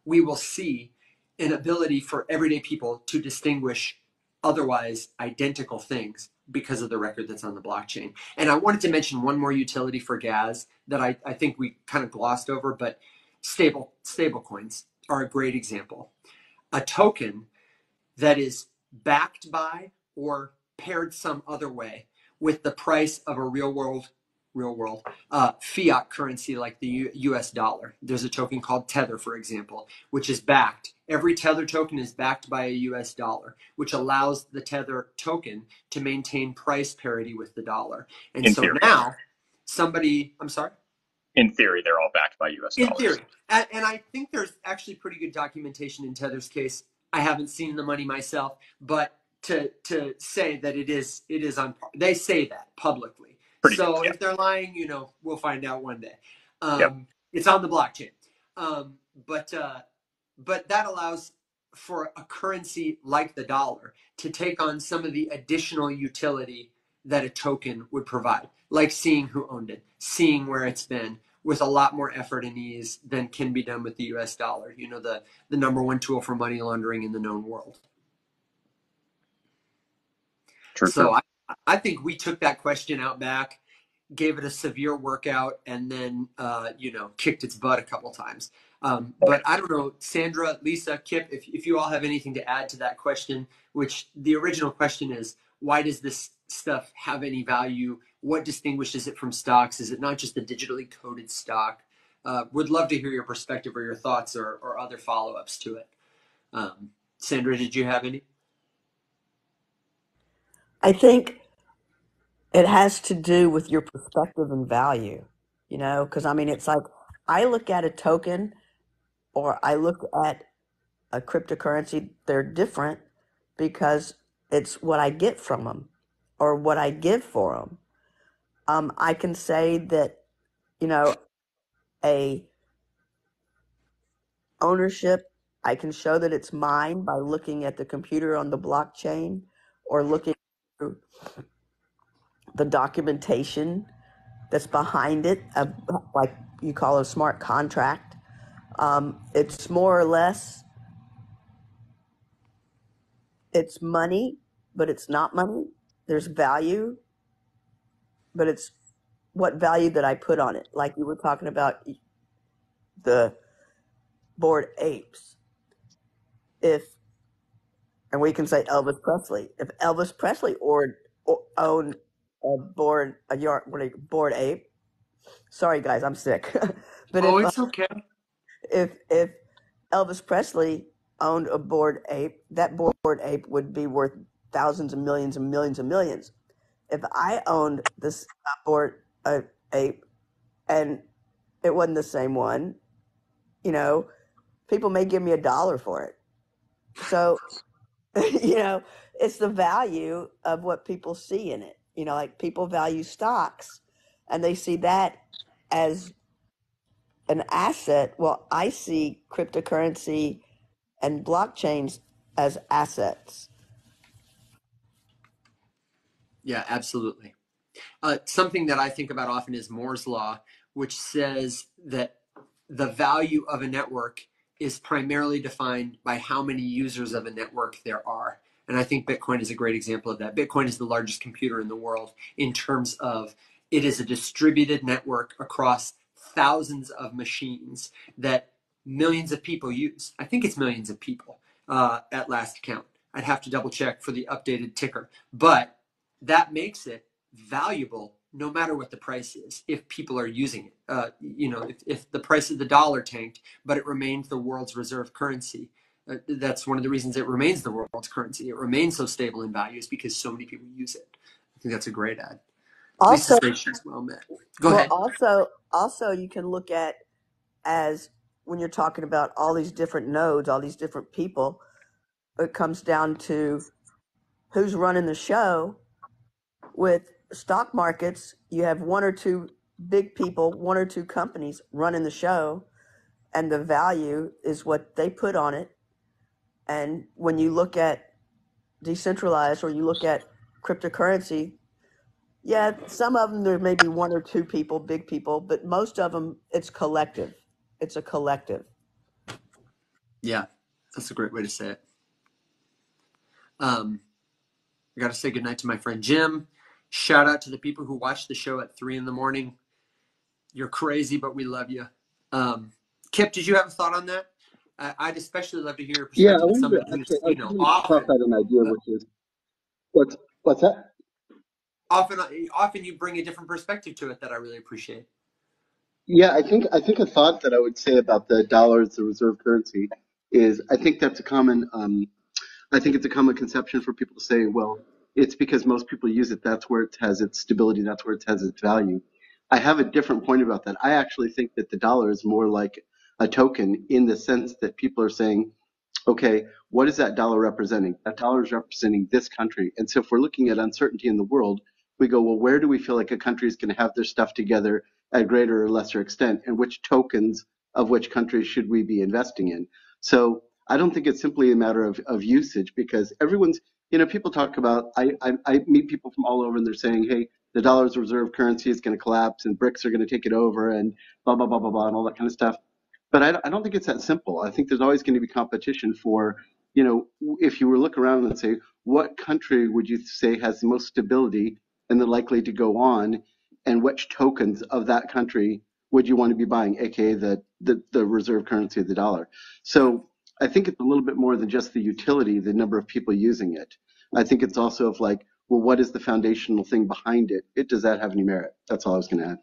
we will see an ability for everyday people to distinguish otherwise identical things because of the record that's on the blockchain. And I wanted to mention one more utility for gas that I, I think we kind of glossed over, but stable stable coins are a great example. A token that is backed by or paired some other way with the price of a real world real world uh, fiat currency like the U- US dollar. There's a token called Tether, for example, which is backed. Every Tether token is backed by a US dollar, which allows the Tether token to maintain price parity with the dollar. And In so theory. now somebody, I'm sorry? In theory, they're all backed by U.S. In dollars. theory. And, and I think there's actually pretty good documentation in Tether's case. I haven't seen the money myself, but to to say that it is it is on par. They say that publicly. Pretty so good, yeah. if they're lying, you know, we'll find out one day. Um, Yep. It's on the blockchain, um, but uh, but that allows for a currency like the dollar to take on some of the additional utility that a token would provide, like seeing who owned it, seeing where it's been, with a lot more effort and ease than can be done with the U.S. dollar. You know, the the number one tool for money laundering in the known world. True. So true. I, I think we took that question out back, gave it a severe workout, and then uh, you know kicked its butt a couple times. Um, but I don't know, Sandra, Lisa, Kip, if if you all have anything to add to that question, which the original question is, why does this stuff have any value? What distinguishes it from stocks? Is it not just a digitally coded stock? Uh, would love to hear your perspective or your thoughts or, or other follow ups to it. Um, Sandra, did you have any? I think it has to do with your perspective and value, you know, because I mean, it's like I look at a token or I look at a cryptocurrency, they're different because it's what I get from them or what I give for them. Um, I can say that, you know, a ownership, I can show that it's mine by looking at the computer on the blockchain or looking through the documentation that's behind it, uh, like you call a smart contract. Um, it's more or less it's money, but it's not money. There's value, but it's what value that I put on it. Like you were talking about the bored apes. If and we can say Elvis Presley. If Elvis Presley or, or owned a board, a yard what a bored ape. Sorry guys, I'm sick. but oh, if it's okay. if if Elvis Presley owned a bored ape, that bored ape would be worth thousands and millions and millions and millions. If I owned this board a ape and it wasn't the same one, you know, people may give me a dollar for it. So, you know, it's the value of what people see in it. You know, like people value stocks and they see that as an asset. Well, I see cryptocurrency and blockchains as assets. Yeah, absolutely. Uh, something that I think about often is Moore's Law, which says that the value of a network is primarily defined by how many users of a network there are. And I think Bitcoin is a great example of that. Bitcoin is the largest computer in the world in terms of it is a distributed network across thousands of machines that millions of people use. I think it's millions of people uh, at last count. I'd have to double check for the updated ticker. But that makes it valuable no matter what the price is if people are using it. Uh, you know if, if the price of the dollar tanked but it remains the world's reserve currency uh, that's one of the reasons it remains the world's currency. It remains so stable in value is because so many people use it. I think that's a great ad. Also, well met. Go well, ahead. also, also you can look at as when you're talking about all these different nodes, all these different people, it comes down to who's running the show with stock markets, you have one or two big people, one or two companies running the show, and the value is what they put on it. And when you look at decentralized or you look at cryptocurrency, yeah, some of them there may be one or two people, big people, but most of them it's collective. It's a collective. yeah that's a great way to say it um, i gotta say goodnight to my friend jim shout out to the people who watch the show at three in the morning you're crazy but we love you um, kip did you have a thought on that I, i'd especially love to hear your Yeah, I wanted to who's actually, I you know going to toss often out an idea, uh, which is what's what's that? often often you bring a different perspective to it that I really appreciate. Yeah, I think I think a thought that I would say about the dollar as the reserve currency is I think that's a common um, I think it's a common conception for people to say, well, it's because most people use it. That's where it has its stability. That's where it has its value. I have a different point about that. I actually think that the dollar is more like a token in the sense that people are saying, okay, what is that dollar representing? That dollar is representing this country. And so if we're looking at uncertainty in the world, we go, well, where do we feel like a country is going to have their stuff together at greater or lesser extent? And which tokens of which countries should we be investing in? So I don't think it's simply a matter of, of usage because everyone's, you know, people talk about, I, I, I meet people from all over and they're saying, hey, the dollar's reserve currency is going to collapse and BRICS are going to take it over and blah, blah, blah, blah, blah, and all that kind of stuff. But I, I don't think it's that simple. I think there's always going to be competition for, you know, if you were to look around and say, what country would you say has the most stability and the likely to go on, and which tokens of that country would you want to be buying, aka the, the, the reserve currency of the dollar? So I think it's a little bit more than just the utility, the number of people using it. I think it's also of like, well, what is the foundational thing behind it? It does that have any merit? That's all I was going to add.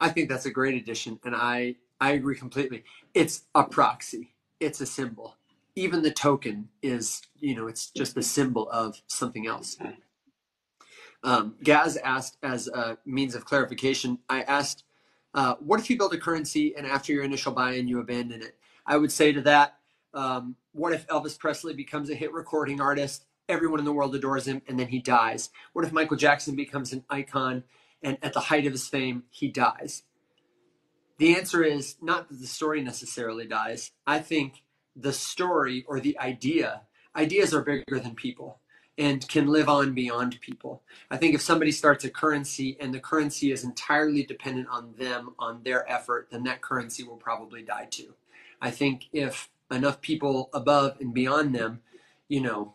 I think that's a great addition, and I I agree completely. It's a proxy. It's a symbol. Even the token is, you know, it's just a symbol of something else. Um, Gaz asked as a means of clarification. I asked, uh, what if you build a currency and after your initial buy-in you abandon it? I would say to that, um, what if Elvis Presley becomes a hit recording artist? Everyone in the world adores him, and then he dies. What if Michael Jackson becomes an icon, and at the height of his fame, he dies? The answer is not that the story necessarily dies. I think the story or the idea, ideas are bigger than people and can live on beyond people. I think if somebody starts a currency and the currency is entirely dependent on them, on their effort, then that currency will probably die too. I think if enough people above and beyond them, you know,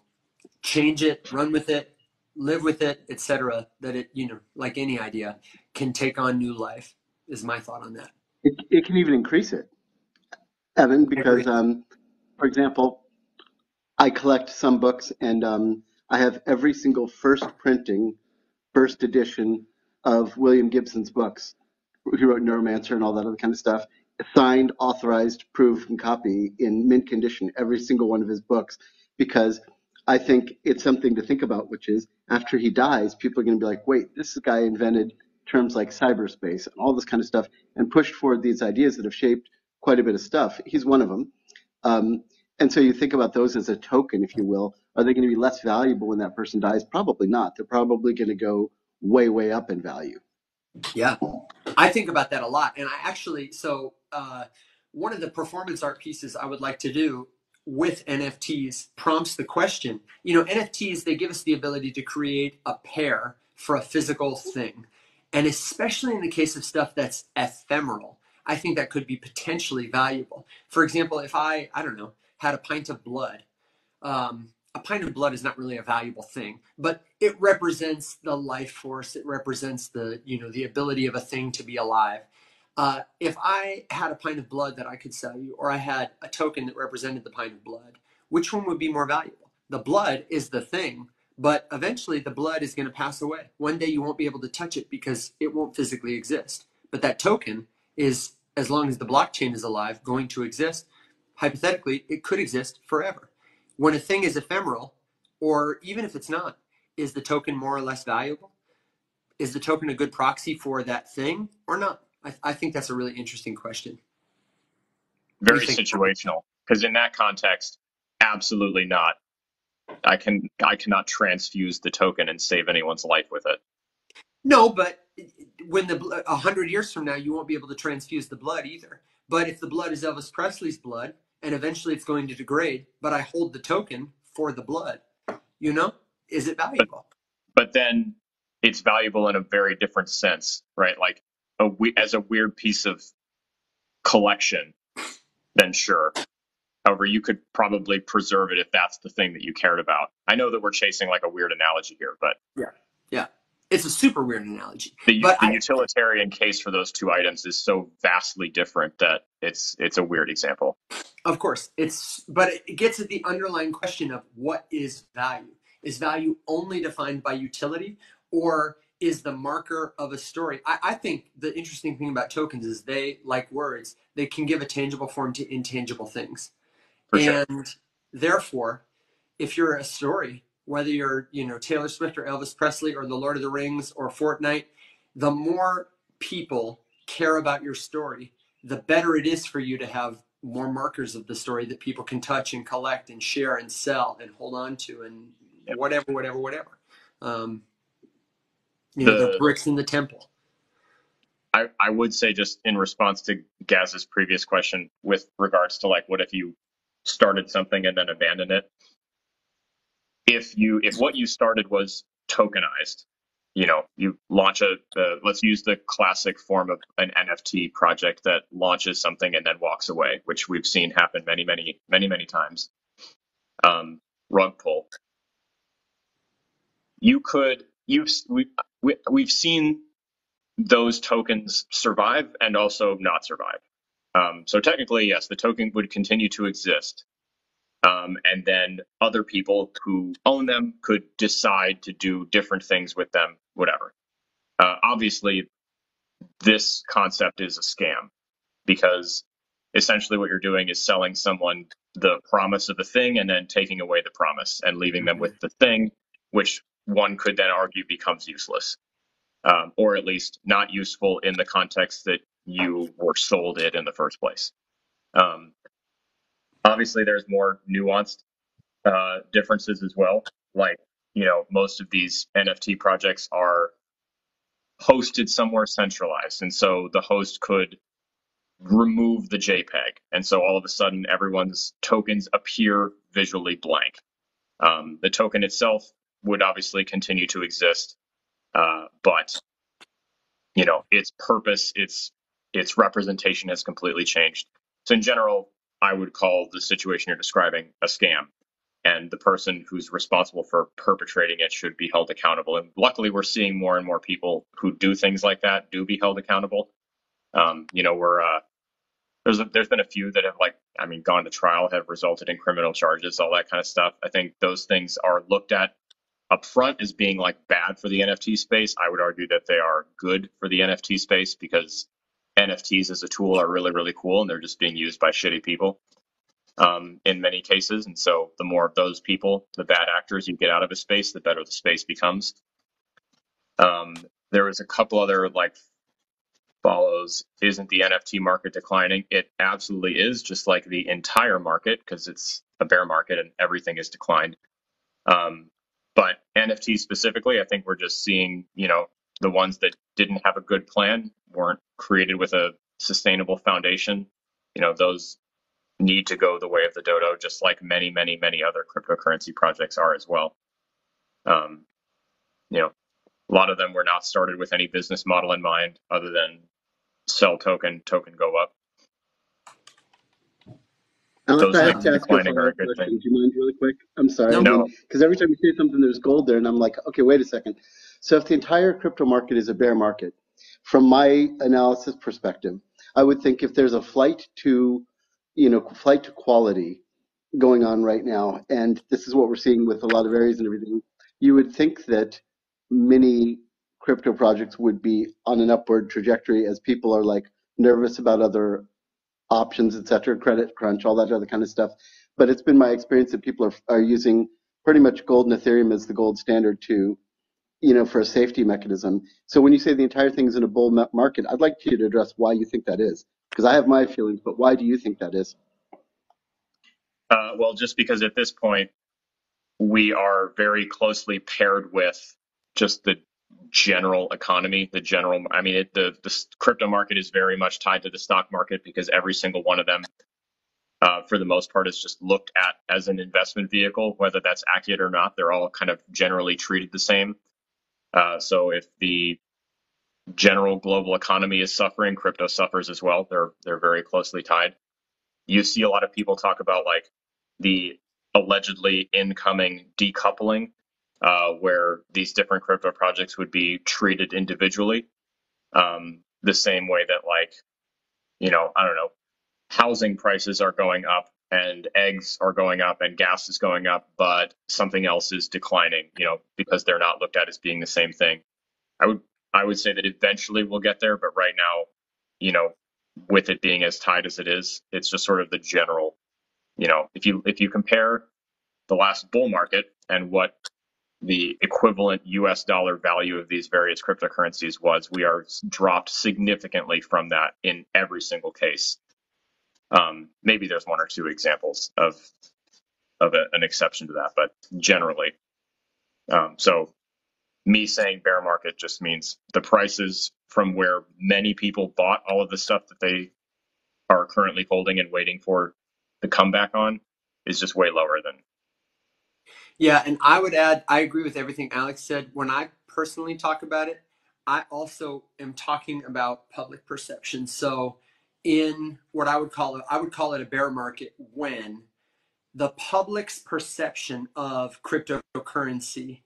change it, run with it, live with it, etc., that it, you know, like any idea, can take on new life, is my thought on that. It, it can even increase it, Evan, I agree. because, um, for example, I collect some books and um, I have every single first printing, first edition of William Gibson's books. He wrote Neuromancer and all that other kind of stuff. Signed, authorized, proved, and copy in mint condition, every single one of his books, because I think it's something to think about, which is after he dies, people are going to be like, wait, this guy invented terms like cyberspace and all this kind of stuff and pushed forward these ideas that have shaped quite a bit of stuff. He's one of them. Um, and so you think about those as a token, if you will. Are they going to be less valuable when that person dies? Probably not. They're probably going to go way, way up in value. Yeah, I think about that a lot. And I actually, so uh, one of the performance art pieces I would like to do with NFTs prompts the question. You know, NFTs, they give us the ability to create a pair for a physical thing. And especially in the case of stuff that's ephemeral, I think that could be potentially valuable. For example, if I, I don't know, had a pint of blood, um, a pint of blood is not really a valuable thing, but it represents the life force. It represents the, you know, the ability of a thing to be alive. Uh, if I had a pint of blood that I could sell you, or I had a token that represented the pint of blood, which one would be more valuable? The blood is the thing, but eventually the blood is going to pass away. One day you won't be able to touch it because it won't physically exist. But that token is, as long as the blockchain is alive, going to exist. Hypothetically, it could exist forever. When a thing is ephemeral, or even if it's not, is the token more or less valuable? Is the token a good proxy for that thing or not? I, I think that's a really interesting question. Very situational. Because in that context, absolutely not. I can I cannot transfuse the token and save anyone's life with it. No, but when the a hundred years from now, you won't be able to transfuse the blood either. But if the blood is Elvis Presley's blood, and eventually it's going to degrade, but I hold the token for the blood, you know, is it valuable? But, but then it's valuable in a very different sense, right? Like a as a weird piece of collection, then sure. However, you could probably preserve it if that's the thing that you cared about. I know that we're chasing like a weird analogy here, but yeah, yeah, it's a super weird analogy. The, but the I, utilitarian case for those two items is so vastly different that it's it's a weird example. Of course, it's but it gets at the underlying question of what is value. Is value only defined by utility, or is the marker of a story. I, I, think the interesting thing about tokens is they, like words, they can give a tangible form to intangible things. For and sure. therefore, if you're a story, whether you're, you know, Taylor Swift or Elvis Presley or The Lord of the Rings or Fortnite, the more people care about your story, the better it is for you to have more markers of the story that people can touch and collect and share and sell and hold on to and whatever, whatever, whatever. Um, you know, the, the bricks in the temple. I, I would say just in response to Gaz's previous question with regards to like what if you started something and then abandoned it? If you if what you started was tokenized, you know, you launch a let's use the classic form of an NFT project that launches something and then walks away, which we've seen happen many, many, many, many times. Um, rug pull. You could you've we, we, we've seen those tokens survive and also not survive. Um, so technically, yes, the token would continue to exist. Um, and then other people who own them could decide to do different things with them, whatever. Uh, obviously, this concept is a scam because essentially what you're doing is selling someone the promise of the thing and then taking away the promise and leaving them with the thing, which one could then argue becomes useless, um, or at least not useful in the context that you were sold it in the first place. Um, obviously, there's more nuanced uh, differences as well. Like, you know, most of these NFT projects are hosted somewhere centralized. And so the host could remove the JPEG. And so all of a sudden, everyone's tokens appear visually blank. Um, the token itself would obviously continue to exist, uh, but you know its purpose, its its representation has completely changed. So in general, I would call the situation you're describing a scam, and the person who's responsible for perpetrating it should be held accountable. And luckily, we're seeing more and more people who do things like that do be held accountable. Um, you know, we're uh, there's a, there's been a few that have like I mean gone to trial, have resulted in criminal charges, all that kind of stuff. I think those things are looked at up front as being like bad for the NFT space. I would argue that they are good for the NFT space because NFTs as a tool are really, really cool and they're just being used by shitty people. um, in many cases. And so the more of those people, the bad actors you get out of a space, the better the space becomes. Um, there was a couple other like follows. Isn't the NFT market declining? It absolutely is, just like the entire market, because it's a bear market and everything is declined. Um, but NFT specifically, I think we're just seeing, you know, the ones that didn't have a good plan, weren't created with a sustainable foundation. You know, those need to go the way of the dodo, just like many, many, many other cryptocurrency projects are as well. Um, you know, a lot of them were not started with any business model in mind other than sell token, token go up. Alex, Those I have things to ask you a declining are a follow-up good question. thing. Do you mind really quick? I'm sorry. No. No, Because every time you say something, there's gold there, and I'm like, okay, wait a second. So if the entire crypto market is a bear market, from my analysis perspective, I would think if there's a flight to, you know, flight to quality going on right now, and this is what we're seeing with a lot of areas and everything, you would think that many crypto projects would be on an upward trajectory as people are like nervous about other options, et cetera, credit crunch, all that other kind of stuff. But it's been my experience that people are, are using pretty much gold and Ethereum as the gold standard to, you know, for a safety mechanism. So when you say the entire thing is in a bull market, I'd like you to address why you think that is. Because I have my feelings, but why do you think that is? uh, well, just because at this point we are very closely paired with just the general economy, the general. I mean, it, the the crypto market is very much tied to the stock market because every single one of them, uh, for the most part, is just looked at as an investment vehicle, whether that's accurate or not. They're all kind of generally treated the same. Uh, so if the general global economy is suffering, crypto suffers as well. They're they're very closely tied. You see a lot of people talk about like the allegedly incoming decoupling, uh, where these different crypto projects would be treated individually, um, the same way that like you know I don't know housing prices are going up and eggs are going up and gas is going up, but something else is declining, you know, because they're not looked at as being the same thing. I would I would say that eventually we'll get there, but right now, you know, with it being as tied as it is, it's just sort of the general, you know, if you if you compare the last bull market and what the equivalent US dollar value of these various cryptocurrencies was, we are dropped significantly from that in every single case. Um, maybe there's one or two examples of of a, an exception to that, but generally, um, so me saying bear market just means the prices from where many people bought all of the stuff that they are currently holding and waiting for the comeback on is just way lower than Yeah, and I would add, I agree with everything Alex said. When I personally talk about it, I also am talking about public perception. So, in what I would call it, I would call it a bear market when the public's perception of cryptocurrency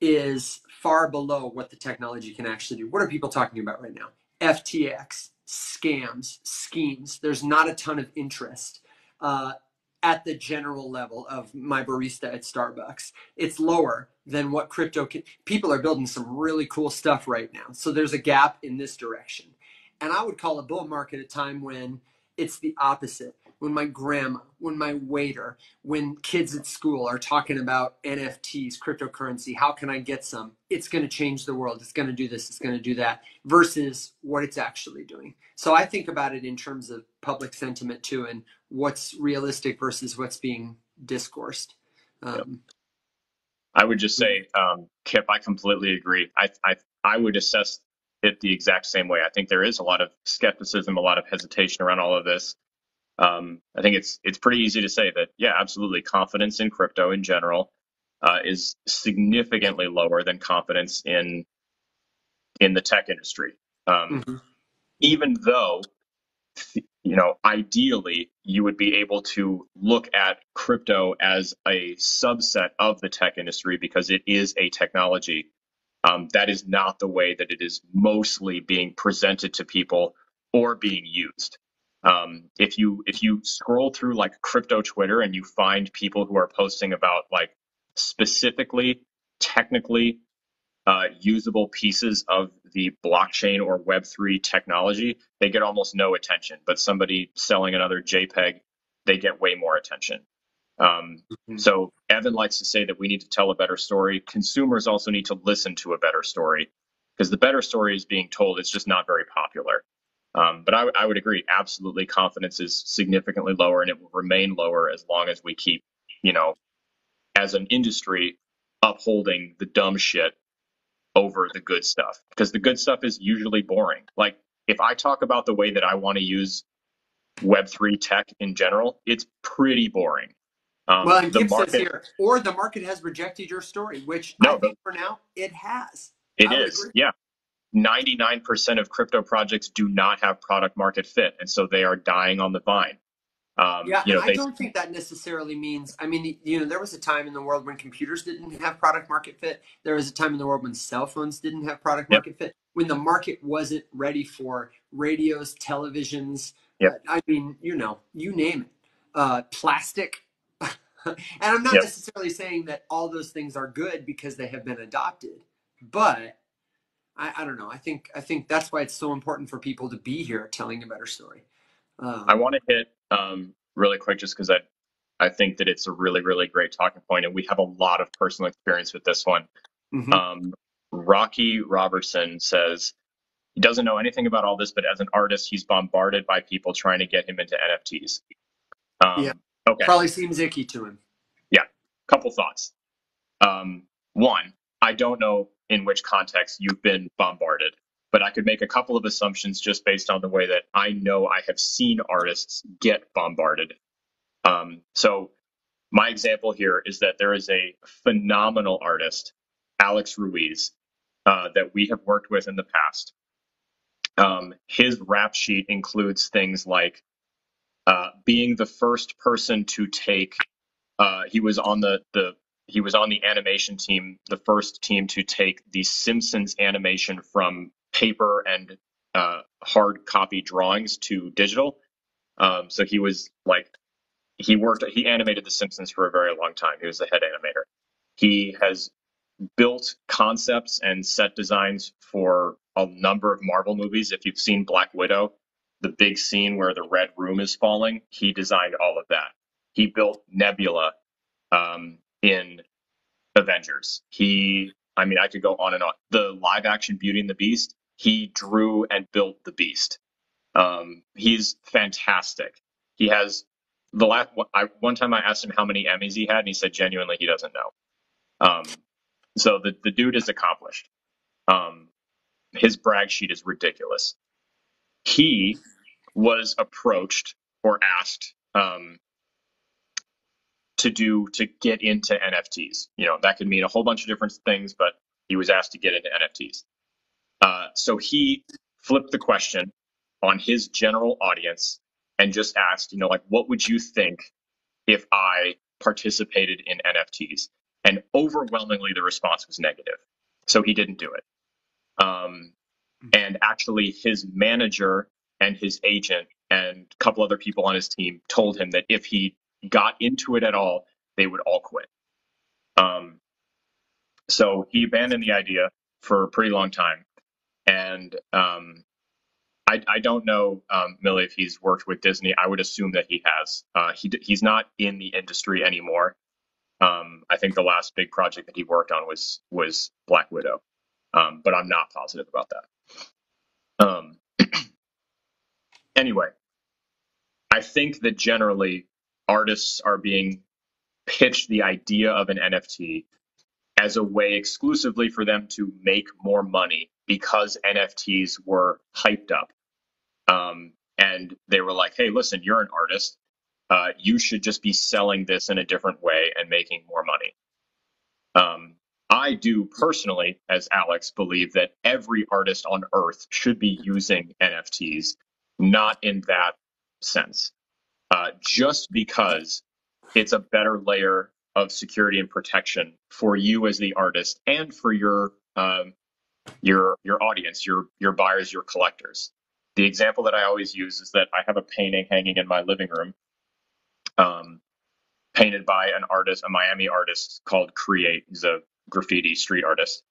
is far below what the technology can actually do. What are people talking about right now? FTX, scams, schemes. There's not a ton of interest uh, at the general level of my barista at Starbucks. It's lower than what crypto can. People are building some really cool stuff right now. So there's a gap in this direction. And I would call a bull market a time when it's the opposite. When my grandma, when my waiter, when kids at school are talking about NFTs, cryptocurrency, how can I get some? It's going to change the world. It's going to do this. It's going to do that versus what it's actually doing. So I think about it in terms of public sentiment too, and what's realistic versus what's being discoursed. Um, I would just say, um, Kip, I completely agree. I, I, I would assess it the exact same way. I think there is a lot of skepticism, a lot of hesitation around all of this. Um, I think it's it's pretty easy to say that, yeah, absolutely, confidence in crypto in general uh, is significantly lower than confidence in in the tech industry. Um, mhm. even though you know, ideally, you would be able to look at crypto as a subset of the tech industry because it is a technology. Um, that is not the way that it is mostly being presented to people or being used. Um, if you if you scroll through like crypto Twitter and you find people who are posting about like specifically technically uh, usable pieces of the blockchain or Web3 technology, they get almost no attention. But somebody selling another JPEG they get way more attention. Um, Mhm. so Evan likes to say that we need to tell a better story. Consumers also need to listen to a better story because the better story is being told. It's just not very popular. Um, but I, I would agree, absolutely, confidence is significantly lower, and it will remain lower as long as we keep, you know, as an industry, upholding the dumb shit over the good stuff because the good stuff is usually boring. Like if I talk about the way that I want to use Web3 tech in general, it's pretty boring. Um, Well, and the Gibbs says market, here, or the market has rejected your story, which No, I think for now it has. it I is, yeah. 99% of crypto projects do not have product market fit, and so they are dying on the vine. Um, Yeah, you know, and I don't think that necessarily means. I mean, you know, there was a time in the world when computers didn't have product market fit. There was a time in the world when cell phones didn't have product Yep. market fit. When the market wasn't ready for radios, televisions. Yep. uh, I mean, you know, you name it. Uh, plastic. and I'm not Yep. necessarily saying that all those things are good because they have been adopted, but I, I don't know. I think I think that's why it's so important for people to be here telling a better story. Um, I want to hit um, really quick just because I, I think that it's a really, really great talking point, and we have a lot of personal experience with this one. mhm. Um, Rocky Robertson says he doesn't know anything about all this, but as an artist, he's bombarded by people trying to get him into NFTs. Um, Yeah. Okay. Probably seems icky to him. Yeah. Couple thoughts. Um, one, I don't know in which context you've been bombarded, but I could make a couple of assumptions just based on the way that I know I have seen artists get bombarded. Um, so my example here is that there is a phenomenal artist, Alex Ruiz, uh, that we have worked with in the past. Um, his rap sheet includes things like uh, being the first person to take. Uh, he was on the the he was on the animation team, the first team to take the Simpsons animation from paper and uh, hard copy drawings to digital. Um, so he was like he worked he animated the simpsons for a very long time he was the head animator he has built concepts and set designs for a number of marvel movies if you've seen black widow the big scene where the red room is falling he designed all of that he built nebula um, in avengers he i mean i could go on and on the live action beauty and the beast he drew and built the beast um, he's fantastic he has the last one, I, one time I asked him how many Emmys he had, and he said genuinely he doesn't know. Um, so the the dude is accomplished. Um, his brag sheet is ridiculous. He was approached or asked um, to do to get into NFTs. You know that could mean a whole bunch of different things, but he was asked to get into NFTs. Uh, so he flipped the question on his general audience and just asked, you know, like, what would you think if I participated in NFTs? And overwhelmingly, the response was negative. So he didn't do it. Um, and actually, his manager and his agent and a couple other people on his team told him that if he got into it at all, they would all quit. Um, so he abandoned the idea for a pretty long time. And um, I, I don't know, um, Millie, if he's worked with Disney. I would assume that he has. Uh, he he's not in the industry anymore. Um, I think the last big project that he worked on was was Black Widow, um, but I'm not positive about that. Um, anyway, I think that generally artists are being pitched the idea of an NFT as a way exclusively for them to make more money because NFTs were hyped up. Um, and they were like, hey, listen, you're an artist. Uh, you should just be selling this in a different way and making more money. Um, I do personally, as Alex, believe that every artist on earth should be using NFTs, not in that sense, uh, just because it's a better layer of security and protection for you as the artist and for your um, your your audience, your your buyers, your collectors. The example that I always use is that I have a painting hanging in my living room, um, painted by an artist, a Miami artist called Create. He's a graffiti street artist.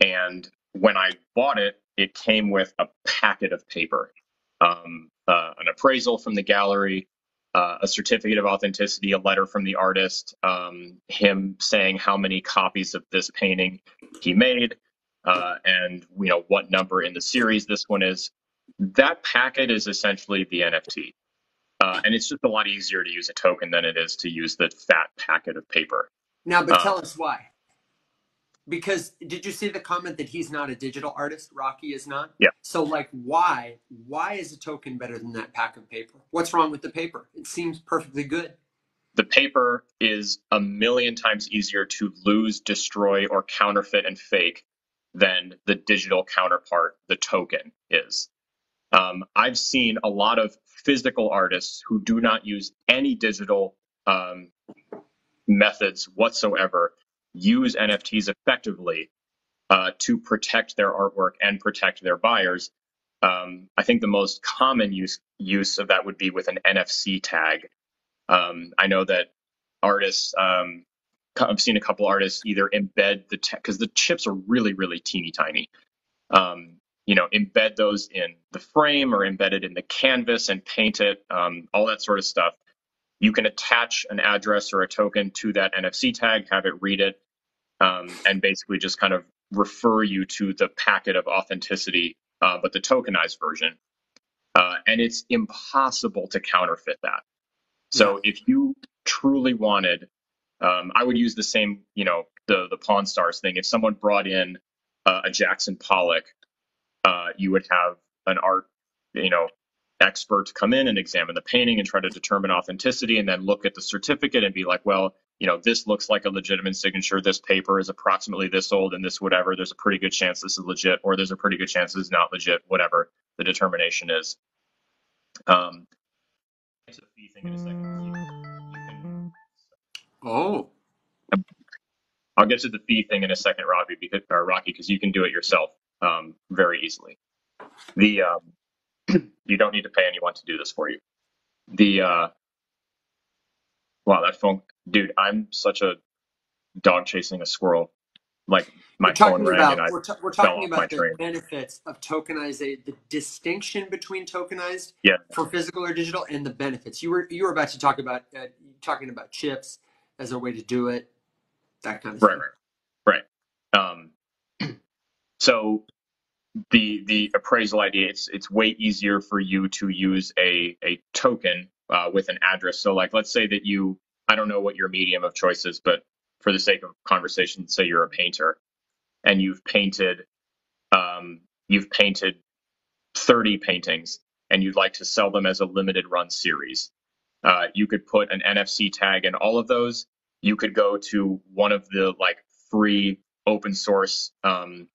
And when I bought it, it came with a packet of paper, um, uh, an appraisal from the gallery, uh, a certificate of authenticity, a letter from the artist, um, him saying how many copies of this painting he made, uh, and you know what number in the series this one is. That packet is essentially the NFT, uh, and it's just a lot easier to use a token than it is to use the fat packet of paper. Now, but Uh, tell us why. Because did you see the comment that he's not a digital artist? Rocky is not. Yeah. So, like, why? Why is a token better than that pack of paper? What's wrong with the paper? It seems perfectly good. the paper is a million times easier to lose, destroy, or counterfeit and fake than the digital counterpart, the token, is. Um, I've seen a lot of physical artists who do not use any digital um, methods whatsoever use NFTs effectively uh, to protect their artwork and protect their buyers. Um, I think the most common use use of that would be with an NFC tag. Um, I know that artists, um, I've seen a couple artists either embed the because the chips are really really teeny tiny. Um, you know, embed those in the frame or embed it in the canvas and paint it, um, all that sort of stuff. You can attach an address or a token to that NFC tag, have it read it, um, and basically just kind of refer you to the packet of authenticity, uh, but the tokenized version. Uh, and it's impossible to counterfeit that. So if you truly wanted, um, I would use the same, you know, the the Pawn Stars thing. If someone brought in uh, a Jackson Pollock, uh, you would have an art, you know, expert come in and examine the painting and try to determine authenticity, and then look at the certificate and be like, well, you know, this looks like a legitimate signature. This paper is approximately this old, and this whatever. There's a pretty good chance this is legit, or there's a pretty good chance this is not legit. Whatever the determination is. Um, it's a fee thing in a second. You can- Oh, I'll get to the fee thing in a second, Robbie, because or Rocky, because you can do it yourself um, very easily. The um, you don't need to pay anyone to do this for you. The uh, wow, that phone, dude, I'm such a dog chasing a squirrel. Like my we're phone talking rang and about I we're, ta- we're fell talking off my about the train. benefits of tokenization, the distinction between tokenized Yeah, for physical or digital, and the benefits. You were you were about to talk about uh, talking about chips as a way to do it, that kind of right, thing. right, right. Um, so the the appraisal idea, it's it's way easier for you to use a a token uh, with an address. So like, let's say that you, I don't know what your medium of choice is, but for the sake of conversation, say you're a painter and you've painted um, you've painted 30 paintings and you'd like to sell them as a limited run series. Uh, you could put an NFC tag in all of those. You could go to one of the like free open source um,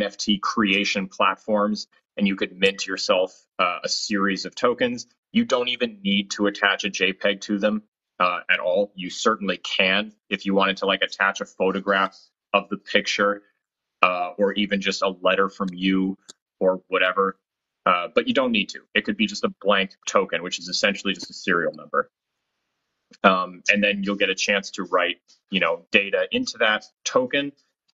NFT creation platforms and you could mint yourself uh, a series of tokens. You don't even need to attach a JPEG to them uh, at all. You certainly can if you wanted to like attach a photograph of the picture uh, or even just a letter from you or whatever. Uh, but you don't need to. It could be just a blank token, which is essentially just a serial number. Um, and then you'll get a chance to write, you know, data into that token,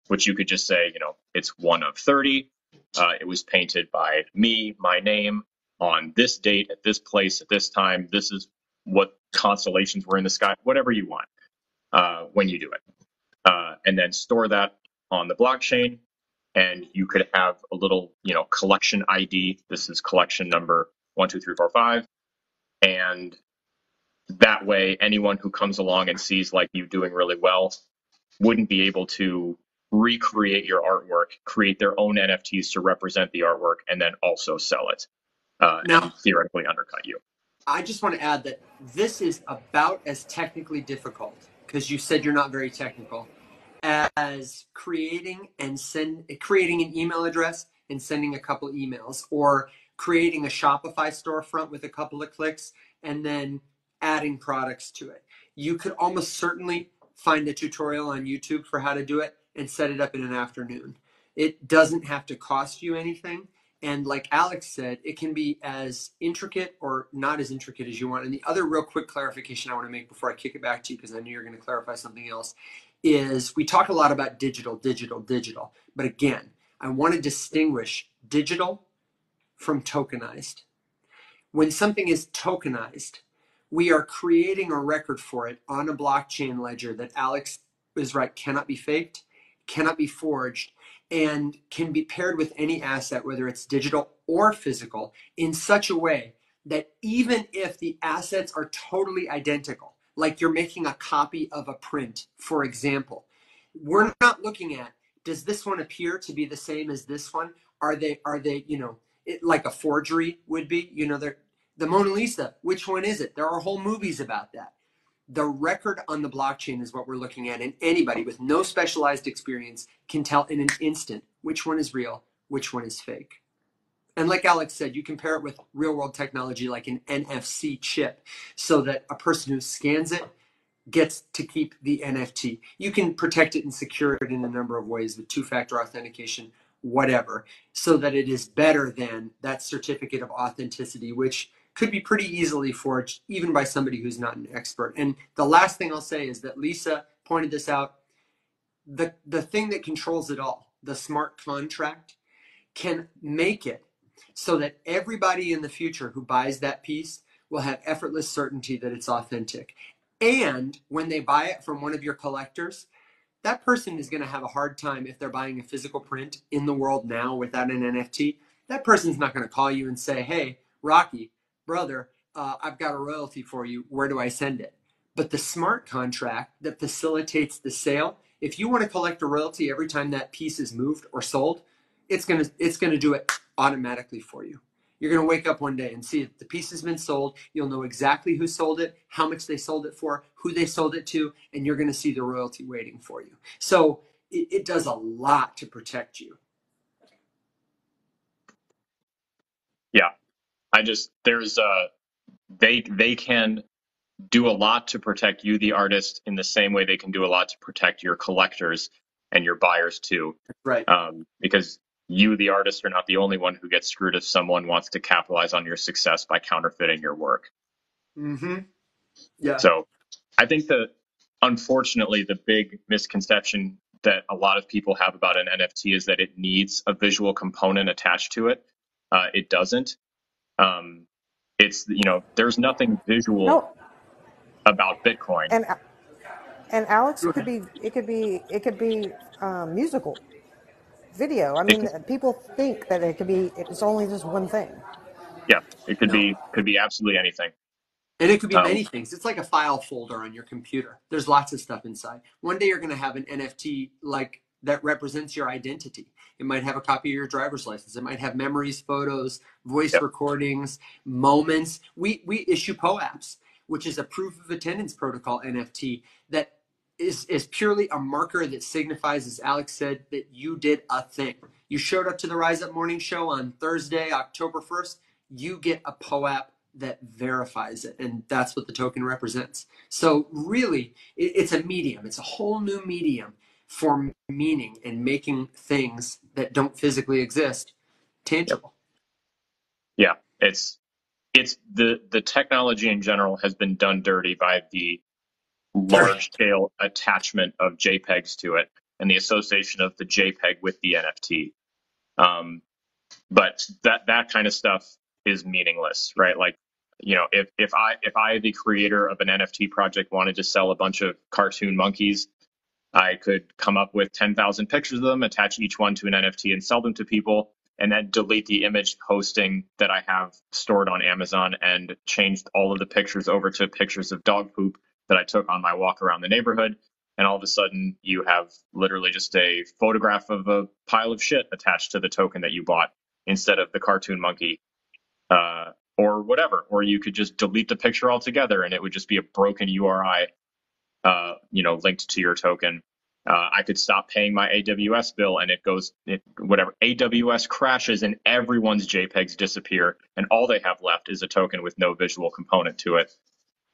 which you could just say, you know, it's one of 30. Uh, it was painted by me, my name, on this date, at this place, at this time. This is what constellations were in the sky, whatever you want uh, when you do it. Uh, and then store that on the blockchain. And you could have a little, you know, collection ID. This is collection number one, two, three, four, five. And that way, anyone who comes along and sees like you doing really well wouldn't be able to recreate your artwork, create their own NFTs to represent the artwork, and then also sell it uh, Now, theoretically undercut you. I just want to add that this is about as technically difficult because you said you're not very technical as creating and send creating an email address and sending a couple emails or creating a Shopify storefront with a couple of clicks and then adding products to it. You could almost certainly find a tutorial on YouTube for how to do it and set it up in an afternoon. It doesn't have to cost you anything. And like Alex said, it can be as intricate or not as intricate as you want. And the other real quick clarification I want to make before I kick it back to you, because I knew you're going to clarify something else, is we talk a lot about digital, digital, digital. But again, I want to distinguish digital from tokenized. When something is tokenized, we are creating a record for it on a blockchain ledger that Alex is right cannot be faked, cannot be forged, and can be paired with any asset, whether it's digital or physical, in such a way that even if the assets are totally identical, like you're making a copy of a print, for example, we're not looking at does this one appear to be the same as this one? Are they are they you know it, like a forgery would be? You know, the Mona Lisa. Which one is it? There are whole movies about that. The record on the blockchain is what we're looking at, and anybody with no specialized experience can tell in an instant which one is real, which one is fake. And like Alex said, you compare it with real world technology like an NFC chip so that a person who scans it gets to keep the NFT. You can protect it and secure it in a number of ways with two factor authentication, whatever, so that it is better than that certificate of authenticity, which could be pretty easily forged even by somebody who's not an expert. And the last thing I'll say is that Lisa pointed this out. The, the thing that controls it all, the smart contract, can make it so that everybody in the future who buys that piece will have effortless certainty that it's authentic. And when they buy it from one of your collectors, that person is going to have a hard time if they're buying a physical print in the world now without an NFT. That person's not going to call you and say, hey, Rocky, brother, uh, I've got a royalty for you. Where do I send it? But the smart contract that facilitates the sale, if you want to collect a royalty every time that piece is moved or sold, it's gonna it's gonna do it automatically for you. You're gonna wake up one day and see that the piece has been sold. You'll know exactly who sold it, how much they sold it for, who they sold it to, and you're gonna see the royalty waiting for you. So it, it does a lot to protect you. Yeah, I just there's uh they they can do a lot to protect you, the artist, in the same way they can do a lot to protect your collectors and your buyers too. Right. Um, because you, the artist, are not the only one who gets screwed if someone wants to capitalize on your success by counterfeiting your work. Mm-hmm. Yeah. So I think that unfortunately, the big misconception that a lot of people have about an NFT is that it needs a visual component attached to it. Uh, it doesn't. Um, it's you know, there's nothing visual No, about Bitcoin. and and Alex, Go it could ahead. be it could be it could be um, musical, video. I It mean, people think that it could be it's only just one thing. yeah, it could No. be could be absolutely anything. And it could be Um, many things. It's like a file folder on your computer. There's lots of stuff inside. One day you're going to have an NFT like that represents your identity. It might have a copy of your driver's license. It might have memories, photos, voice yep, recordings, moments. We we issue POAPs, which is a proof of attendance protocol NFT that is is purely a marker that signifies, as Alex said, that you did a thing. You showed up to the Rise Up Morning Show on Thursday, October 1st. You get a POAP that verifies it, and that's what the token represents. So really, it, it's a medium. It's a whole new medium for meaning and making things that don't physically exist tangible. yeah. It's it's the the technology in general has been done dirty by the large scale attachment of JPEGs to it and the association of the JPEG with the NFT. Um, but that that kind of stuff is meaningless, right? Like, you know, if if I if I the creator of an NFT project wanted to sell a bunch of cartoon monkeys, I could come up with 10,000 pictures of them, attach each one to an NFT and sell them to people, and then delete the image hosting that I have stored on Amazon and change all of the pictures over to pictures of dog poop that I took on my walk around the neighborhood. And all of a sudden, you have literally just a photograph of a pile of shit attached to the token that you bought instead of the cartoon monkey uh, or whatever. Or you could just delete the picture altogether and it would just be a broken URI uh, you know, linked to your token. Uh, I could stop paying my AWS bill and it goes, it, whatever, AWS crashes and everyone's JPEGs disappear and all they have left is a token with no visual component to it.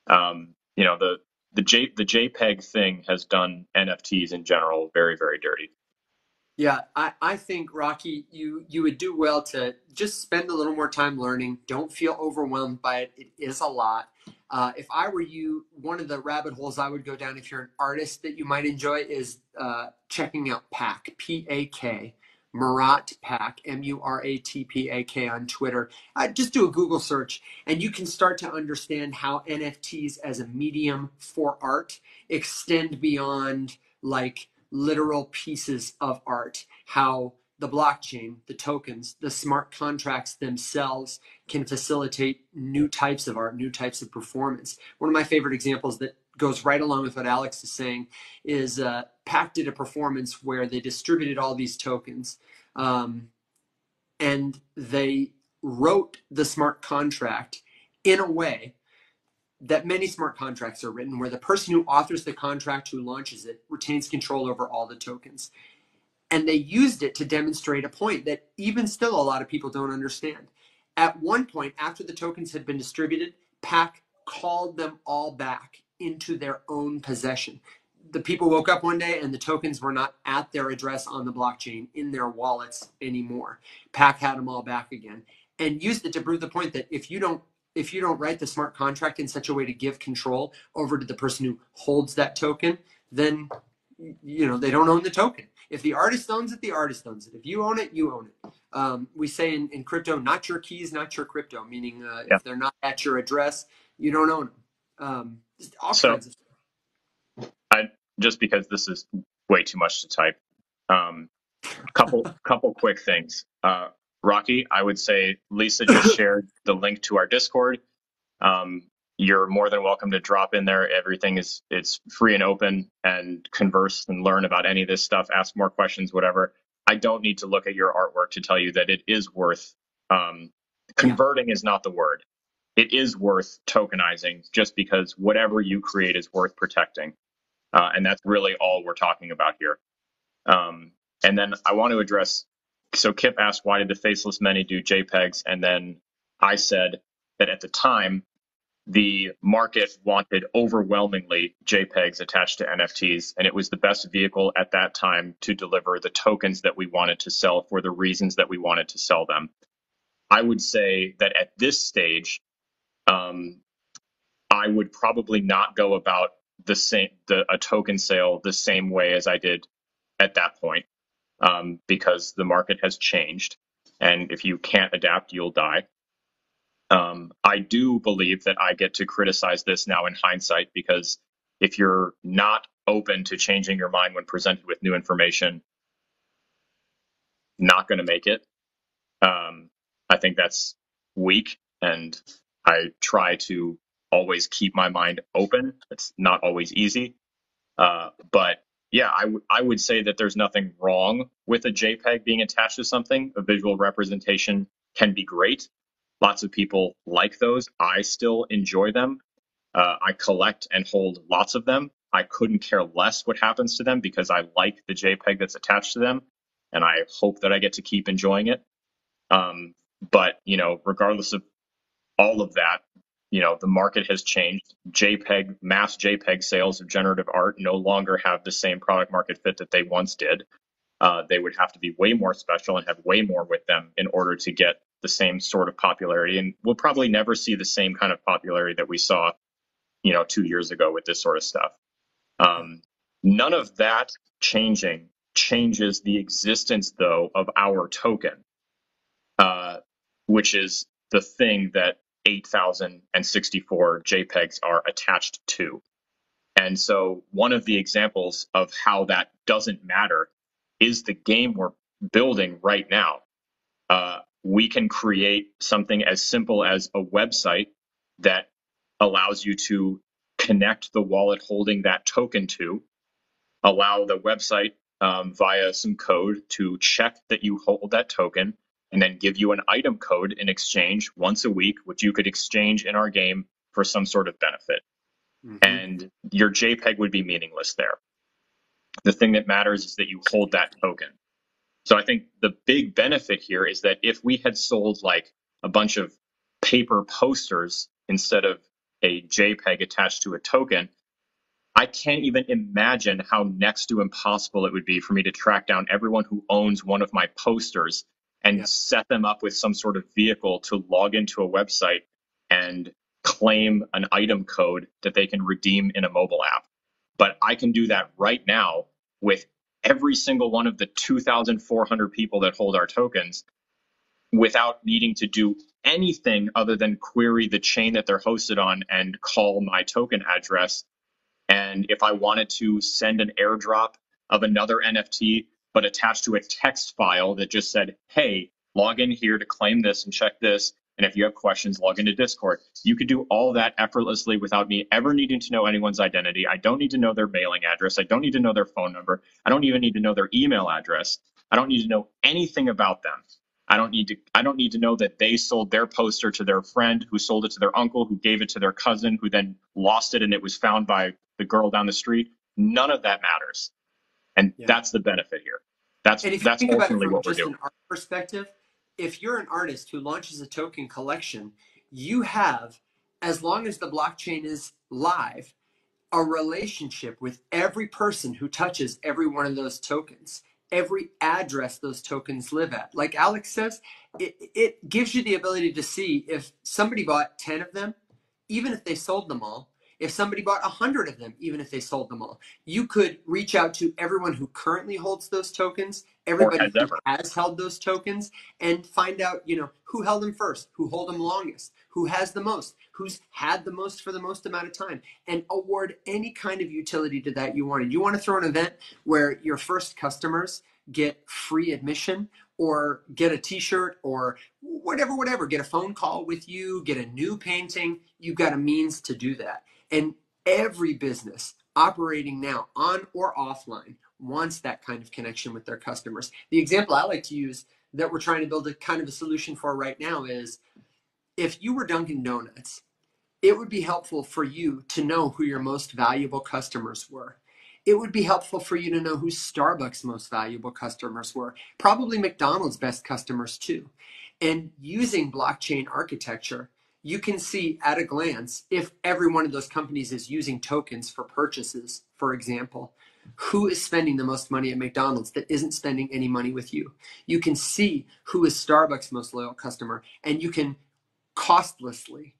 Um, you know, the, the, J, the JPEG thing has done NFTs in general very, very dirty. Yeah, I, I think Rocky, you you would do well to just spend a little more time learning. Don't feel overwhelmed by it. It is a lot. Uh, if I were you, one of the rabbit holes I would go down if you're an artist that you might enjoy is uh, checking out PAK, P A K, Murat Pak, M U R A T P A K on Twitter. Uh, just do a Google search and you can start to understand how NFTs as a medium for art extend beyond like literal pieces of art. How the blockchain, the tokens, the smart contracts themselves can facilitate new types of art, new types of performance. One of my favorite examples that goes right along with what Alex is saying is uh, Pak did a performance where they distributed all these tokens um, and they wrote the smart contract in a way that many smart contracts are written where the person who authors the contract who launches it retains control over all the tokens. And they used it to demonstrate a point that even still a lot of people don't understand. At one point after the tokens had been distributed Pak called them all back into their own possession. The people woke up one day and the tokens were not at their address on the blockchain in their wallets anymore. Pak had them all back again and used it to prove the point that if you don't if you don't write the smart contract in such a way to give control over to the person who holds that token, then you know they don't own the token. If the artist owns it, the artist owns it. If you own it, you own it. Um, we say in, in crypto, not your keys, not your crypto, meaning uh, yeah. if they're not at your address, you don't own them. Um, all so, kinds of stuff. I just because this is way too much to type. Um, couple couple quick things. Uh, Rocky, I would say Lisa just shared the link to our Discord. Um, you're more than welcome to drop in there. Everything is it's free and open, and converse and learn about any of this stuff. Ask more questions, whatever. I don't need to look at your artwork to tell you that it is worth um, converting. Is not the word. It is worth tokenizing, just because whatever you create is worth protecting, uh, and that's really all we're talking about here. Um, and then I want to address so Kip asked, why did the Faceless Many do JPEGs? And then I said that at the time, the market wanted overwhelmingly JPEGs attached to NFTs, and it was the best vehicle at that time to deliver the tokens that we wanted to sell for the reasons that we wanted to sell them. I would say that at this stage, um, I would probably not go about the same the a token sale the same way as I did at that point um, because the market has changed. And if you can't adapt, you'll die. Um, I do believe that I get to criticize this now in hindsight because if you're not open to changing your mind when presented with new information, not going to make it. Um, I think that's weak, and I try to always keep my mind open. It's not always easy, uh, but yeah, I, w- I would say that there's nothing wrong with a JPEG being attached to something. A visual representation can be great. Lots of people like those. I still enjoy them. Uh, I collect and hold lots of them. I couldn't care less what happens to them because I like the JPEG that's attached to them, and I hope that I get to keep enjoying it. Um, but you know, regardless of all of that, you know the market has changed. Jpeg mass jpeg sales of generative art no longer have the same product market fit that they once did. Uh, they would have to be way more special and have way more with them in order to get the same sort of popularity. And we'll probably never see the same kind of popularity that we saw you know two years ago with this sort of stuff. Um, none of that changing changes the existence though of our token uh, which is the thing that 8,064 JPEGs are attached to. And so one of the examples of how that doesn't matter is the game we're building right now. Uh, we can create something as simple as a website that allows you to connect the wallet holding that token to, allow the website um, via some code to check that you hold that token, and then give you an item code in exchange once a week, which you could exchange in our game for some sort of benefit. Mm-hmm. And your JPEG would be meaningless there. The thing that matters is that you hold that token. So I think the big benefit here is that if we had sold like a bunch of paper posters instead of a JPEG attached to a token, I can't even imagine how next to impossible it would be for me to track down everyone who owns one of my posters and yeah. set them up with some sort of vehicle to log into a website and claim an item code that they can redeem in a mobile app. But I can do that right now with every single one of the 2,400 people that hold our tokens without needing to do anything other than query the chain that they're hosted on and call my token address. And if I wanted to send an airdrop of another NFT, but attached to a text file that just said, hey, log in here to claim this and check this. And if you have questions, log into Discord. You could do all that effortlessly without me ever needing to know anyone's identity. I don't need to know their mailing address. I don't need to know their phone number. I don't even need to know their email address. I don't need to know anything about them. I don't need to I don't need to know that they sold their poster to their friend who sold it to their uncle who gave it to their cousin who then lost it and it was found by the girl down the street. None of that matters. And Yeah. that's the benefit here. That's And if you that's think about it ultimately from what we're just doing. an art perspective, if you're an artist who launches a token collection, you have, as long as the blockchain is live, a relationship with every person who touches every one of those tokens, every address those tokens live at. Like Alex says, it, it gives you the ability to see if somebody bought 10 of them, even if they sold them all, if somebody bought 100 of them, even if they sold them all. You could reach out to everyone who currently holds those tokens, everybody has who ever. has held those tokens, and find out, you know, who held them first, who hold them longest, who has the most, who's had the most for the most amount of time, and award any kind of utility to that you wanted. You want to throw an event where your first customers get free admission or get a t-shirt or whatever whatever get a phone call with you get a new painting you've got a means to do that and every business operating now on or offline wants that kind of connection with their customers the example i like to use that we're trying to build a kind of a solution for right now is if you were dunkin donuts it would be helpful for you to know who your most valuable customers were it would be helpful for you to know who Starbucks' most valuable customers were, probably McDonald's best customers too. And using blockchain architecture, you can see at a glance if every one of those companies is using tokens for purchases, for example, who is spending the most money at McDonald's that isn't spending any money with you. You can see who is Starbucks' most loyal customer, and you can costlessly,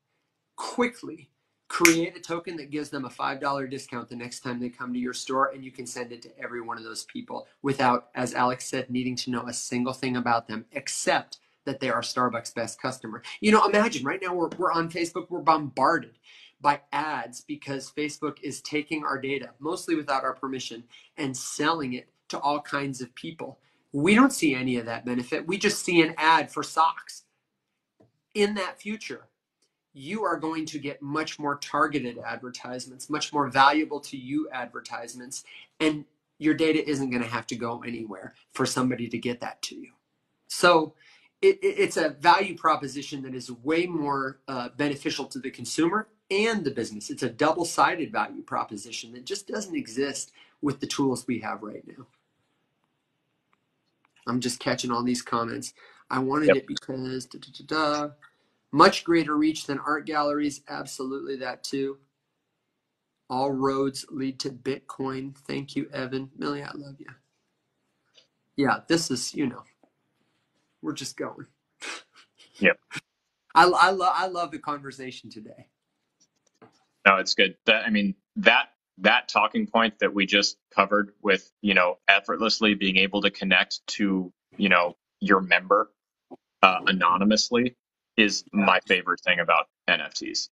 quickly create a token that gives them a $5 discount the next time they come to your store and you can send it to every one of those people without as alex said needing to know a single thing about them except that they are starbucks best customer. You know imagine right now we're, we're on facebook we're bombarded by ads because facebook is taking our data mostly without our permission and selling it to all kinds of people. We don't see any of that benefit. We just see an ad for socks. In that future you are going to get much more targeted advertisements, much more valuable to you advertisements, and your data isn't going to have to go anywhere for somebody to get that to you. So it, it- it's a value proposition that is way more uh, beneficial to the consumer and the business. It's a double sided value proposition that just doesn't exist with the tools we have right now. I'm just catching all these comments. I wanted Yep. it because da, da, da. much greater reach than art galleries. Absolutely that too. All roads lead to Bitcoin. Thank you, Evan. Millie, I love you. Yeah, this is, you know, we're just going. Yep. I, I, lo- I love the conversation today. No, it's good. That I mean that that talking point that we just covered with you know effortlessly being able to connect to you know your member uh, anonymously is my favorite thing about NFTs.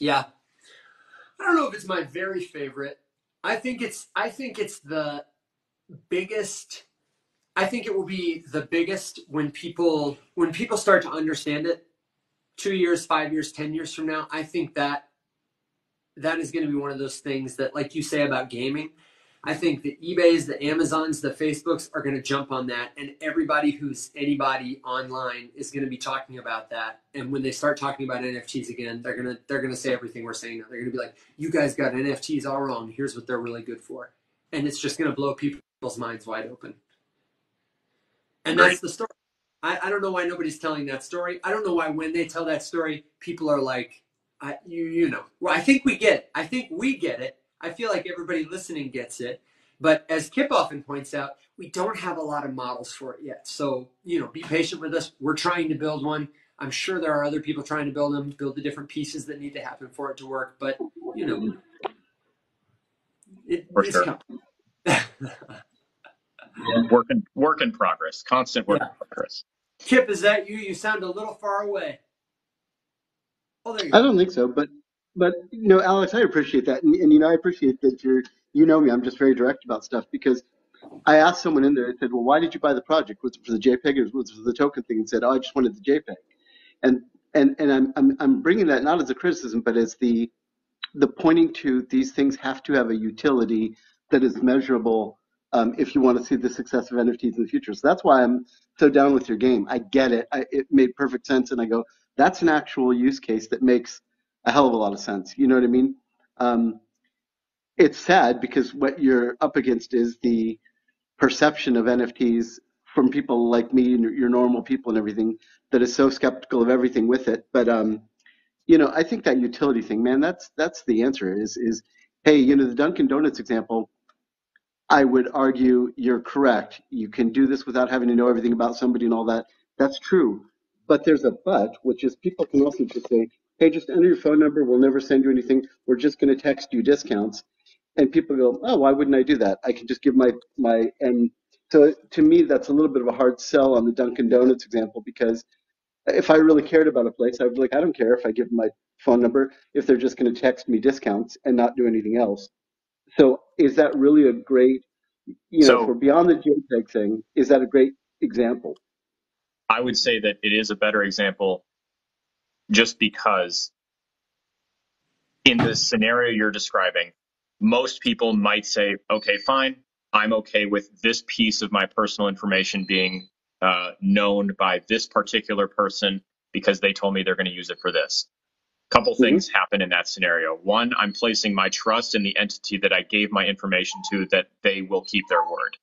Yeah. I don't know if it's my very favorite. I think it's I think it's the biggest I think it will be the biggest when people when people start to understand it 2 years, 5 years, 10 years from now. I think that that is going to be one of those things that like you say about gaming. I think the eBays, the Amazons, the Facebooks are going to jump on that and everybody who's anybody online is going to be talking about that. And when they start talking about NFTs again, they're to they're going to say everything we're saying now. They're going to be like, "You guys got NFTs all wrong. Here's what they're really good for." And it's just going to blow people's minds wide open. And that's the story. I, I don't know why nobody's telling that story. I don't know why when they tell that story, people are like, I, you, you know. Well, I think we get it. I think we get it. I feel like everybody listening gets it. But as Kip often points out, we don't have a lot of models for it yet. So, you know, be patient with us. We're trying to build one. I'm sure there are other people trying to build them, build the different pieces that need to happen for it to work. But, you know, it, For it's sure. coming. Work in work in progress, constant work Yeah. in progress. Kip, is that you? You sound a little far away. Oh, there you I go. don't think so, but but you know, Alex, I appreciate that, and, and you know, I appreciate that you're you know me. I'm just very direct about stuff because I asked someone in there. I said, "Well, why did you buy the project? Was it for the JPEG or was it for the token thing?" And said, "Oh, I just wanted the JPEG." And and and I'm I'm I'm bringing that not as a criticism, but as the the pointing to these things have to have a utility that is measurable um, if you want to see the success of NFTs in the future. So that's why I'm so down with your game. I get it. I, it made perfect sense, and I go, that's an actual use case that makes a hell of a lot of sense. You know what I mean? Um, it's sad because what you're up against is the perception of NFTs from people like me and your normal people and everything that is so skeptical of everything with it. But um, you know, I think that utility thing, man, that's that's the answer. Is is hey, you know, the Dunkin' Donuts example. I would argue you're correct. You can do this without having to know everything about somebody and all that. That's true. But there's a but, which is people can also just say, hey, just enter your phone number. We'll never send you anything. We're just going to text you discounts. And people go, oh, why wouldn't I do that? I can just give my my and so to me that's a little bit of a hard sell on the Dunkin' Donuts example because if I really cared about a place, I would be like, I don't care if I give my phone number if they're just going to text me discounts and not do anything else. So is that really a great, you know, if we're beyond the JPEG thing, is that a great example? I would say that it is a better example just because in the scenario you're describing, most people might say, okay, fine, I'm okay with this piece of my personal information being uh, known by this particular person because they told me they're going to use it for this. Couple hmm things happen in that scenario. One, I'm placing my trust in the entity that I gave my information to that they will keep their word.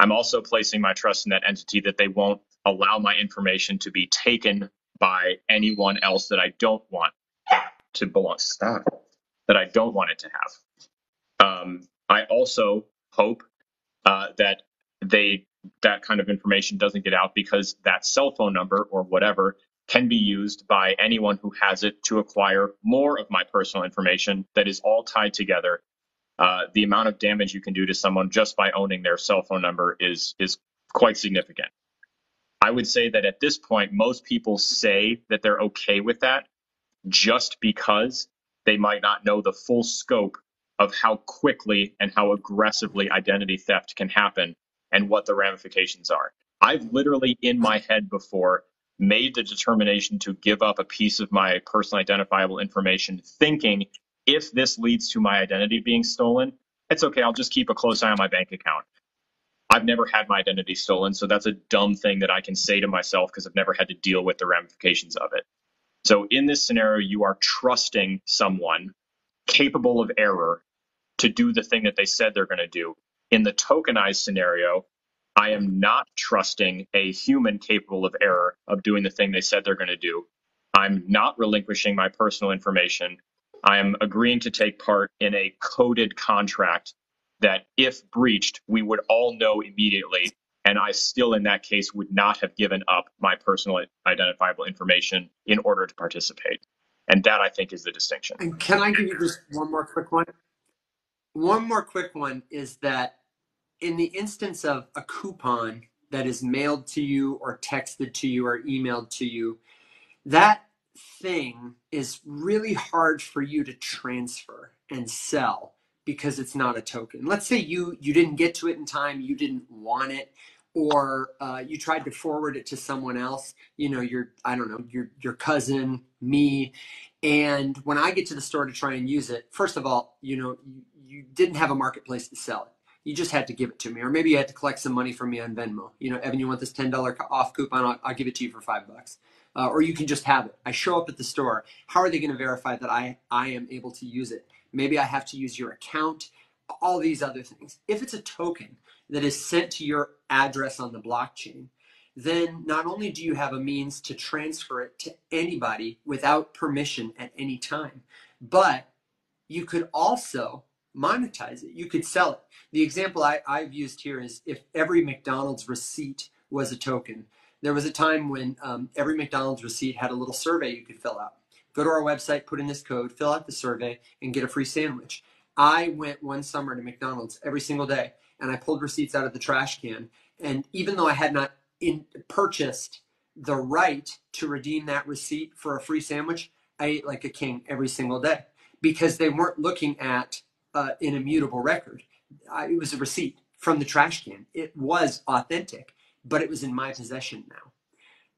I'm also placing my trust in that entity that they won't allow my information to be taken by anyone else that I don't want to belong. Stop. That I don't want it to have. Um, I also hope uh, that they that kind of information doesn't get out because that cell phone number or whatever can be used by anyone who has it to acquire more of my personal information that is all tied together uh, the amount of damage you can do to someone just by owning their cell phone number is is quite significant. I would say that at this point, most people say that they're okay with that just because they might not know the full scope of how quickly and how aggressively identity theft can happen and what the ramifications are. I've literally in my head before made the determination to give up a piece of my personal identifiable information thinking if this leads to my identity being stolen, it's okay, I'll just keep a close eye on my bank account. I've never had my identity stolen, so that's a dumb thing that I can say to myself because I've never had to deal with the ramifications of it. So in this scenario, you are trusting someone capable of error to do the thing that they said they're going to do. In the tokenized scenario, I am not trusting a human capable of error of doing the thing they said they're going to do. I'm not relinquishing my personal information. I am agreeing to take part in a coded contract that, if breached, we would all know immediately. And I still, in that case, would not have given up my personal identifiable information in order to participate. And that, I think, is the distinction. And can I give you just one more quick one? One more quick one is that in the instance of a coupon that is mailed to you or texted to you or emailed to you, that thing is really hard for you to transfer and sell because it's not a token. Let's say you you didn't get to it in time, you didn't want it, or uh, you tried to forward it to someone else. You know, your I don't know your your cousin, me, and when I get to the store to try and use it, first of all, you know you, you didn't have a marketplace to sell it. You just had to give it to me, or maybe you had to collect some money from me on Venmo. You know, Evan, you want this ten dollar off coupon? I'll, I'll give it to you for five bucks uh, or you can just have it. I show up at the store. How are they going to verify that I, I am able to use it? Maybe I have to use your account, all these other things. If it's a token that is sent to your address on the blockchain, then not only do you have a means to transfer it to anybody without permission at any time, but you could also monetize it. You could sell it. The example I, I've used here is if every McDonald's receipt was a token. There was a time when um, every McDonald's receipt had a little survey you could fill out. Go to our website, put in this code, fill out the survey, and get a free sandwich. I went one summer to McDonald's every single day and I pulled receipts out of the trash can. And even though I had not in, purchased the right to redeem that receipt for a free sandwich, I ate like a king every single day because they weren't looking at uh, an immutable record. I, it was a receipt from the trash can. It was authentic, but it was in my possession now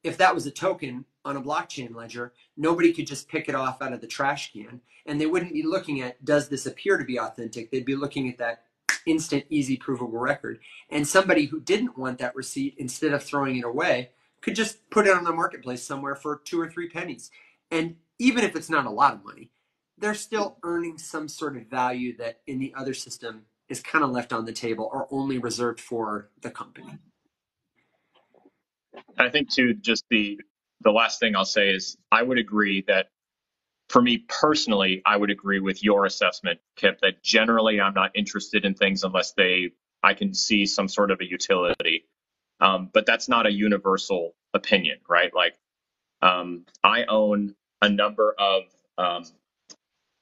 if that was a token on a blockchain ledger, nobody could just pick it off out of the trash can. And they wouldn't be looking at, does this appear to be authentic? They'd be looking at that instant, easy, provable record. And somebody who didn't want that receipt, instead of throwing it away, could just put it on the marketplace somewhere for two or three pennies. And even if it's not a lot of money, they're still earning some sort of value that in the other system is kind of left on the table or only reserved for the company. I think too, just the the last thing I'll say is I would agree that for me personally, I would agree with your assessment, Kip, that generally I'm not interested in things unless they I can see some sort of a utility. Um, but that's not a universal opinion, right? Like um, I own a number of um,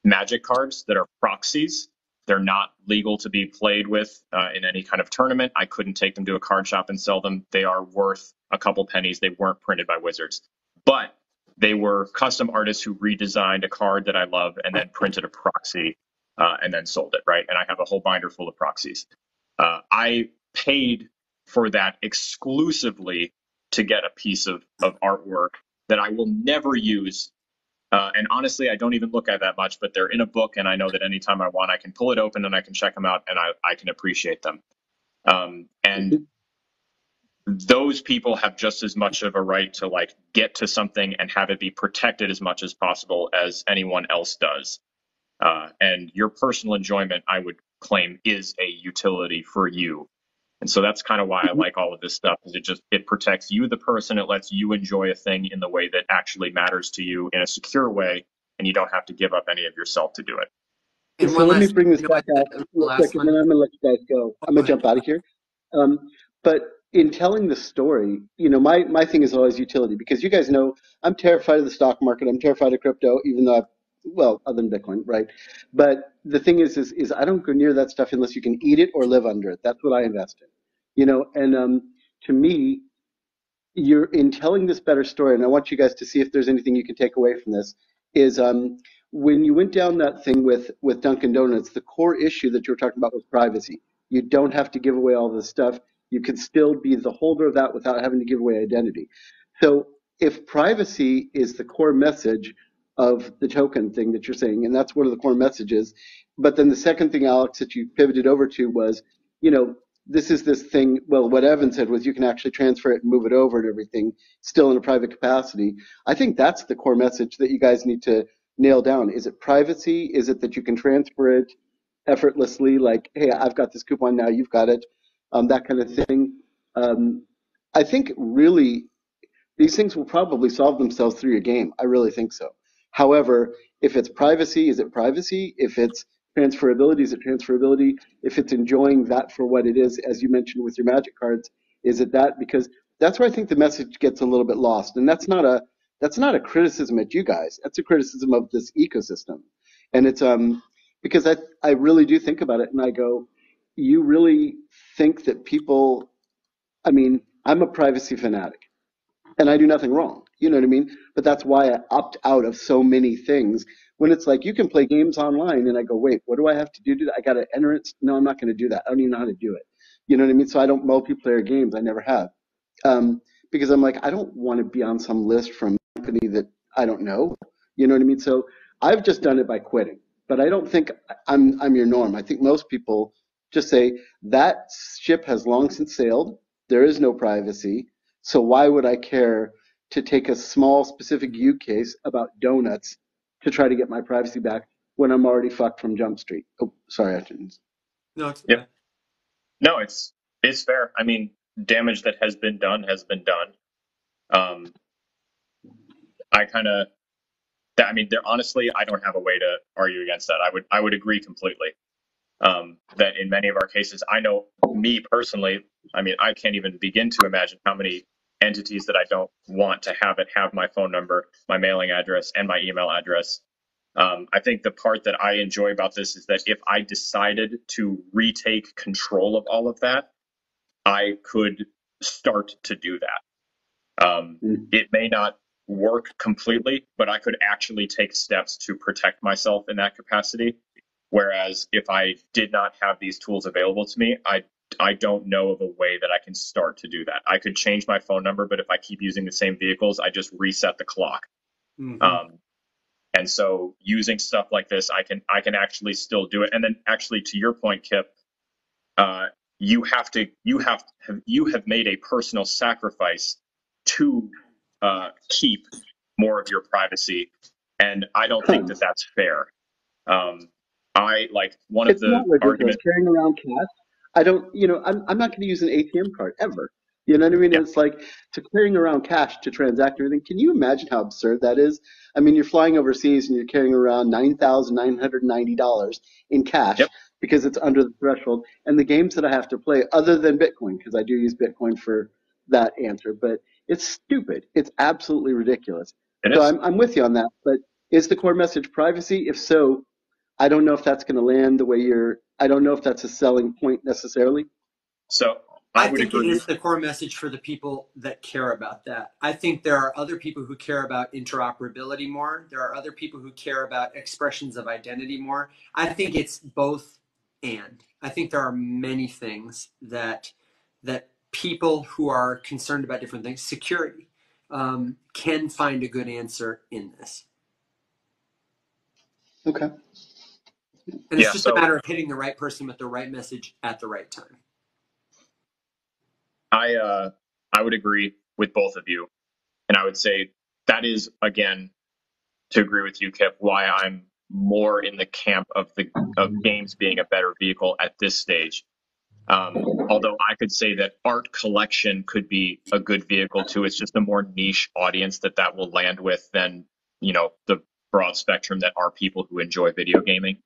magic cards that are proxies they're not legal to be played with uh, in any kind of tournament. I couldn't take them to a card shop and sell them. They are worth a couple pennies. They weren't printed by Wizards, but they were custom artists who redesigned a card that I love and then printed a proxy uh, and then sold it, right? And I have a whole binder full of proxies. Uh, I paid for that exclusively to get a piece of, of artwork that I will never use uh, and honestly, I don't even look at that much, but they're in a book, and I know that anytime I want, I can pull it open and I can check them out, and I, I can appreciate them. Um, and those people have just as much of a right to like get to something and have it be protected as much as possible as anyone else does. Uh, and your personal enjoyment, I would claim, is a utility for you and so that's kind of why I mm-hmm. like all of this stuff is it just it protects you the person. It lets you enjoy a thing in the way that actually matters to you in a secure way and you don't have to give up any of yourself to do it. And so let me bring this back out real quick and then i'm going to let you guys go. I'm going to jump out of here. Um, but in telling the story you know my, my thing is always utility because you guys know i'm terrified of the stock market. I'm terrified of crypto even though i well other than bitcoin right? But the thing is, is is i don't go near that stuff unless you can eat it or live under it. That's what i invest in you know? And um, to me you're in telling this better story and i want you guys to see if there's anything you can take away from this is um, when you went down that thing with with dunkin donuts the core issue that you were talking about was privacy. You don't have to give away all this stuff. You can still be the holder of that without having to give away identity. So if privacy is the core message of the token thing that you're saying and that's one of the core messages but then the second thing alex that you pivoted over to was you know this is this thing. Well, what Evan said was you can actually transfer it and move it over and everything, still in a private capacity. I think that's the core message that you guys need to nail down. Is it privacy? Is it that you can transfer it effortlessly? Like, hey, I've got this coupon now, you've got it, um, that kind of thing. Um, I think really these things will probably solve themselves through your game. I really think so. However, if it's privacy, is it privacy? If it's transferability is it transferability? If it's enjoying that for what it is as you mentioned with your magic cards is it that? Because that's where i think the message gets a little bit lost and that's not a that's not a criticism at you guys. That's a criticism of this ecosystem. And it's um because i i really do think about it and i go you really think that people i mean i'm a privacy fanatic and i do nothing wrong you know what i mean but that's why i opt out of so many things when it's like you can play games online and I go, wait, what do I have to do to that? I got to enter it. No, I'm not going to do that. I don't even know how to do it. You know what I mean? So I don't multiplayer games. I never have. Um, because I'm like, I don't want to be on some list from company that I don't know. You know what I mean? So I've just done it by quitting. But I don't think I'm I'm your norm. I think most people just say that ship has long since sailed. There is no privacy. So why would I care to take a small specific use case about donuts to try to get my privacy back when I'm already fucked from Jump Street. Oh, sorry, I didn't. No, it's yeah. No, it's it's fair. I mean, damage that has been done has been done. Um, I kind of, that. I mean, there honestly, I don't have a way to argue against that. I would I would agree completely. Um, that in many of our cases, I know me personally. I mean, I can't even begin to imagine how many entities that I don't want to have it have my phone number, my mailing address, and my email address. Um, I think the part that I enjoy about this is that if I decided to retake control of all of that, I could start to do that. Um, Mm. it may not work completely, but I could actually take steps to protect myself in that capacity. Whereas if I did not have these tools available to me, I I don't know of a way that I can start to do that. I could change my phone number, but if I keep using the same vehicles, I just reset the clock. Mhm. Um, and so using stuff like this, I can I can actually still do it. And then actually to your point, Kip, uh, you have to you have have you have made a personal sacrifice to uh, keep more of your privacy, and I don't think that that's fair. Um, I like one of It's not the arguments. carrying around cash. I don't, you know, I'm I'm not going to use an ATM card ever. You know what I mean? Yeah, It's like to carrying around cash to transact everything. Can you imagine how absurd that is? I mean, you're flying overseas and you're carrying around nine thousand nine hundred ninety dollars in cash yep, because it's under the threshold. And the games that I have to play, other than Bitcoin, because I do use Bitcoin for that answer, but it's stupid. It's absolutely ridiculous. it So. I'm I'm with you on that. But is the core message privacy? If so, I don't know if that's going to land the way you're. I don't know if that's a selling point necessarily. So I I would think it agree. is the core message for the people that care about that. I think there are other people who care about interoperability more. There are other people who care about expressions of identity more. I think it's both and. I think there are many things that that people who are concerned about different things, security, um, can find a good answer in this. Okay. And it's Yeah. just a matter of hitting the right person with the right message at the right time. I uh, I would agree with both of you, and I would say that is again to agree with you, Kip, why I'm more in the camp of the of games being a better vehicle at this stage. Um, although I could say that art collection could be a good vehicle too. It's just a more niche audience that that will land with than you know the broad spectrum that are people who enjoy video gaming.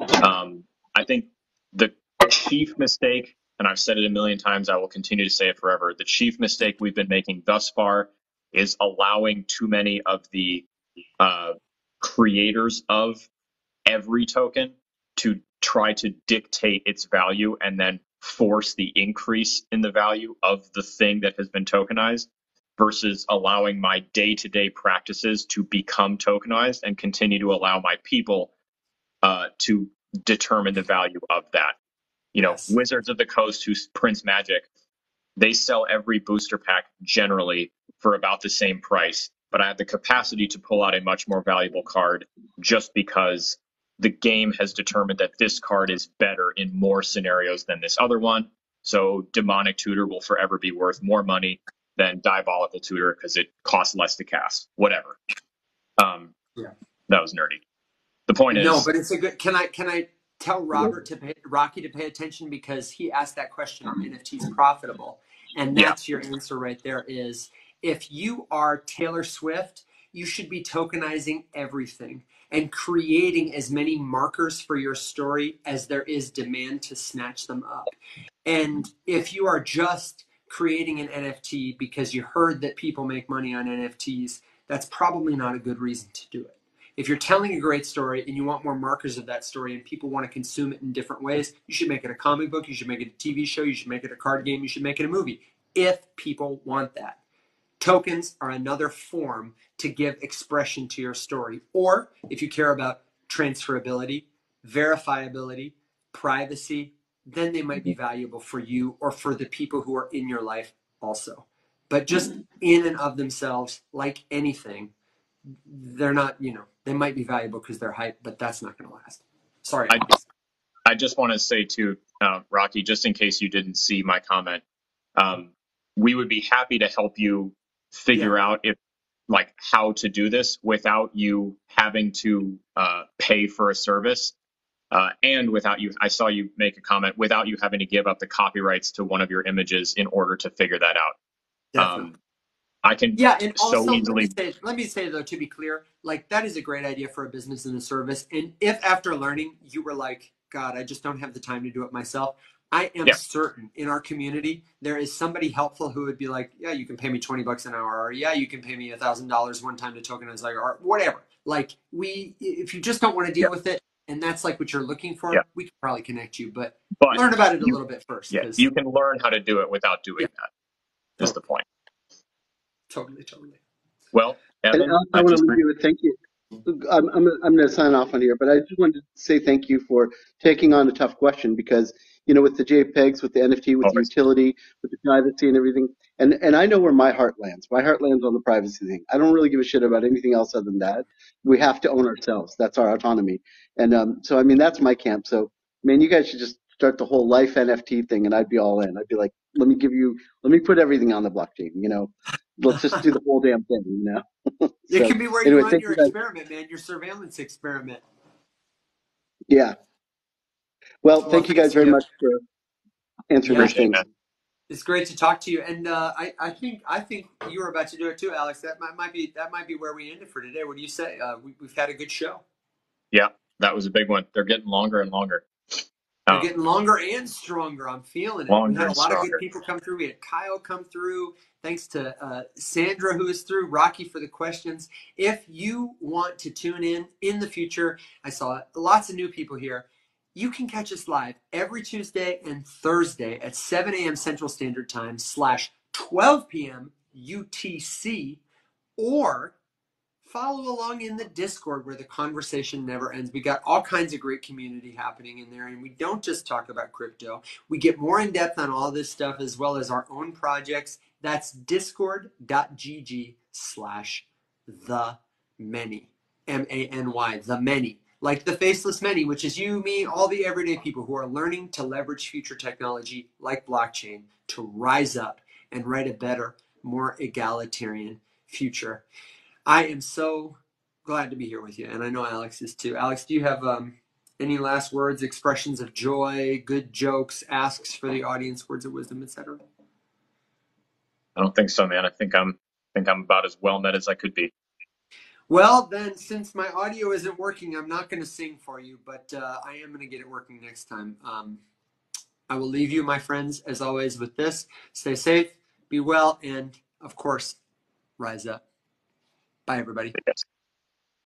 Um, I think the chief mistake, and I've said it a million times, I will continue to say it forever. The chief mistake we've been making thus far is allowing too many of the uh, creators of every token to try to dictate its value and then force the increase in the value of the thing that has been tokenized versus allowing my day-to-day practices to become tokenized and continue to allow my people uh, to determine the value of that. You know, Yes. Wizards of the Coast, who prints Magic, they sell every booster pack generally for about the same price, but I have the capacity to pull out a much more valuable card just because the game has determined that this card is better in more scenarios than this other one. So Demonic Tutor will forever be worth more money than Diabolical Tutor because it costs less to cast. Whatever. Um, Yeah. that was nerdy. The point is. No, but it's a good. Can I can I tell Robert to pay, Rocky to pay attention because he asked that question: Are mm-hmm. NFTs profitable? And yeah, that's your answer right there. Is if you are Taylor Swift, you should be tokenizing everything and creating as many markers for your story as there is demand to snatch them up. And if you are just creating an NFT because you heard that people make money on NFTs, that's probably not a good reason to do it. If you're telling a great story and you want more markers of that story and people want to consume it in different ways, you should make it a comic book, you should make it a TV show, you should make it a card game, you should make it a movie if people want that. Tokens are another form to give expression to your story. Or if you care about transferability, verifiability, privacy, then they might be mm-hmm. valuable for you or for the people who are in your life also. But just mm-hmm. in and of themselves, like anything, they're not, you know, they might be valuable because they're hype, but that's not going to last. Sorry, I, I just want to say to uh, Rocky, just in case you didn't see my comment, um, we would be happy to help you Yeah. figure out if like how to do this without you having to uh, pay for a service uh, and without you i saw you make a comment without you having to give up the copyrights to one of your images in order to figure that out Definitely. um, i can Yeah, and so also let me easily say let me say though to be clear, like that is a great idea for a business and a service. And if after learning you were like, God, I just don't have the time to do it myself, I am Yeah. certain in our community there is somebody helpful who would be like, yeah, you can pay me twenty bucks an hour, or yeah, you can pay me a thousand dollars one time to tokenize, like, or whatever. Like we, if you just don't want to deal Yeah. with it, and that's like what you're looking for, Yeah. we can probably connect you. But But learn about it a you- little bit first. yeah, you can learn how to do it without doing Yeah. that. Is the point. Totally, totally. Well, And Evan, Alex, I I want to just leave you with thank you. I'm, I'm, I'm going to sign off on here, but I just wanted to say thank you for taking on a tough question because, you know, with the JPEGs, with the NFT, with the Always. utility, with the privacy and everything, and, and I know where my heart lands. My heart lands on the privacy thing. I don't really give a shit about anything else other than that. We have to own ourselves. That's our autonomy. And um, so, I mean, that's my camp. So, man, you guys should just start the whole life NFT thing, and I'd be all in. I'd be like, let me give you, let me put everything on the blockchain. You know, let's just do the whole damn thing. You know. It So, can be where anyway, you run your you guys. experiment, man. Your surveillance experiment. Yeah. Well, Well, thank you guys very Skip. much for answering Yeah. those things. man. It's great to talk to you, and uh, I, I think I think you were about to do it too, Alex. That might, might be that might be where we end it for today. What do you say? Uh, we, we've had a good show. Yeah, that was a big one. They're getting longer and longer. They're Um, getting longer and stronger. I'm feeling it. Longer we had a lot of good people come through. We had Kyle come through. Thanks to uh, Sandra who is through. Rocky for the questions. If you want to tune in in the future, I saw lots of new people here. You can catch us live every Tuesday and Thursday at 7 a.m. Central Standard Time slash 12 p.m. UTC, or follow along in the Discord where the conversation never ends. We got all kinds of great community happening in there, and we don't just talk about crypto. We get more in depth on all this stuff as well as our own projects. That's discord.gg slash the many. M A N Y, the many. Like the faceless many, which is you, me, all the everyday people who are learning to leverage future technology like blockchain to rise up and write a better, more egalitarian future. I am so glad to be here with you, and I know Alex is too. Alex, do you have um, any last words, expressions of joy, good jokes, asks for the audience, words of wisdom, etc.? I don't think so, man. I think I'm I think I'm about as well met as I could be. Well, then, since my audio isn't working, I'm not going to sing for you, but uh, I am going to get it working next time. Um, I will leave you, my friends, as always, with this. Stay safe, be well, and of course, rise up. Bye, everybody. Yes.